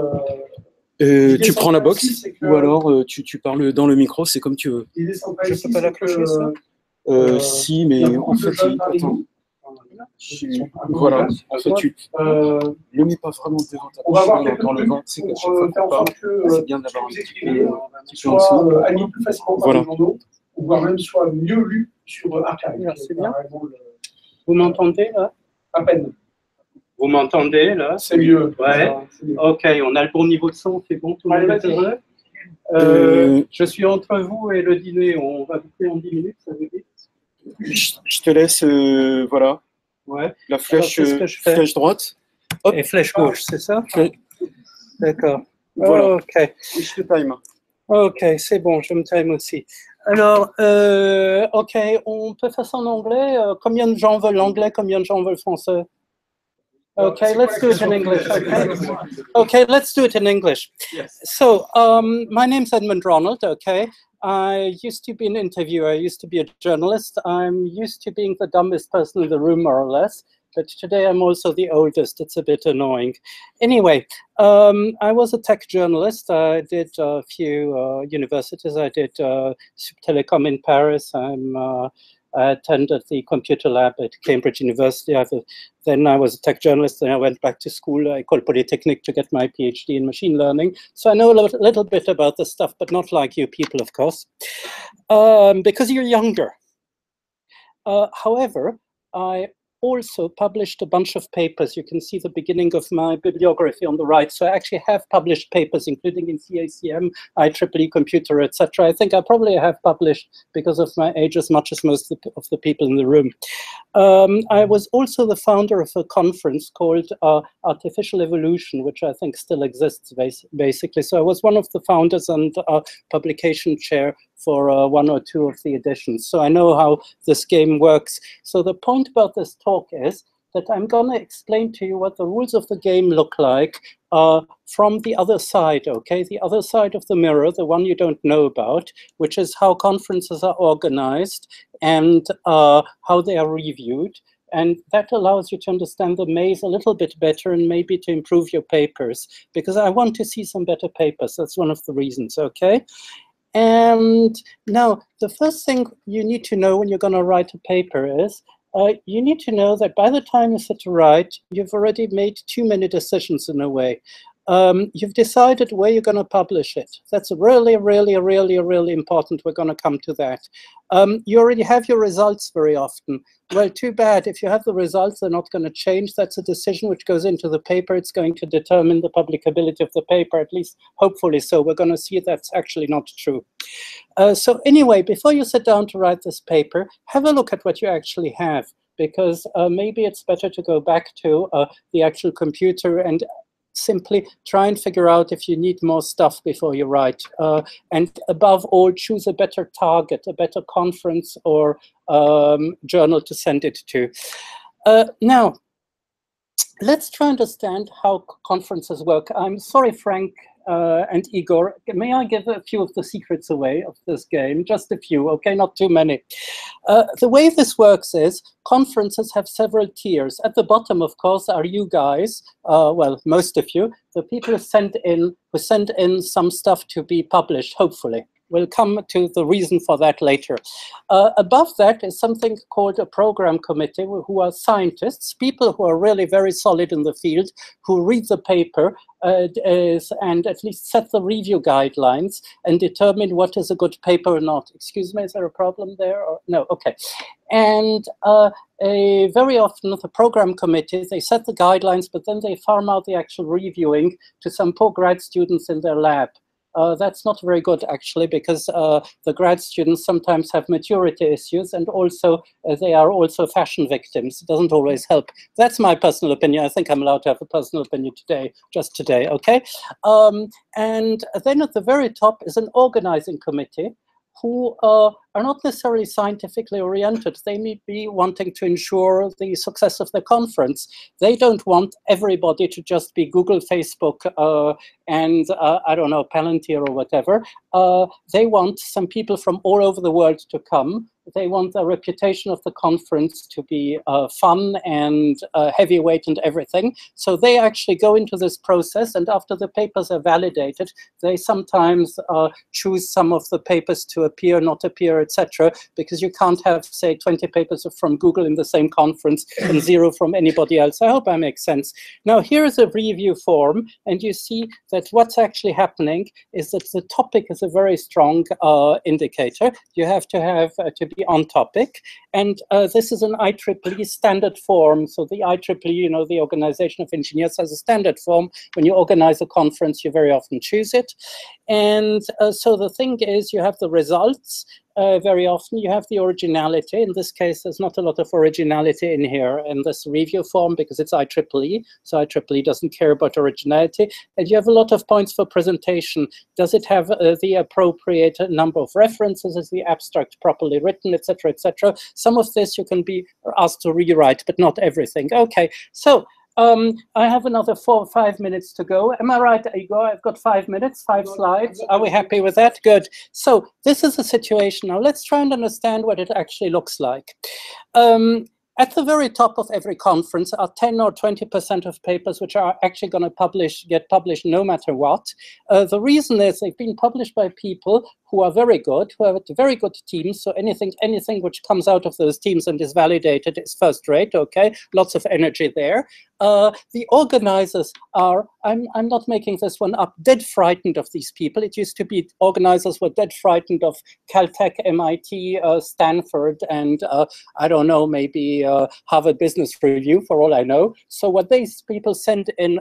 Euh, tu prends la box ou alors euh, tu, tu parles dans le micro, c'est comme tu veux. Je ici, peux pas l'accrocher, que, ça euh, Euh, si, mais en fait, attends. Voilà, en fait, tu Euh, le mets pas vraiment avoir bouche, quelques dans le vent. C'est chaque euh, que c'est euh, bien que d'avoir un vous petit écrivez peu, euh, un petit peu en soit dessous. euh, animé plus facilement par Voilà. les journaux, ou voire même soit mieux lu sur Archive. Merci C'est bien. Vous m'entendez là? À peine. Vous m'entendez là? C'est mieux. Ouais. Ok, on a le bon niveau de son, c'est bon, tout le monde est heureux? Euh, Je suis entre vous et le dîner, on va boucler en 10 minutes, ça vous dit Je, je te laisse, euh, voilà, Ouais. la flèche, Alors, euh, que je fais flèche droite. Hop. Et flèche gauche, c'est ça. D'accord. Voilà. Ok. Et je te time. Ok, c'est bon, je me time aussi. Alors, euh, ok, on peut faire ça en anglais. Euh, combien de gens veulent l'anglais, combien de gens veulent le français? Okay, let's do it in English. Okay, okay, let's do it in English. So, um, my name's Edmund Ronald. Okay, I used to be an interviewer. I used to be a journalist. I'm used to being the dumbest person in the room, more or less. But today I'm also the oldest. It's a bit annoying. Anyway, um, I was a tech journalist. I did a few uh, universities. I did uh, Telecom in Paris. I'm uh, I attended the computer lab at Cambridge University. I then I was a tech journalist. Then I went back to school, I called Polytechnic to get my PhD in machine learning. So I know a little, little bit about this stuff, but not like you people, of course, um, because you're younger. Uh, however, I also published a bunch of papers. You can see the beginning of my bibliography on the right. So I actually have published papers, including in CACM, IEEE Computer, etc. I think I probably have published because of my age as much as most of the, people in the room. Um, I was also the founder of a conference called uh, Artificial Evolution, which I think still exists bas basically. So I was one of the founders and uh, publication chair for uh, one or two of the editions. So I know how this game works. So the point about this talk is that I'm going to explain to you what the rules of the game look like uh, from the other side, okay? The other side of the mirror, the one you don't know about, which is how conferences are organized and uh, how they are reviewed. And that allows you to understand the maze a little bit better and maybe to improve your papers, because I want to see some better papers. That's one of the reasons, okay? And now, the first thing you need to know when you're going to write a paper is uh, you need to know that by the time you sit to write, you've already made too many decisions in a way. Um, you've decided where you're going to publish it. That's really, really, really, really important. We're going to come to that. Um, you already have your results very often. Well, too bad. If you have the results, they're not going to change. That's a decision which goes into the paper. It's going to determine the publicability of the paper, at least hopefully so. We're going to see that's actually not true. Uh, so anyway, before you sit down to write this paper, have a look at what you actually have because uh, maybe it's better to go back to uh, the actual computer and simply try and figure out if you need more stuff before you write. Uh, and above all, choose a better target, a better conference or um, journal to send it to. Uh, now, let's try and understand how conferences work. I'm sorry, Frank uh, and Igor, may I give a few of the secrets away of this game? Just a few, okay, not too many. Uh, the way this works is conferences have several tiers. At the bottom, of course, are you guys, uh, well, most of you, the people send in, who send in some stuff to be published, hopefully. We'll come to the reason for that later. Uh, above that is something called a program committee, who are scientists, people who are really very solid in the field, who read the paper uh, and at least set the review guidelines and determine what is a good paper or not. Excuse me, is there a problem there? Or, no, okay. And uh, a, very often the program committee, they set the guidelines, but then they farm out the actual reviewing to some poor grad students in their lab. Uh, that's not very good actually because uh, the grad students sometimes have maturity issues and also uh, they are also fashion victims. It doesn't always help. That's my personal opinion. I think I'm allowed to have a personal opinion today, just today, okay? Um, and then at the very top is an organizing committee who uh, are not necessarily scientifically oriented. They may be wanting to ensure the success of the conference. They don't want everybody to just be Google, Facebook, uh, and uh, I don't know, Palantir or whatever. Uh, they want some people from all over the world to come. They want the reputation of the conference to be uh, fun and uh, heavyweight and everything. So they actually go into this process, and after the papers are validated, they sometimes uh, choose some of the papers to appear, not appear, etc. Because you can't have, say, 20 papers from Google in the same conference and zero from anybody else. I hope I make sense. Now, here is a review form, and you see that what's actually happening is that the topic is a very strong uh, indicator. You have to have uh, to be on topic, and uh, this is an IEEE standard form. So the IEEE, you know, the Organization of Engineers has a standard form. When you organize a conference, you very often choose it. And uh, so the thing is, you have the results, uh, very often you have the originality. In this case, there's not a lot of originality in here in this review form because it's IEEE, so IEEE doesn't care about originality. And you have a lot of points for presentation. Does it have uh, the appropriate number of references? Is the abstract properly written, etc., etc.? Some of this you can be asked to rewrite, but not everything. Okay, so um, I have another four or five minutes to go. Am I right, Igor? I've got five minutes, five slides. Are we happy with that? Good. So this is the situation. Now let's try and understand what it actually looks like. Um, at the very top of every conference are 10 or 20% of papers which are actually going to publish, get published no matter what. Uh, the reason is they've been published by people who are very good, who have very good teams. So anything, anything which comes out of those teams and is validated is first rate. Okay, lots of energy there. Uh, the organizers are, I'm, I'm not making this one up, dead frightened of these people. It used to be organizers were dead frightened of Caltech, MIT, uh, Stanford, and uh, I don't know, maybe uh, Harvard Business Review, for all I know. So what these people send in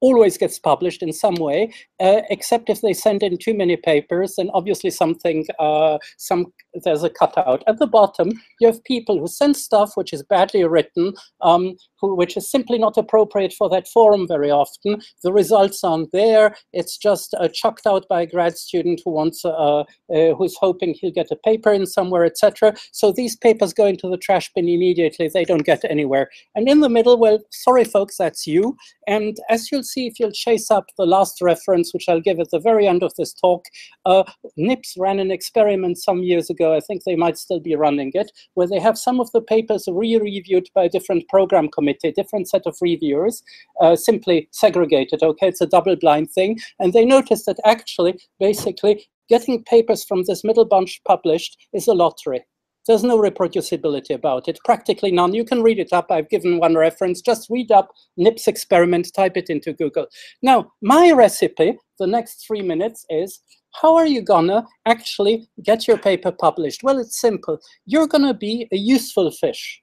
always gets published in some way, uh, except if they send in too many papers, and obviously something, uh, some there's a cutout. At the bottom, you have people who send stuff which is badly written, um, who, which is simply not appropriate for that forum very often. The results aren't there. It's just uh, chucked out by a grad student who wants, uh, uh, who's hoping he'll get a paper in somewhere, etc. So these papers go into the trash bin immediately. They don't get anywhere. And in the middle, well, sorry folks, that's you. And as you'll see, if you'll chase up the last reference, which I'll give at the very end of this talk, uh, NIPS ran an experiment some years ago, I think they might still be running it, where they have some of the papers re-reviewed by a different program committee, different set of reviewers, uh, simply segregated, okay, it's a double-blind thing, and they noticed that actually, basically, getting papers from this middle bunch published is a lottery. There's no reproducibility about it, practically none. You can read it up. I've given one reference. Just read up NIPS experiment, type it into Google. Now, my recipe, the next three minutes, is how are you gonna actually get your paper published? Well, it's simple. You're gonna be a useful fish.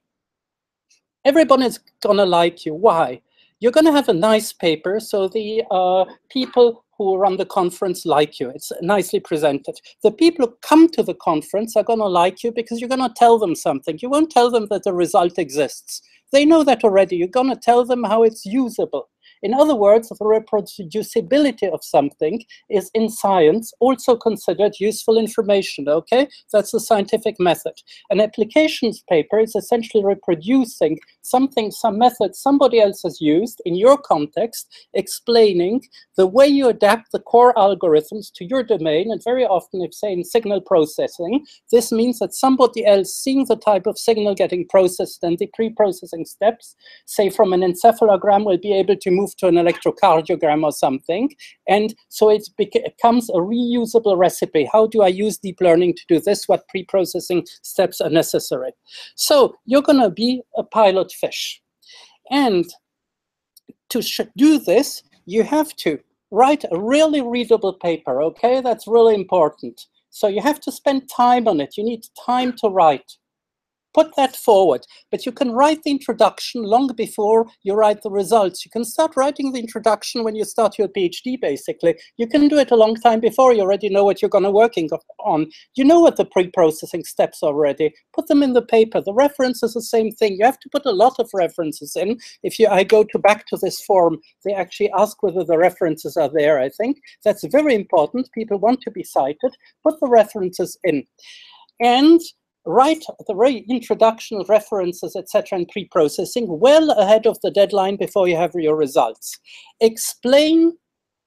Everybody's gonna like you. Why? You're gonna have a nice paper, so the uh, people who run the conference like you. It's nicely presented. The people who come to the conference are going to like you because you're going to tell them something. You won't tell them that the result exists. They know that already. You're going to tell them how it's usable. In other words, the reproducibility of something is in science also considered useful information, okay? That's the scientific method. An applications paper is essentially reproducing something, some method somebody else has used in your context, explaining the way you adapt the core algorithms to your domain. And very often, if say in signal processing, this means that somebody else seeing the type of signal getting processed and the pre-processing steps, say from an encephalogram, will be able to move to an electrocardiogram or something. And so it becomes a reusable recipe. How do I use deep learning to do this? What pre-processing steps are necessary? So you're going to be a pilot fish. And to do this, you have to write a really readable paper, okay? That's really important. So you have to spend time on it. You need time to write put that forward. But you can write the introduction long before you write the results. You can start writing the introduction when you start your PhD, basically. You can do it a long time before you already know what you're going to working on. You know what the pre-processing steps are already. Put them in the paper. The reference is the same thing. You have to put a lot of references in. If you, I go to back to this form, they actually ask whether the references are there, I think. That's very important. People want to be cited. Put the references in. And write the very introduction, references, etc., and pre-processing well ahead of the deadline before you have your results. Explain,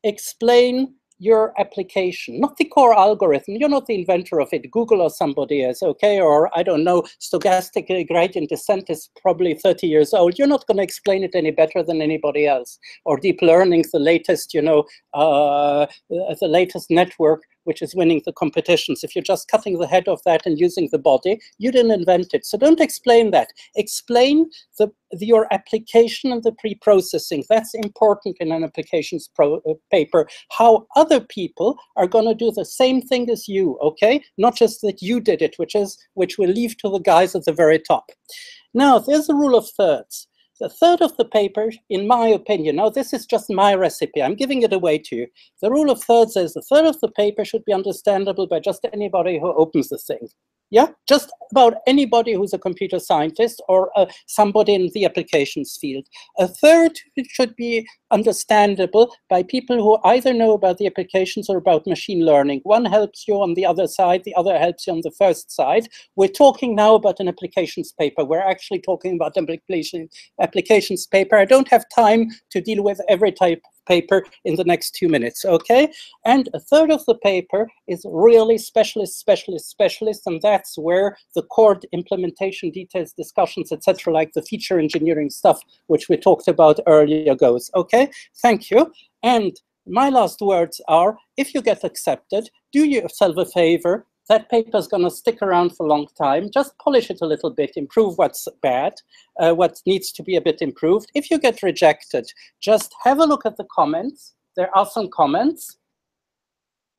explain your application, not the core algorithm. You're not the inventor of it. Google or somebody is, okay? Or I don't know, stochastic gradient descent is probably 30 years old. You're not going to explain it any better than anybody else. Or deep learning, the latest, you know, uh, the latest network which is winning the competitions. If you're just cutting the head of that and using the body, you didn't invent it. So don't explain that. Explain the, the your application and the pre-processing. That's important in an applications pro, uh, paper. How other people are going to do the same thing as you, okay? Not just that you did it, which is which we'll leave to the guys at the very top. Now, there's a rule of thirds. The third of the paper, in my opinion, now this is just my recipe, I'm giving it away to you. The rule of thirds says the third of the paper should be understandable by just anybody who opens the thing. Yeah, just about anybody who's a computer scientist or uh, somebody in the applications field. A third should be understandable by people who either know about the applications or about machine learning. One helps you on the other side, the other helps you on the first side. We're talking now about an applications paper. We're actually talking about an application, applications paper. I don't have time to deal with every type paper in the next two minutes, okay? And a third of the paper is really specialist, specialist, specialist, and that's where the core implementation details, discussions, etc., like the feature engineering stuff, which we talked about earlier goes, okay? Thank you. And my last words are, if you get accepted, do yourself a favor, that paper is going to stick around for a long time. Just polish it a little bit, improve what's bad, uh, what needs to be a bit improved. If you get rejected, just have a look at the comments. There are some comments.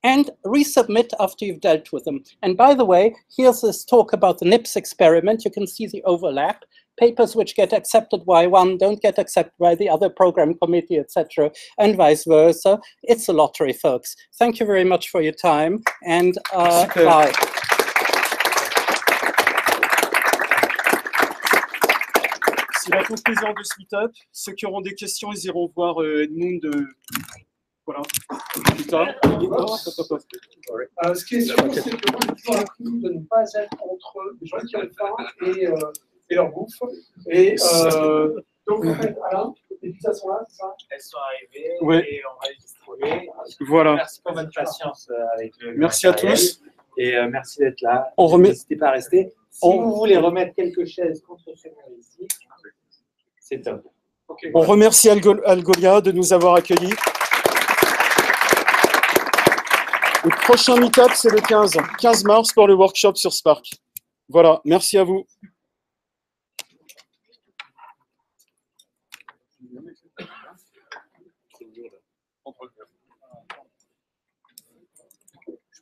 And resubmit after you've dealt with them. And by the way, here's this talk about the NIPS experiment. You can see the overlap papers which get accepted by one don't get accepted by the other program committee, etc., and vice versa. It's a lottery, folks. Thank you very much for your time, and uh, bye. C'est la conclusion de ce meet-up. Ceux qui auront des questions, ils iront voir Edmund. Euh, voilà. Plus tard. Euh, ce qui est sûr, c'est que moi, j'ai toujours appris de ne pas être entre les gens qui ont faim et, euh, et leur bouffe. Et euh, donc, en fait, Alain, les pizzas sont là, c'est ça? Elles sont arrivées Ouais. et on va les distribuer. Voilà. Merci pour votre patience avec le Merci à tous. Et euh, merci d'être là. On remet- N'hésitez pas à rester. Si On- vous voulez remettre quelques chaises contre ce mur ici, c'est top. On remercie Algo- Algolia de nous avoir accueillis. Le prochain meet-up, c'est le 15, 15 mars pour le workshop sur Spark. Voilà, merci à vous.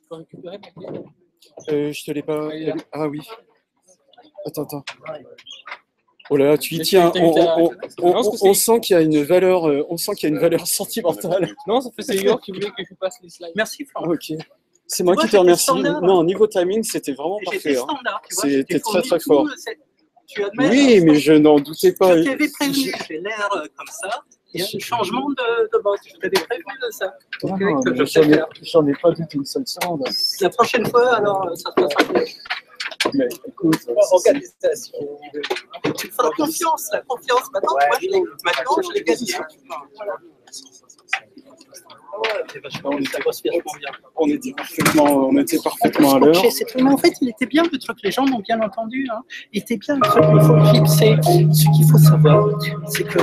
Peux récupérer ma clé Euh, je te l'ai pas. Ah oui. Attends, attends. Oh là, tu y tiens. On, sent qu'il y a une valeur, euh, on sent qu'il y a une valeur sentimentale. Non, ça fait c'est Igor qui voulait que je passe les slides. Merci, Florent. Ok. C'est moi qui te remercie. standard. Non, niveau timing, c'était vraiment parfait. hein. C'était très très fort. c'est- Tu admets Oui, mais je n'en doutais pas. Je t'avais prévenu, j'ai l'air euh, comme ça. Il y a un changement de, de mode. Je t'avais prévenu de ça. Non, que je J'en sais ai, pas du tout une seule seconde. La prochaine fois, alors, ça se passera mieux. Mais écoute, Organisation. Tu feras confiance, la confiance. Maintenant, moi, je l'ai, maintenant, je l'ai gagné. Voilà. Ouais, c'est vachement, ça bosse vachement bien. on était parfaitement, on était parfaitement à l'heure. Mais en fait, il était bien le truc, les gens l'ont bien entendu. Hein. Il était bien le truc, il faut le fixer. Ce qu'il faut savoir, c'est que